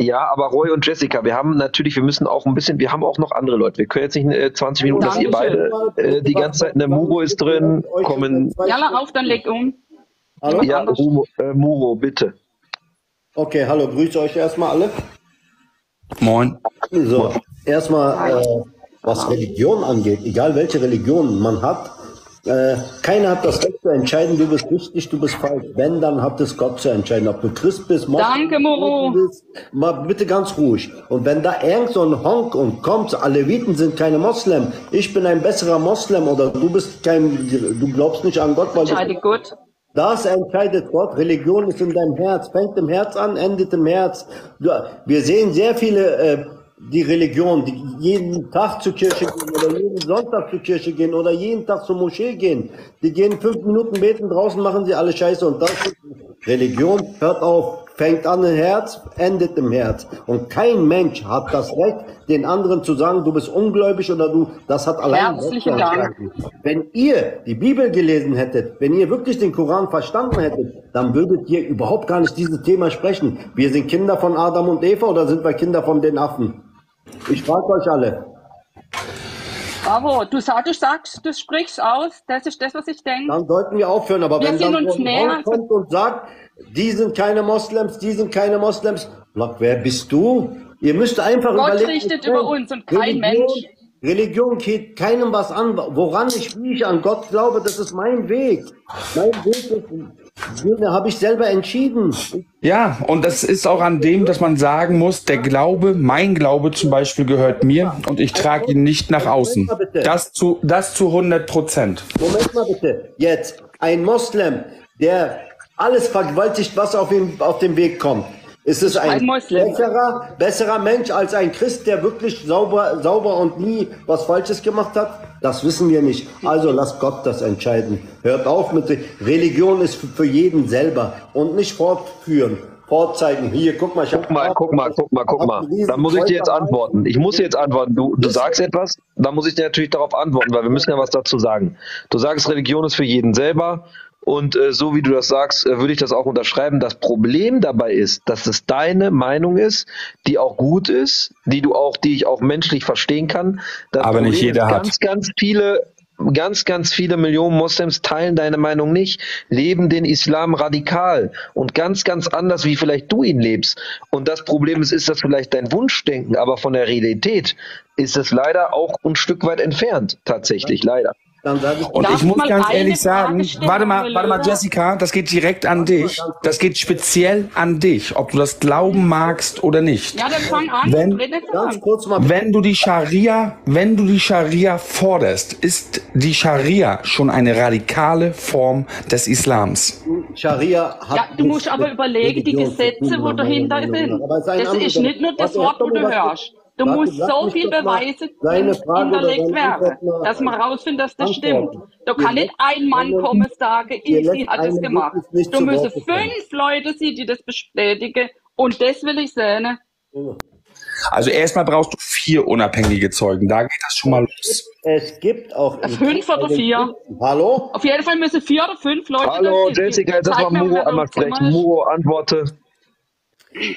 Ja, aber Roy und Jessica, wir haben natürlich, wir müssen auch ein bisschen, wir haben auch noch andere Leute. Wir können jetzt nicht äh, 20 Minuten, dass ihr beide äh, die ganze Zeit, ne, Muro ist drin, kommen, Jalla auf, dann leg um. Hallo? ja, Muro, äh, Muro, bitte. Okay, hallo, grüße euch erstmal alle. Moin. So, erstmal, äh, was Religion angeht, egal welche Religion man hat, äh, keiner hat das Recht zu entscheiden, du bist richtig, du bist falsch. Wenn, dann hat es Gott zu entscheiden, ob du Christ bist, Moslem Danke, Moro. bist. Mal bitte ganz ruhig. Und wenn da irgend so ein Honk und kommt, Aleviten sind keine Moslem, ich bin ein besserer Moslem oder du bist kein, du glaubst nicht an Gott, weil du Entscheide gut. das entscheidet Gott. Religion ist in deinem Herz. Fängt im Herz an, endet im Herz. Wir sehen sehr viele, äh, die Religion, die jeden Tag zur Kirche gehen oder jeden Sonntag zur Kirche gehen oder jeden Tag zur Moschee gehen. Die gehen fünf Minuten beten, draußen machen sie alle Scheiße und das ist Religion hört auf, fängt an im Herz, endet im Herz. Und kein Mensch hat das Recht, den anderen zu sagen, du bist ungläubig oder du, das hat allein Herzlichen Dank. Wenn ihr die Bibel gelesen hättet, wenn ihr wirklich den Koran verstanden hättet, dann würdet ihr überhaupt gar nicht dieses Thema sprechen. Wir sind Kinder von Adam und Eva oder sind wir Kinder von den Affen? Ich frage euch alle. Bravo, du, sag, du sagst, du sprichst aus, das ist das, was ich denke. Dann sollten wir aufhören. Aber Wir wenn sind dann uns näher. Kommt und sagt, die sind keine Moslems, die sind keine Moslems, sag, wer bist du? Ihr müsst einfach Gott überlegen. richtet über uns und kein Religion, Mensch. Religion geht keinem was an. Woran ich, wie ich an Gott glaube, das ist mein Weg. Mein Weg ist, den habe ich selber entschieden. Ja, und das ist auch an dem, dass man sagen muss, der Glaube, mein Glaube zum Beispiel gehört mir und ich trage ihn nicht nach außen. Das zu, das zu 100 Prozent. Moment mal bitte. Jetzt, ein Moslem, der alles vergewaltigt, was auf, ihm, auf dem Weg kommt. Ist es ein, Ein besserer, besserer Mensch als ein Christ, der wirklich sauber, sauber und nie was Falsches gemacht hat? Das wissen wir nicht. Also lasst Gott das entscheiden. Hört auf mit Religion ist für- für jeden selber und nicht fortführen, vorzeigen. Hier, guck mal, ich Guck mal, guck mal, guck mal, guck mal. Da muss ich dir jetzt antworten. Ich muss dir jetzt antworten. Du, du sagst etwas, da muss ich dir natürlich darauf antworten, weil wir müssen ja was dazu sagen. Du sagst, Religion ist für jeden selber. Und äh, so wie du das sagst, äh, würde ich das auch unterschreiben. Das Problem dabei ist, dass es deine Meinung ist, die auch gut ist, die du auch, die ich auch menschlich verstehen kann. Das Aber nicht Problem jeder ist, hat. Ganz, ganz viele ganz, ganz viele Millionen Moslems teilen deine Meinung nicht, leben den Islam radikal und ganz, ganz anders, wie vielleicht du ihn lebst. Und das Problem ist, ist das vielleicht dein Wunschdenken, aber von der Realität ist es leider auch ein Stück weit entfernt, tatsächlich, leider. Und ich muss ganz ehrlich sagen, warte mal, warte mal, Jessica, das geht direkt an dich. Das geht speziell an dich, ob du das glauben magst oder nicht. Ja, dann fang an. Wenn- nicht so an. Wenn du die Scharia, wenn du die Scharia forderst, ist die Scharia schon eine radikale Form des Islams. Scharia hat Ja, du musst aber überlegen, die Gesetze, wo dahinter sind. Das ist nicht nur das Wort, wo du mal, hörst. Du warte, musst so viel Beweise hinterlegt werden, dass man rausfindet, dass das stimmt. Da kann nicht ein Mann kommen und sagen, Isin lässt hat das einen gemacht. Du kommen. fünf Leute sein, die das bestätigen. Und das will ich sehen. Also erstmal brauchst du vier unabhängige Zeugen. Da geht das schon mal los. Es gibt auch. Fünf oder vier. Hallo? Auf jeden Fall müssen vier oder fünf Leute Hallo, das. Jessica, mal mir, Muro einmal sprechen. Muro, antworte.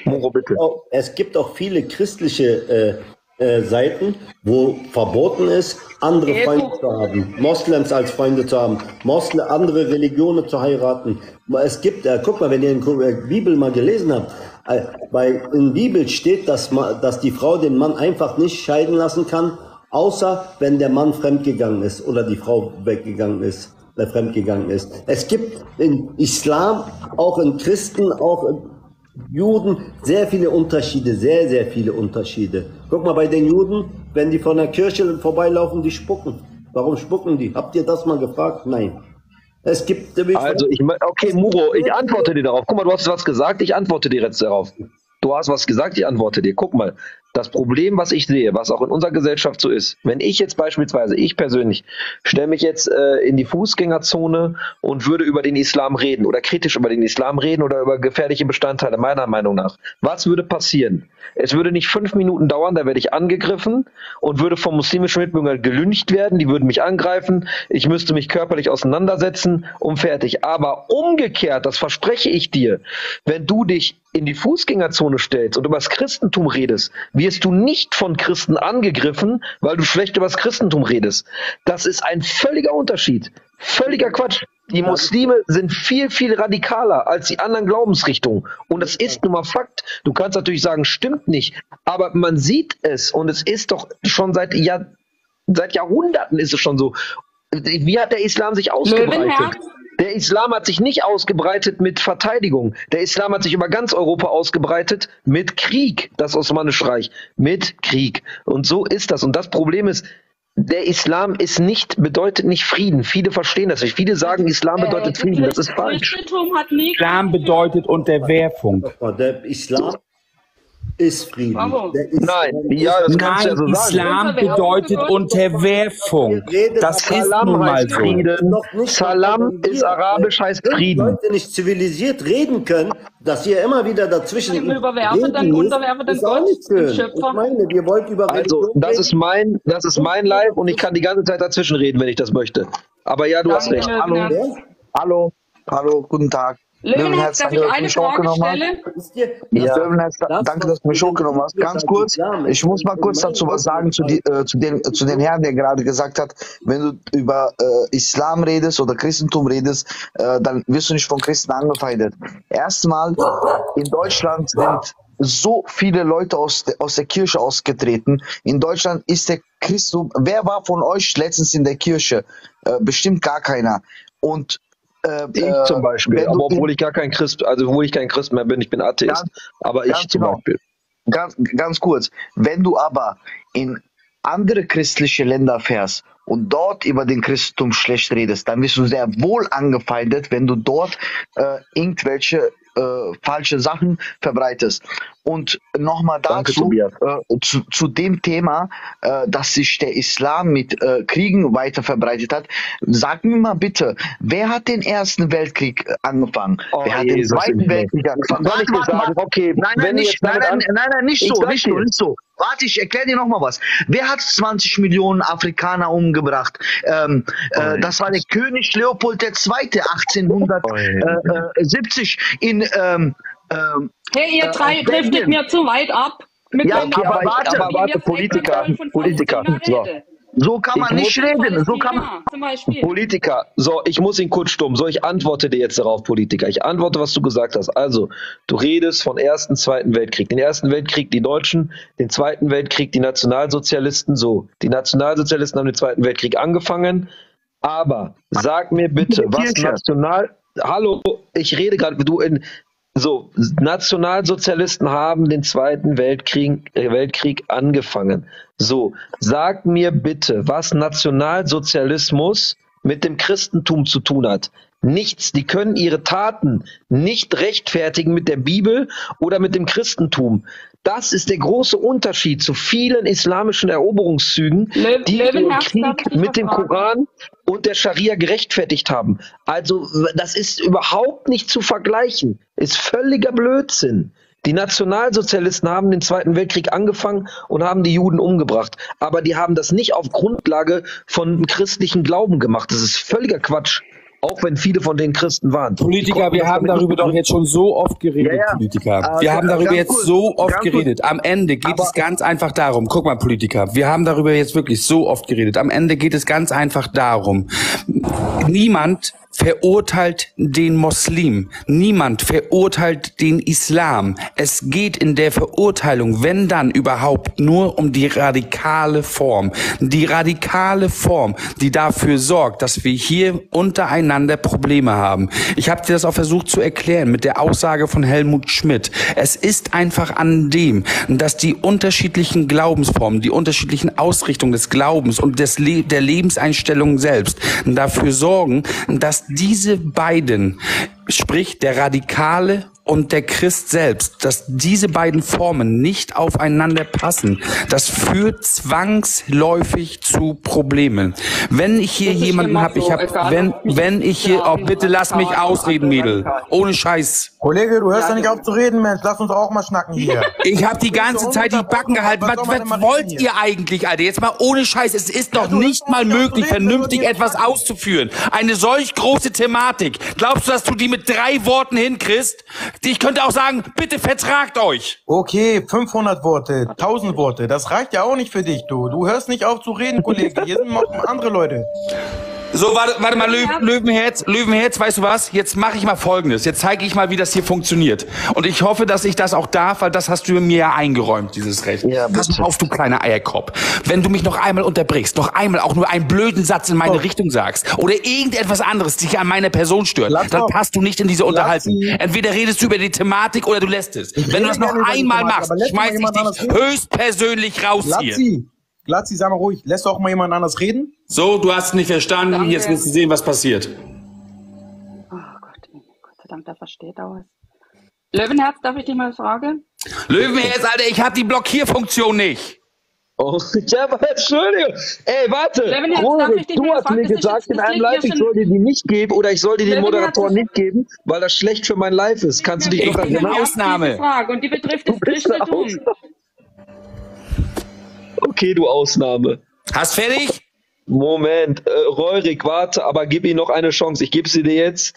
Muro, bitte. Es gibt auch viele christliche äh, äh, Seiten, wo verboten ist, andere Ehebuch. Freunde zu haben, Moslems als Freunde zu haben, Mosle andere Religionen zu heiraten. Es gibt, äh, guck mal, wenn ihr in der Bibel mal gelesen habt, äh, bei in Bibel steht, dass, dass die Frau den Mann einfach nicht scheiden lassen kann, außer wenn der Mann fremdgegangen ist oder die Frau weggegangen ist, äh, fremdgegangen ist. Es gibt in Islam, auch in Christen, auch in Juden sehr viele Unterschiede, sehr, sehr viele Unterschiede. Guck mal, bei den Juden, wenn die von der Kirche vorbeilaufen, die spucken. Warum spucken die? Habt ihr das mal gefragt? Nein. Es gibt. Also, ich, okay, Muro, ich antworte dir darauf. Guck mal, du hast was gesagt, ich antworte dir jetzt darauf. Du hast was gesagt, ich antworte dir. Guck mal, das Problem, was ich sehe, was auch in unserer Gesellschaft so ist, wenn ich jetzt beispielsweise, ich persönlich, stelle mich jetzt äh, in die Fußgängerzone und würde über den Islam reden oder kritisch über den Islam reden oder über gefährliche Bestandteile, meiner Meinung nach. Was würde passieren? Es würde nicht fünf Minuten dauern, da werde ich angegriffen und würde vom muslimischen Mitbürger gelüncht werden, die würden mich angreifen, ich müsste mich körperlich auseinandersetzen und fertig. Aber umgekehrt, das verspreche ich dir, wenn du dich in die Fußgängerzone stellst und über das Christentum redest, wirst du nicht von Christen angegriffen, weil du schlecht über das Christentum redest. Das ist ein völliger Unterschied. Völliger Quatsch. Die Muslime sind viel, viel radikaler als die anderen Glaubensrichtungen. Und es ist nun mal Fakt. Du kannst natürlich sagen, stimmt nicht. Aber man sieht es und es ist doch schon seit, Jahr, seit Jahrhunderten ist es schon so. Wie hat der Islam sich ausgebreitet? Löwenherz? Der Islam hat sich nicht ausgebreitet mit Verteidigung. Der Islam hat sich über ganz Europa ausgebreitet mit Krieg. Das Osmanische Reich. Mit Krieg. Und so ist das. Und das Problem ist, der Islam ist nicht, bedeutet nicht Frieden. Viele verstehen das nicht. Viele sagen, Islam bedeutet Frieden. Das ist falsch. Islam bedeutet Unterwerfung. Der Islam ist Frieden. Islam Nein, ja, das kannst du ja so Nein, sagen. Islam bedeutet Unterwerfung. Das ist Salam nun mal heißt so. Frieden. Noch nicht Salam ist arabisch, heißt Wenn Frieden. Leute nicht zivilisiert reden können, dass ihr immer wieder dazwischen Wir überwerfen reden dann- müsst, unterwerfen dann ist Gott, nicht den schön. Ich Schöpfer. meine, wir wollten über Also, das ist mein, das ist mein Live und ich kann die ganze Zeit dazwischen reden, wenn ich das möchte. Aber ja, du hast Danke, recht. Löwenherz. Hallo. Hallo, guten Tag. Löwenherz, darf ich eine Frage stellen? Ja, Löwenherz, da- danke, dass du mich hochgenommen hast. Ganz kurz, ich muss mal kurz dazu was sagen zu, die, äh, zu, den, zu den Herrn, der gerade gesagt hat, wenn du über äh, Islam redest oder Christentum redest, äh, dann wirst du nicht von Christen angefeindet. Erstmal, in Deutschland sind so viele Leute aus, de, aus der Kirche ausgetreten. In Deutschland ist der Christum, wer war von euch letztens in der Kirche? Äh, bestimmt gar keiner. Und äh, Ich zum Beispiel, aber obwohl ich gar kein Christ, also obwohl ich kein Christ mehr bin, ich bin Atheist, Ganz- aber ich zum genau. Beispiel. Ganz, ganz kurz. Wenn du aber in andere christliche Länder fährst und dort über den Christentum schlecht redest, dann wirst du sehr wohl angefeindet, wenn du dort äh, irgendwelche äh, falsche Sachen verbreitest. Und nochmal dazu, äh, zu, zu dem Thema, äh, dass sich der Islam mit äh, Kriegen weiter verbreitet hat. Sag mir mal bitte, wer hat den Ersten Weltkrieg äh, angefangen? Oh, wer hat Jesus, den Zweiten Weltkrieg angefangen? Soll ich dir sagen, okay, nein, nein, nicht, nein, nein, an- nein, nein, nicht Ich so, nicht so, nicht so. Warte, ich erkläre dir noch mal was. Wer hat 20 Millionen Afrikaner umgebracht? Ähm, äh, das war der König Leopold II. 1870 in ähm, ähm, Hey, ihr äh, drei aus driftet mir zu weit ab. Mit Ja, den aber Namen, warte, aber warte, Politiker, Politiker, so. So kann man Ich nicht reden. So kann man. Ja, zum Beispiel. Politiker, so, ich muss ihn kurz stumm. So, ich antworte dir jetzt darauf, Politiker. Ich antworte, was du gesagt hast. Also, du redest von Ersten, Zweiten Weltkrieg. Den Ersten Weltkrieg die Deutschen, den Zweiten Weltkrieg die Nationalsozialisten. So, die Nationalsozialisten haben den Zweiten Weltkrieg angefangen. Aber sag mir bitte, was. National... Hallo, ich rede gerade, du in... So, Nationalsozialisten haben den Zweiten Weltkrieg, äh, Weltkrieg angefangen. So, sag mir bitte, was Nationalsozialismus mit dem Christentum zu tun hat. Nichts. Die können ihre Taten nicht rechtfertigen mit der Bibel oder mit dem Christentum. Das ist der große Unterschied zu vielen islamischen Eroberungszügen, Löw- die darf ich Krieg mit dem? Koran und der Scharia gerechtfertigt haben. Also das ist überhaupt nicht zu vergleichen. Ist völliger Blödsinn. Die Nationalsozialisten haben den Zweiten Weltkrieg angefangen und haben die Juden umgebracht. Aber die haben das nicht auf Grundlage von christlichen Glauben gemacht. Das ist völliger Quatsch. Auch wenn viele von den Christen waren. Politiker, wir haben darüber doch jetzt schon so oft geredet, Ja, ja. Politiker. Wir haben ganz darüber jetzt kurz, so oft geredet. Am Ende geht es ganz einfach darum. Guck mal, Politiker, wir haben darüber jetzt wirklich so oft geredet. Am Ende geht es ganz einfach darum. Niemand verurteilt den Muslim. Niemand verurteilt den Islam. Es geht in der Verurteilung, wenn dann überhaupt, nur um die radikale Form. Die radikale Form, die dafür sorgt, dass wir hier untereinander Probleme haben. Ich habe dir das auch versucht zu erklären mit der Aussage von Helmut Schmidt. Es ist einfach an dem, dass die unterschiedlichen Glaubensformen, die unterschiedlichen Ausrichtungen des Glaubens und des Le der Lebenseinstellung selbst dafür sorgen, dass diese beiden, sprich der Radikale und der Christ selbst, dass diese beiden Formen nicht aufeinander passen, das führt zwangsläufig zu Problemen. Wenn ich hier jemanden habe, ich so, habe, egal, wenn, wenn ich hier, oh, bitte lass mich ausreden, Mädel. Ohne Scheiß. Kollege, du hörst ja nicht auf zu reden, Mensch. Lass uns auch mal schnacken hier. [LAUGHS] Ich habe die ganze Zeit die Backen gehalten. Was, was wollt ihr eigentlich, Alter? Jetzt mal ohne Scheiß. Es ist doch nicht mal möglich, vernünftig etwas auszuführen. Eine solch große Thematik. Glaubst du, dass du die mit drei Worten hinkriegst? Ich könnte auch sagen, bitte vertragt euch. Okay, 500 Worte, 1000 Worte. Das reicht ja auch nicht für dich, du. Du hörst nicht auf zu reden, Kollege. Hier sind andere Leute. So, warte, warte mal, Löw, Löwenherz, Löwenherz, weißt du was? Jetzt mache ich mal Folgendes. Jetzt zeige ich mal, wie das hier funktioniert. Und ich hoffe, dass ich das auch darf, weil das hast du mir ja eingeräumt, dieses Recht. Pass mal auf, du kleiner Eierkopf. Wenn du mich noch einmal unterbrichst, noch einmal auch nur einen blöden Satz in meine Richtung sagst oder irgendetwas anderes dich an meiner Person stört, dann passt du nicht in diese Unterhaltung. Entweder redest du über die Thematik oder du lässt es. Wenn du das noch einmal Thematik, machst, schmeiß ich dich höchstpersönlich raus hier. Glatzi, Glatzi, sag mal ruhig. Lässt du auch mal jemand anders reden? So, du hast nicht verstanden. Jetzt willst du sehen, was passiert. Gott sei Dank, der versteht auch was. Löwenherz, darf ich dich mal fragen? Löwenherz, Alter, ich hab die Blockierfunktion nicht. Oh, [LAUGHS] ja, aber Entschuldigung. Ey, warte. Löwenherz, darf Rorik, ich dich du mal hast fragen? mir gesagt in einem Live, ich soll dir die nicht geben oder ich soll dir den Moderatoren das- nicht geben, weil das schlecht für mein Live ist. Kannst du dich Ich noch bin erinnern? eine Ausnahme. Frage und die betrifft das Christentum. Okay, du Ausnahme. Hast fertig? Moment, äh, Reurik, warte, aber gib ihm noch eine Chance. Ich gebe sie dir jetzt.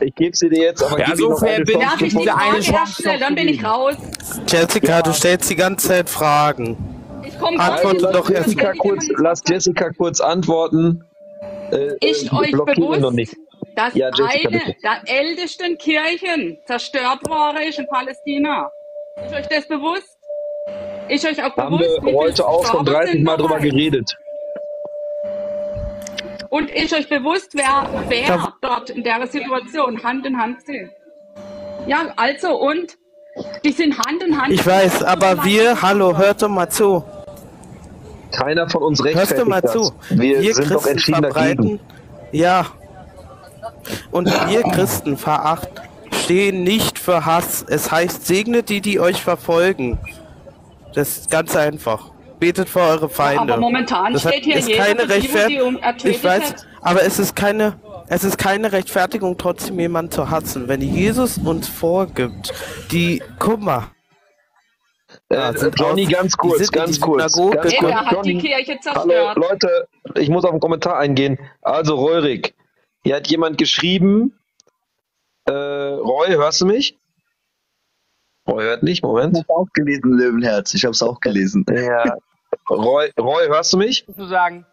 Ich gebe sie dir jetzt, aber Ja, gib so ihm noch fair eine bin Chance, Darf ich du- eine Chance erst stellen, dann bin ich raus. Jessica, du stellst die ganze Zeit Fragen. Ich komme Antworte gerade doch. Jessica kurz, lass Jessica kurz antworten. Äh, Ist äh, euch bewusst, noch nicht. dass Ja, Jessica, eine bitte. der ältesten Kirchen zerstört worden ist in Palästina? Ist euch das bewusst? Ist euch auch Haben bewusst, wir heute auch schon gestorben 30 sind Mal drüber geredet. Und ist euch bewusst, wer, wer dort in der Situation Hand in Hand sind? Ja, also und? Die sind Hand in Hand. Ich weiß, aber wir, hallo, hört doch mal zu. Keiner von uns Hörst du mal rechtfertigt zu? das. Wir, sind doch Christen entschieden verbreiten, dagegen. ja. Und wir Christen veracht, stehen nicht für Hass. Es heißt, segnet die, die euch verfolgen. Das ist ganz einfach. Betet für eure Feinde. aber momentan das hat- steht hier ist jeder keine die, die Rechtfertigung. um- Ich weiß, hat. aber es ist keine, es ist keine Rechtfertigung, trotzdem jemanden zu hassen. Wenn Jesus uns vorgibt, die, guck mal. Da Äh, sind Johnny, aus- ganz die kurz, ganz die kurz, ganz kurz. hat die Johnny, Kirche hallo? Leute, ich muss auf einen Kommentar eingehen. Also, Reurig, hier hat jemand geschrieben, äh, Roy, hörst du mich? Roy hört nicht, Moment. Ich hab's auch gelesen, Löwenherz. Ich hab's auch gelesen. Ja. Roy, Roy, hörst du mich? zu sagen.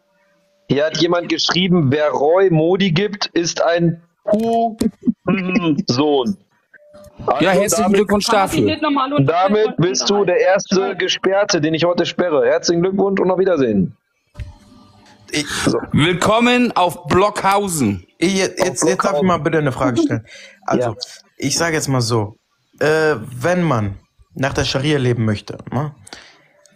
Hier hat jemand geschrieben, wer Roy Modi gibt, ist ein Sohn. Ja, herzlichen Glückwunsch dafür. Damit bist du der erste Gesperrte, den ich heute sperre. Herzlichen Glückwunsch und auf Wiedersehen. Willkommen auf Blockhausen. Ich, jetzt, jetzt, jetzt darf ich mal bitte eine Frage stellen. Also, ich sage jetzt mal so, äh, wenn man nach der Scharia leben möchte, ne,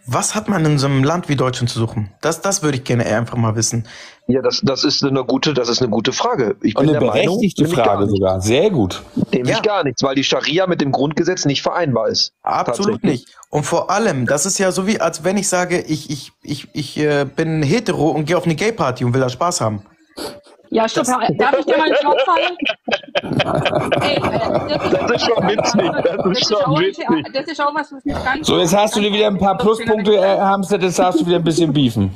was hat man in so einem Land wie Deutschland zu suchen? Das, das würde ich gerne einfach mal wissen. Ja, das, das ist eine gute, das ist eine gute Frage. Ich Und bin eine der Meinung, berechtigte gar Frage sogar. Sehr gut. Nämlich gar nichts, weil die Scharia mit dem Grundgesetz nicht vereinbar ist. Absolut nicht. Und vor allem, das ist ja so wie, als wenn ich sage, ich, ich, ich, ich äh, bin hetero und gehe auf eine Gay-Party und will da Spaß haben. Ja, stopp, darf ich dir mal ins Wort fallen? Ey, Das ist schon witzig, das ist schon witzig. Das ist auch was, was nicht ganz So, jetzt hast du dir wieder ein paar Pluspunkte, äh, Hamster, jetzt hast du wieder ein bisschen beefen.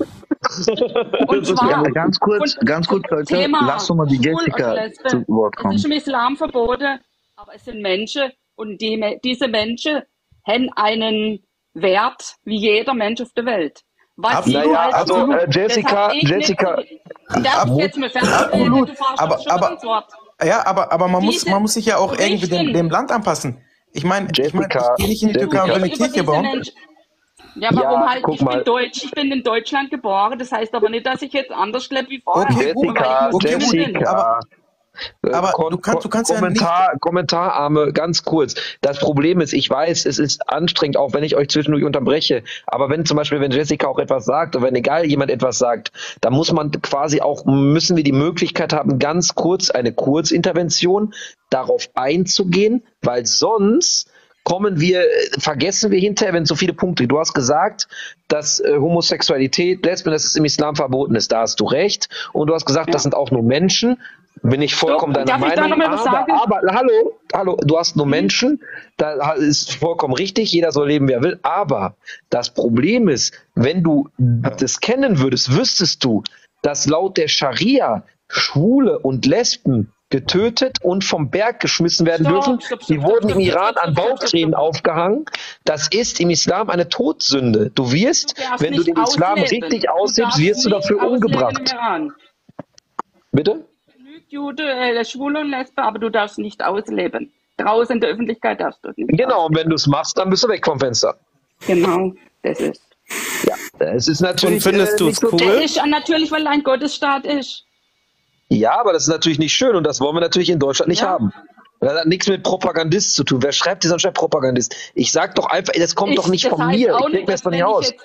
Und zwar, Ja, ganz kurz, ganz kurz, Leute. Thema Lass doch mal die und Jessica zu Wort Es kommen. ist im Islam verboten, aber es sind Menschen und die, diese Menschen haben einen Wert wie jeder Mensch auf der Welt. Was Naja, du als also, äh, Jessica, eh Jessica, nicht- Darf ich jetzt mal fertig reden? Absolut. Du Aber- aber- ins Wort. Ja, aber, aber man, muss, man muss sich ja auch irgendwie dem, dem Land anpassen. Ich meine, ich, mein, ich gehe nicht in die Türkei und will eine Kirche bauen. Ja, warum Ja, halt? Ich bin mal. Deutsch, ich bin in Deutschland geboren, das heißt aber nicht, dass ich jetzt anders lebe wie vorher. Okay, Jessica, bin. Jessica. Aber- aber Kon- du kannst- du kannst ja Kommentar, Kommentararme, ganz kurz. Das Problem ist, ich weiß, es ist anstrengend, auch wenn ich euch zwischendurch unterbreche. Aber wenn zum Beispiel, wenn Jessica auch etwas sagt oder wenn egal jemand etwas sagt, dann muss man quasi auch, müssen wir die Möglichkeit haben, ganz kurz eine Kurzintervention darauf einzugehen, weil sonst kommen wir, äh, vergessen wir hinterher, wenn so viele Punkte. Du hast gesagt, dass äh, Homosexualität, Lesben, dass es im Islam verboten ist. Da hast du recht. Und du hast gesagt, das sind auch nur Menschen. Bin ich vollkommen Stopp, deiner Meinung. aber? Mhm. aber, hallo, hallo, du hast nur Menschen. Da ist vollkommen richtig. Jeder soll leben, wie er will. Aber das Problem ist, wenn du das kennen würdest, wüsstest du, dass laut der Scharia Schwule und Lesben getötet und vom Berg geschmissen werden Stopp, dürfen. stopp, stopp, Die wurden im Iran an stopp. aufgehangen. Das ist im Islam eine Todsünde. Du wirst, Du wenn du den Islam ausleben. richtig darfst wirst du dafür umgebracht. Bitte? Jude, äh, Schwule und Lesbe, aber du darfst nicht ausleben. Draußen in der Öffentlichkeit darfst du es nicht. Genau, und wenn du es machst, dann bist du weg vom Fenster. Genau, das ist. Es ist natürlich. Und findest äh, nicht so- cool? Das ist natürlich, weil ein Gottesstaat ist. Ja, aber das ist natürlich nicht schön und das wollen wir natürlich in Deutschland nicht Ja. haben. Das hat nichts mit Propagandist zu tun. Wer schreibt dieser Chef Propagandist? Ich sag doch einfach, das kommt Ich- doch nicht das von mir. auch Ich denke mir das nicht wenn aus. Jetzt,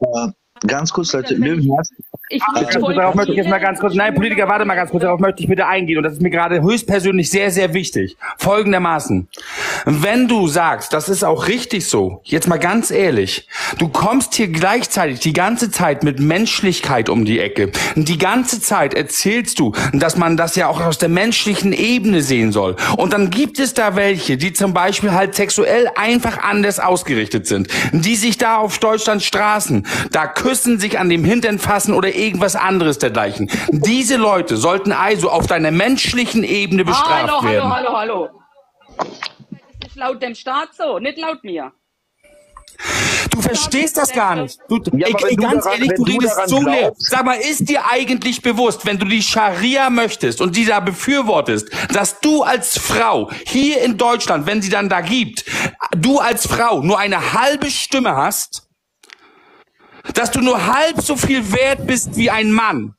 Äh, ganz kurz, Leute. Löwenherz. ich Also, darauf möchte ich jetzt mal ganz kurz, nein, Politiker, warte mal ganz kurz, darauf möchte ich bitte eingehen und das ist mir gerade höchstpersönlich sehr, sehr wichtig. Folgendermaßen. Wenn du sagst, das ist auch richtig so, jetzt mal ganz ehrlich, du kommst hier gleichzeitig die ganze Zeit mit Menschlichkeit um die Ecke. Die ganze Zeit erzählst du, dass man das ja auch aus der menschlichen Ebene sehen soll. Und dann gibt es da welche, die zum Beispiel halt sexuell einfach anders ausgerichtet sind, die sich da auf Deutschlands Straßen, da küssen, sich an dem Hintern fassen oder irgendwas anderes dergleichen. Diese Leute sollten also auf deiner menschlichen Ebene bestraft hallo, werden. hallo, hallo, hallo. Das ist nicht laut dem Staat so, nicht laut mir. Du verstehst das gar nicht. Du, Ja, du ganz daran- ehrlich, du du redest daran so leer. Sag mal, ist dir eigentlich bewusst, wenn du die Scharia möchtest und die da befürwortest, dass du als Frau hier in Deutschland, wenn sie dann da gibt, du als Frau nur eine halbe Stimme hast? Dass du nur halb so viel wert bist wie ein Mann?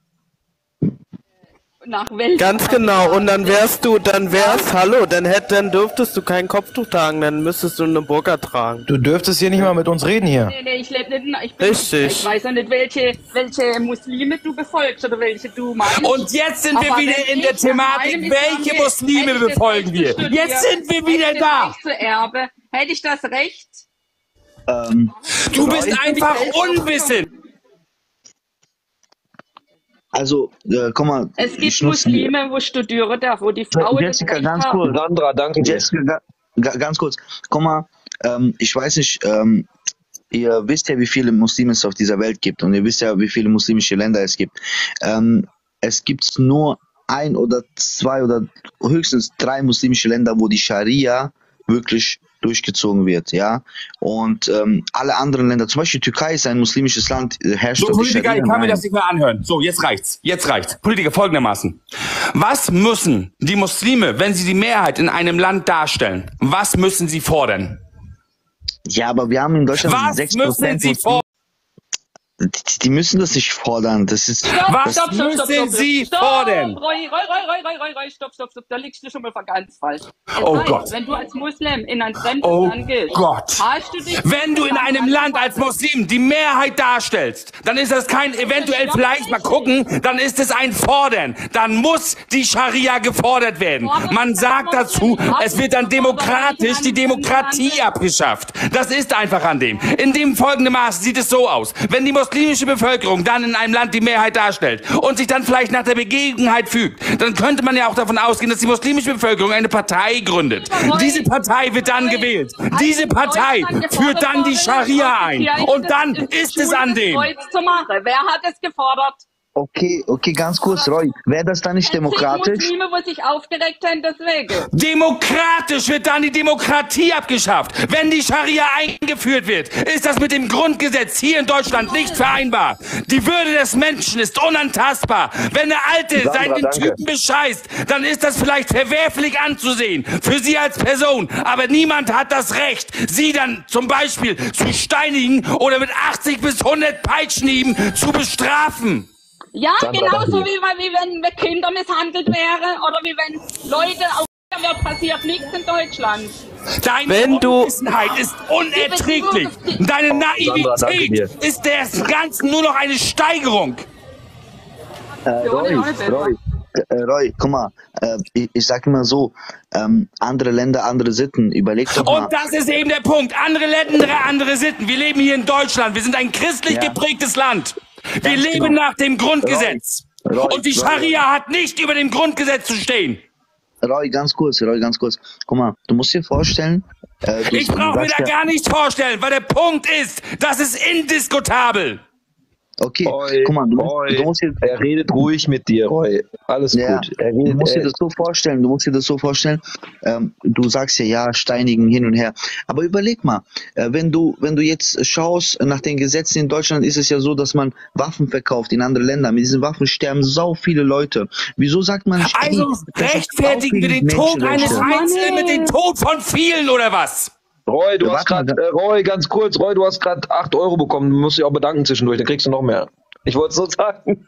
Nach welchem Ganz genau. Und dann wärst du, dann wärst, hallo, dann hätt, dann dürftest du kein Kopftuch tragen, dann müsstest du eine Burka tragen. Du dürftest hier nicht mal mit uns reden hier. Nee, nee, ich lebe nicht ich bin, Richtig. Ich weiß ja nicht, welche, welche Muslime du befolgst oder welche du meinst. Und jetzt sind wir Aber wieder in der ich Thematik, welche Muslime ich befolgen wir? Jetzt sind wir wieder hätte ich da. Das Recht zu Erbe, hätte ich das Recht? Ähm, Du bist einfach unwissend. Also, äh, guck mal. Es gibt Muslime, wo studieren darf, wo die Frauen Jessica, ganz kurz. Sandra, danke dir. Jessica, ga, ga, ganz kurz. Guck mal, ähm, ich weiß nicht, ähm, ihr wisst ja, wie viele Muslime es auf dieser Welt gibt und ihr wisst ja, wie viele muslimische Länder es gibt. Ähm, es gibt nur ein oder zwei oder höchstens drei muslimische Länder, wo die Scharia wirklich durchgezogen wird, ja. Und ähm, alle anderen Länder, zum Beispiel Türkei ist ein muslimisches Land, äh, herrscht So, Politiker, ich kann mir das nicht mehr anhören. So, jetzt reicht's. Jetzt reicht's. Politiker, folgendermaßen. Was müssen die Muslime, wenn sie die Mehrheit in einem Land darstellen, was müssen sie fordern? Ja, aber wir haben in Deutschland Was 6% müssen sie Muslime. Die, die müssen das nicht fordern. Das ist. Was das, müssen sie stopp, fordern? Roy, Roy, Roy, Roy, Roy, Roy, Roy, stopp, stopp, stopp, da liegst du schon mal ganz falsch. Das Oh heißt, Gott. Wenn du als Muslim in ein fremdes Oh Land gehst, Gott. hast du dich Wenn du in einem Land als Muslim die Mehrheit darstellst, dann ist das kein eventuell vielleicht mal gucken, dann ist es ein Fordern. Dann muss die Scharia gefordert werden. Man sagt dazu, es wird dann demokratisch die Demokratie abgeschafft. Das ist einfach an dem. In dem folgenden Maß sieht es so aus. Wenn die muslimische Bevölkerung dann in einem Land die Mehrheit darstellt und sich dann vielleicht nach der Begebenheit fügt, dann könnte man ja auch davon ausgehen, dass die muslimische Bevölkerung eine Partei gründet. Diese Partei wird dann gewählt. Diese Partei führt dann die Scharia ein. Und dann ist es an dem. Wer hat es gefordert? Okay, okay, ganz kurz, Roy. Wäre das dann nicht demokratisch? Muslime, wo sich aufgeregt haben, deswegen. Demokratisch wird dann die Demokratie abgeschafft. Wenn die Scharia eingeführt wird, ist das mit dem Grundgesetz hier in Deutschland nicht vereinbar. Die Würde des Menschen ist unantastbar. Wenn der Alte Sandra, seinen danke. Typen bescheißt, dann ist das vielleicht verwerflich anzusehen. Für Sie als Person. Aber niemand hat das Recht, Sie dann zum Beispiel zu steinigen oder mit 80 bis 100 Peitschenhieben zu bestrafen. Ja, Sandra, genauso wie, wie wenn Kinder misshandelt wären oder wie wenn Leute auf wird passiert nichts in Deutschland. Deine Wenn du- Unwissenheit ist unerträglich. Deine Sandra, Naivität dir. ist des Ganzen nur noch eine Steigerung. Äh, Roy, Roy, äh, Roy, guck mal, äh, ich, ich sag immer so, ähm, andere Länder, andere Sitten, überleg doch mal. Und das ist eben der Punkt. Andere Länder, andere Sitten. Wir leben hier in Deutschland. Wir sind ein christlich Ja. geprägtes Land. Wir Ganz leben genau. nach dem Grundgesetz. Roy, Roy, Und die Roy. Scharia hat nicht über dem Grundgesetz zu stehen. Roy, ganz kurz, Roy, ganz kurz. Guck mal, du musst dir vorstellen, äh, Ich brauche mir da gar nichts vorstellen, weil der Punkt ist, das ist indiskutabel. Okay, Roy, guck mal, du, musst- Roy, du musst dir er redet ruhig mit dir, Roy. Alles Ja, gut. Er du redet, musst dir er, das so vorstellen, du musst dir das so vorstellen, ähm, du sagst ja, ja, steinigen hin und her. Aber überleg mal, äh, wenn du, wenn du jetzt schaust, nach den Gesetzen in Deutschland ist es ja so, dass man Waffen verkauft in andere Länder. Mit diesen Waffen sterben sau viele Leute. Wieso sagt man nicht, Also rechtfertigen wir den Tod eines? Einzelnen mit dem Tod von vielen oder was? Roy, du Ja, hast gerade, äh, Roy, ganz kurz, Roy, du hast gerade 8 Euro bekommen. Du musst dich auch bedanken zwischendurch, dann kriegst du noch mehr. Ich wollte es so sagen.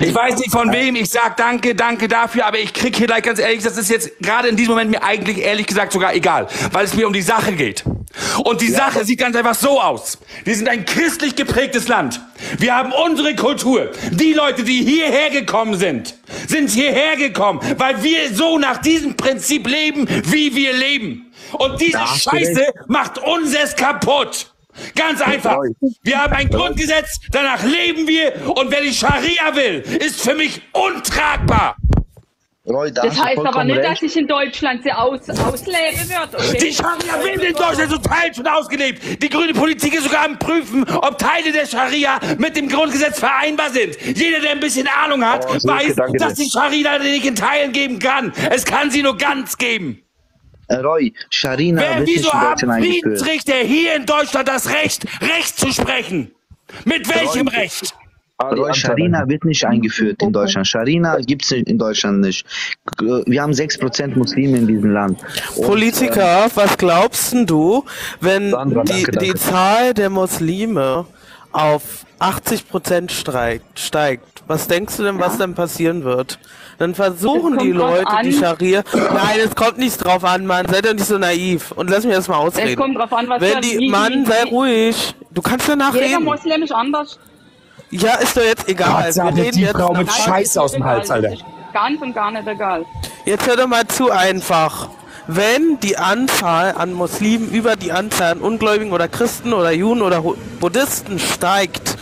Ich weiß nicht von wem, ich sag danke, danke dafür, aber ich krieg hier gleich ganz ehrlich, das ist jetzt gerade in diesem Moment mir eigentlich ehrlich gesagt sogar egal, weil es mir um die Sache geht. Und die Sache sieht ganz einfach so aus. Wir sind ein christlich geprägtes Land. Wir haben unsere Kultur. Die Leute, die hierher gekommen sind, sind hierher gekommen, weil wir so nach diesem Prinzip leben, wie wir leben. Und diese Scheiße macht unseres kaputt. Ganz einfach. Wir haben ein Grundgesetz, danach leben wir und wer die Scharia will, ist für mich untragbar. Roy, da Das heißt aber nicht, recht. dass sich in Deutschland sie aus, ausleben wird. Okay? Die Scharia wird in Deutschland zum Teil schon ausgelebt. Die grüne Politik ist sogar am Prüfen, ob Teile der Scharia mit dem Grundgesetz vereinbar sind. Jeder, der ein bisschen Ahnung hat, Oh, so weiß, dass die. Scharia nicht in Teilen geben kann. Es kann sie nur ganz geben. Roy, Sharina Wer, wird nicht wieso in haben Deutschland eingeführt. Friedensrichter hier in Deutschland das Recht, Recht zu sprechen? Mit welchem Roy, Recht? Roy, Sharina wird nicht eingeführt in Deutschland. Sharina gibt es in Deutschland nicht. Wir haben 6% Muslime in diesem Land. Und, Politiker, was glaubst denn du, wenn Sandra, die, danke, die danke. Zahl der Muslime auf 80 Prozent steigt, steigt? Was denkst du denn, was dann passieren wird? Dann versuchen die Leute die. Scharia. Nein, es kommt nicht drauf an, Mann. Sei doch nicht so naiv. Und lass mich erst mal ausreden. Es kommt drauf an, was Wenn die, wie- Mann, wie- sei ruhig. Du kannst danach Jeder reden. Muslim ist anders. Ja, ist doch jetzt egal. Gott, Wir reden die jetzt Frau mit noch- Scheiß aus dem Hals, Alter. Ganz und gar nicht egal. Jetzt hör doch mal zu einfach. Wenn die Anzahl an Muslimen über die Anzahl an Ungläubigen oder Christen oder Juden oder Buddhisten steigt,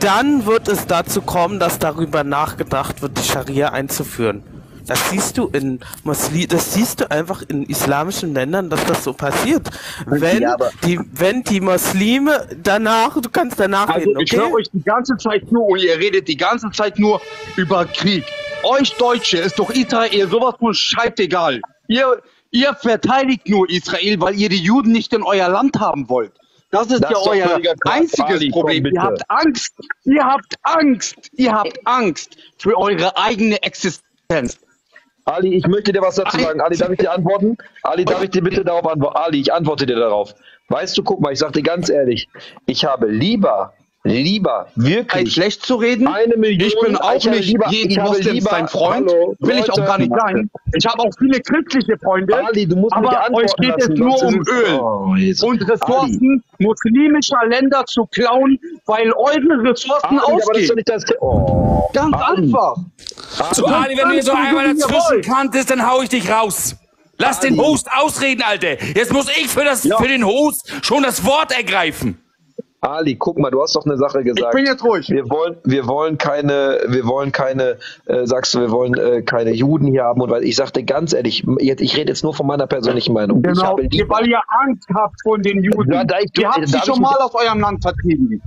dann wird es dazu kommen, dass darüber nachgedacht wird, die Scharia einzuführen. Das siehst du in Musli das siehst du einfach in islamischen Ländern, dass das so passiert. Wenn Ja, die, wenn die Muslime danach, du kannst danach Also reden, ich okay? höre euch die ganze Zeit nur und ihr redet die ganze Zeit nur über Krieg. Euch Deutsche ist doch Israel sowas von scheißegal. Ihr, ihr verteidigt nur Israel, weil ihr die Juden nicht in euer Land haben wollt. Das ist Das ja ist euer einziges komm, Problem. bitte. Ihr habt Angst. Ihr habt Angst. Ihr habt Angst für eure eigene Existenz. Ali, ich möchte dir was dazu sagen. Ali, darf ich dir antworten? Ali, darf ich dir bitte darauf antworten? Ali, ich antworte dir darauf. Weißt du, guck mal, ich sag dir ganz ehrlich, ich habe lieber, lieber, wirklich. schlecht zu reden? Eine Million. Ich bin auch ich nicht lieber, jeden Muslim lieber, sein Freund. Hallo, Will ich auch Leute. gar nicht sein. Ich habe auch viele christliche Freunde. Ali, du musst aber antworten euch geht lassen, es nur um Öl Oh, und Ressourcen muslimischer Länder zu klauen, weil eure Ressourcen Ali, aber das ausgehen. das. Oh, Ganz Ali. einfach. So, Ali, wenn du so einmal dazwischen wollt. kantest, dann hau ich dich raus. Lass den Ali. Host ausreden, Alter. Jetzt muss ich für, das, für den Host schon das Wort ergreifen. Ali, guck mal, du hast doch eine Sache gesagt. bin jetzt ruhig. Wir wollen, wir wollen keine, wir wollen keine, äh, sagst du, wir wollen äh, keine Juden hier haben und weil ich sagte ganz ehrlich, jetzt, ich rede jetzt nur von meiner persönlichen Meinung. Ich Genau, habe lieber, weil ihr Angst habt vor den Juden. Ja, da ich- ihr habt sie schon ich- mal aus eurem Land vertrieben.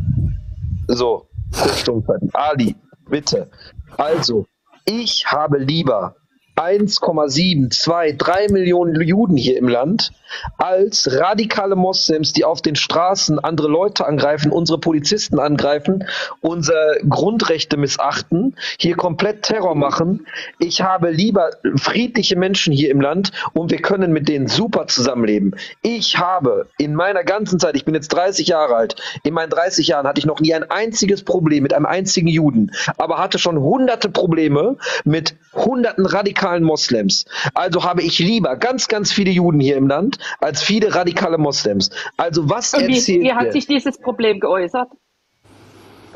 so, kurz Stummzeiten. Ali, bitte. Also, ich habe lieber 1,7, 2, 3 Millionen Juden hier im Land, als radikale Moslems, die auf den Straßen andere Leute angreifen, unsere Polizisten angreifen, unsere Grundrechte missachten, hier komplett Terror machen. Ich habe lieber friedliche Menschen hier im Land und wir können mit denen super zusammenleben. Ich habe in meiner ganzen Zeit, ich bin jetzt 30 Jahre alt, in meinen 30 Jahren hatte ich noch nie ein einziges Problem mit einem einzigen Juden, aber hatte schon hunderte Probleme mit hunderten radikalen Moslems. Also habe ich lieber ganz, ganz viele Juden hier im Land als viele radikale Moslems. Also was Und wie, erzählt wie hat sich dieses Problem geäußert?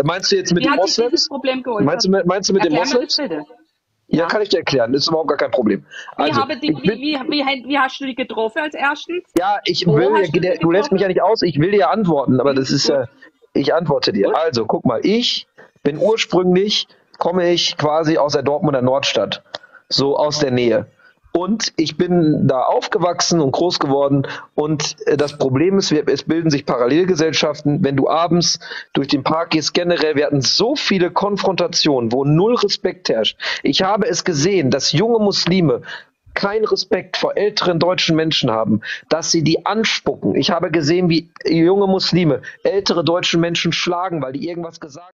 Meinst du jetzt mit wie den Moslems? Meinst du, meinst du mit den Erklär Moslems? bitte. Ja, kann ich dir erklären. Das ist überhaupt gar kein Problem. Wie, Also, habe die, wie, wie, wie, wie hast du die getroffen als erstens? Ja, ich Wo will, du ja, sie du lässt mich ja nicht aus, ich will dir ja antworten, aber das ist ja, ich antworte dir. Also, guck mal, ich bin ursprünglich, komme ich quasi aus der Dortmunder Nordstadt, so aus der Nähe. Und ich bin da aufgewachsen und groß geworden. Und äh, das Problem ist, es bilden sich Parallelgesellschaften. Wenn du abends durch den Park gehst, generell, wir hatten so viele Konfrontationen, wo null Respekt herrscht. Ich habe es gesehen, dass junge Muslime keinen Respekt vor älteren deutschen Menschen haben, dass sie die anspucken. Ich habe gesehen, wie junge Muslime ältere deutsche Menschen schlagen, weil die irgendwas gesagt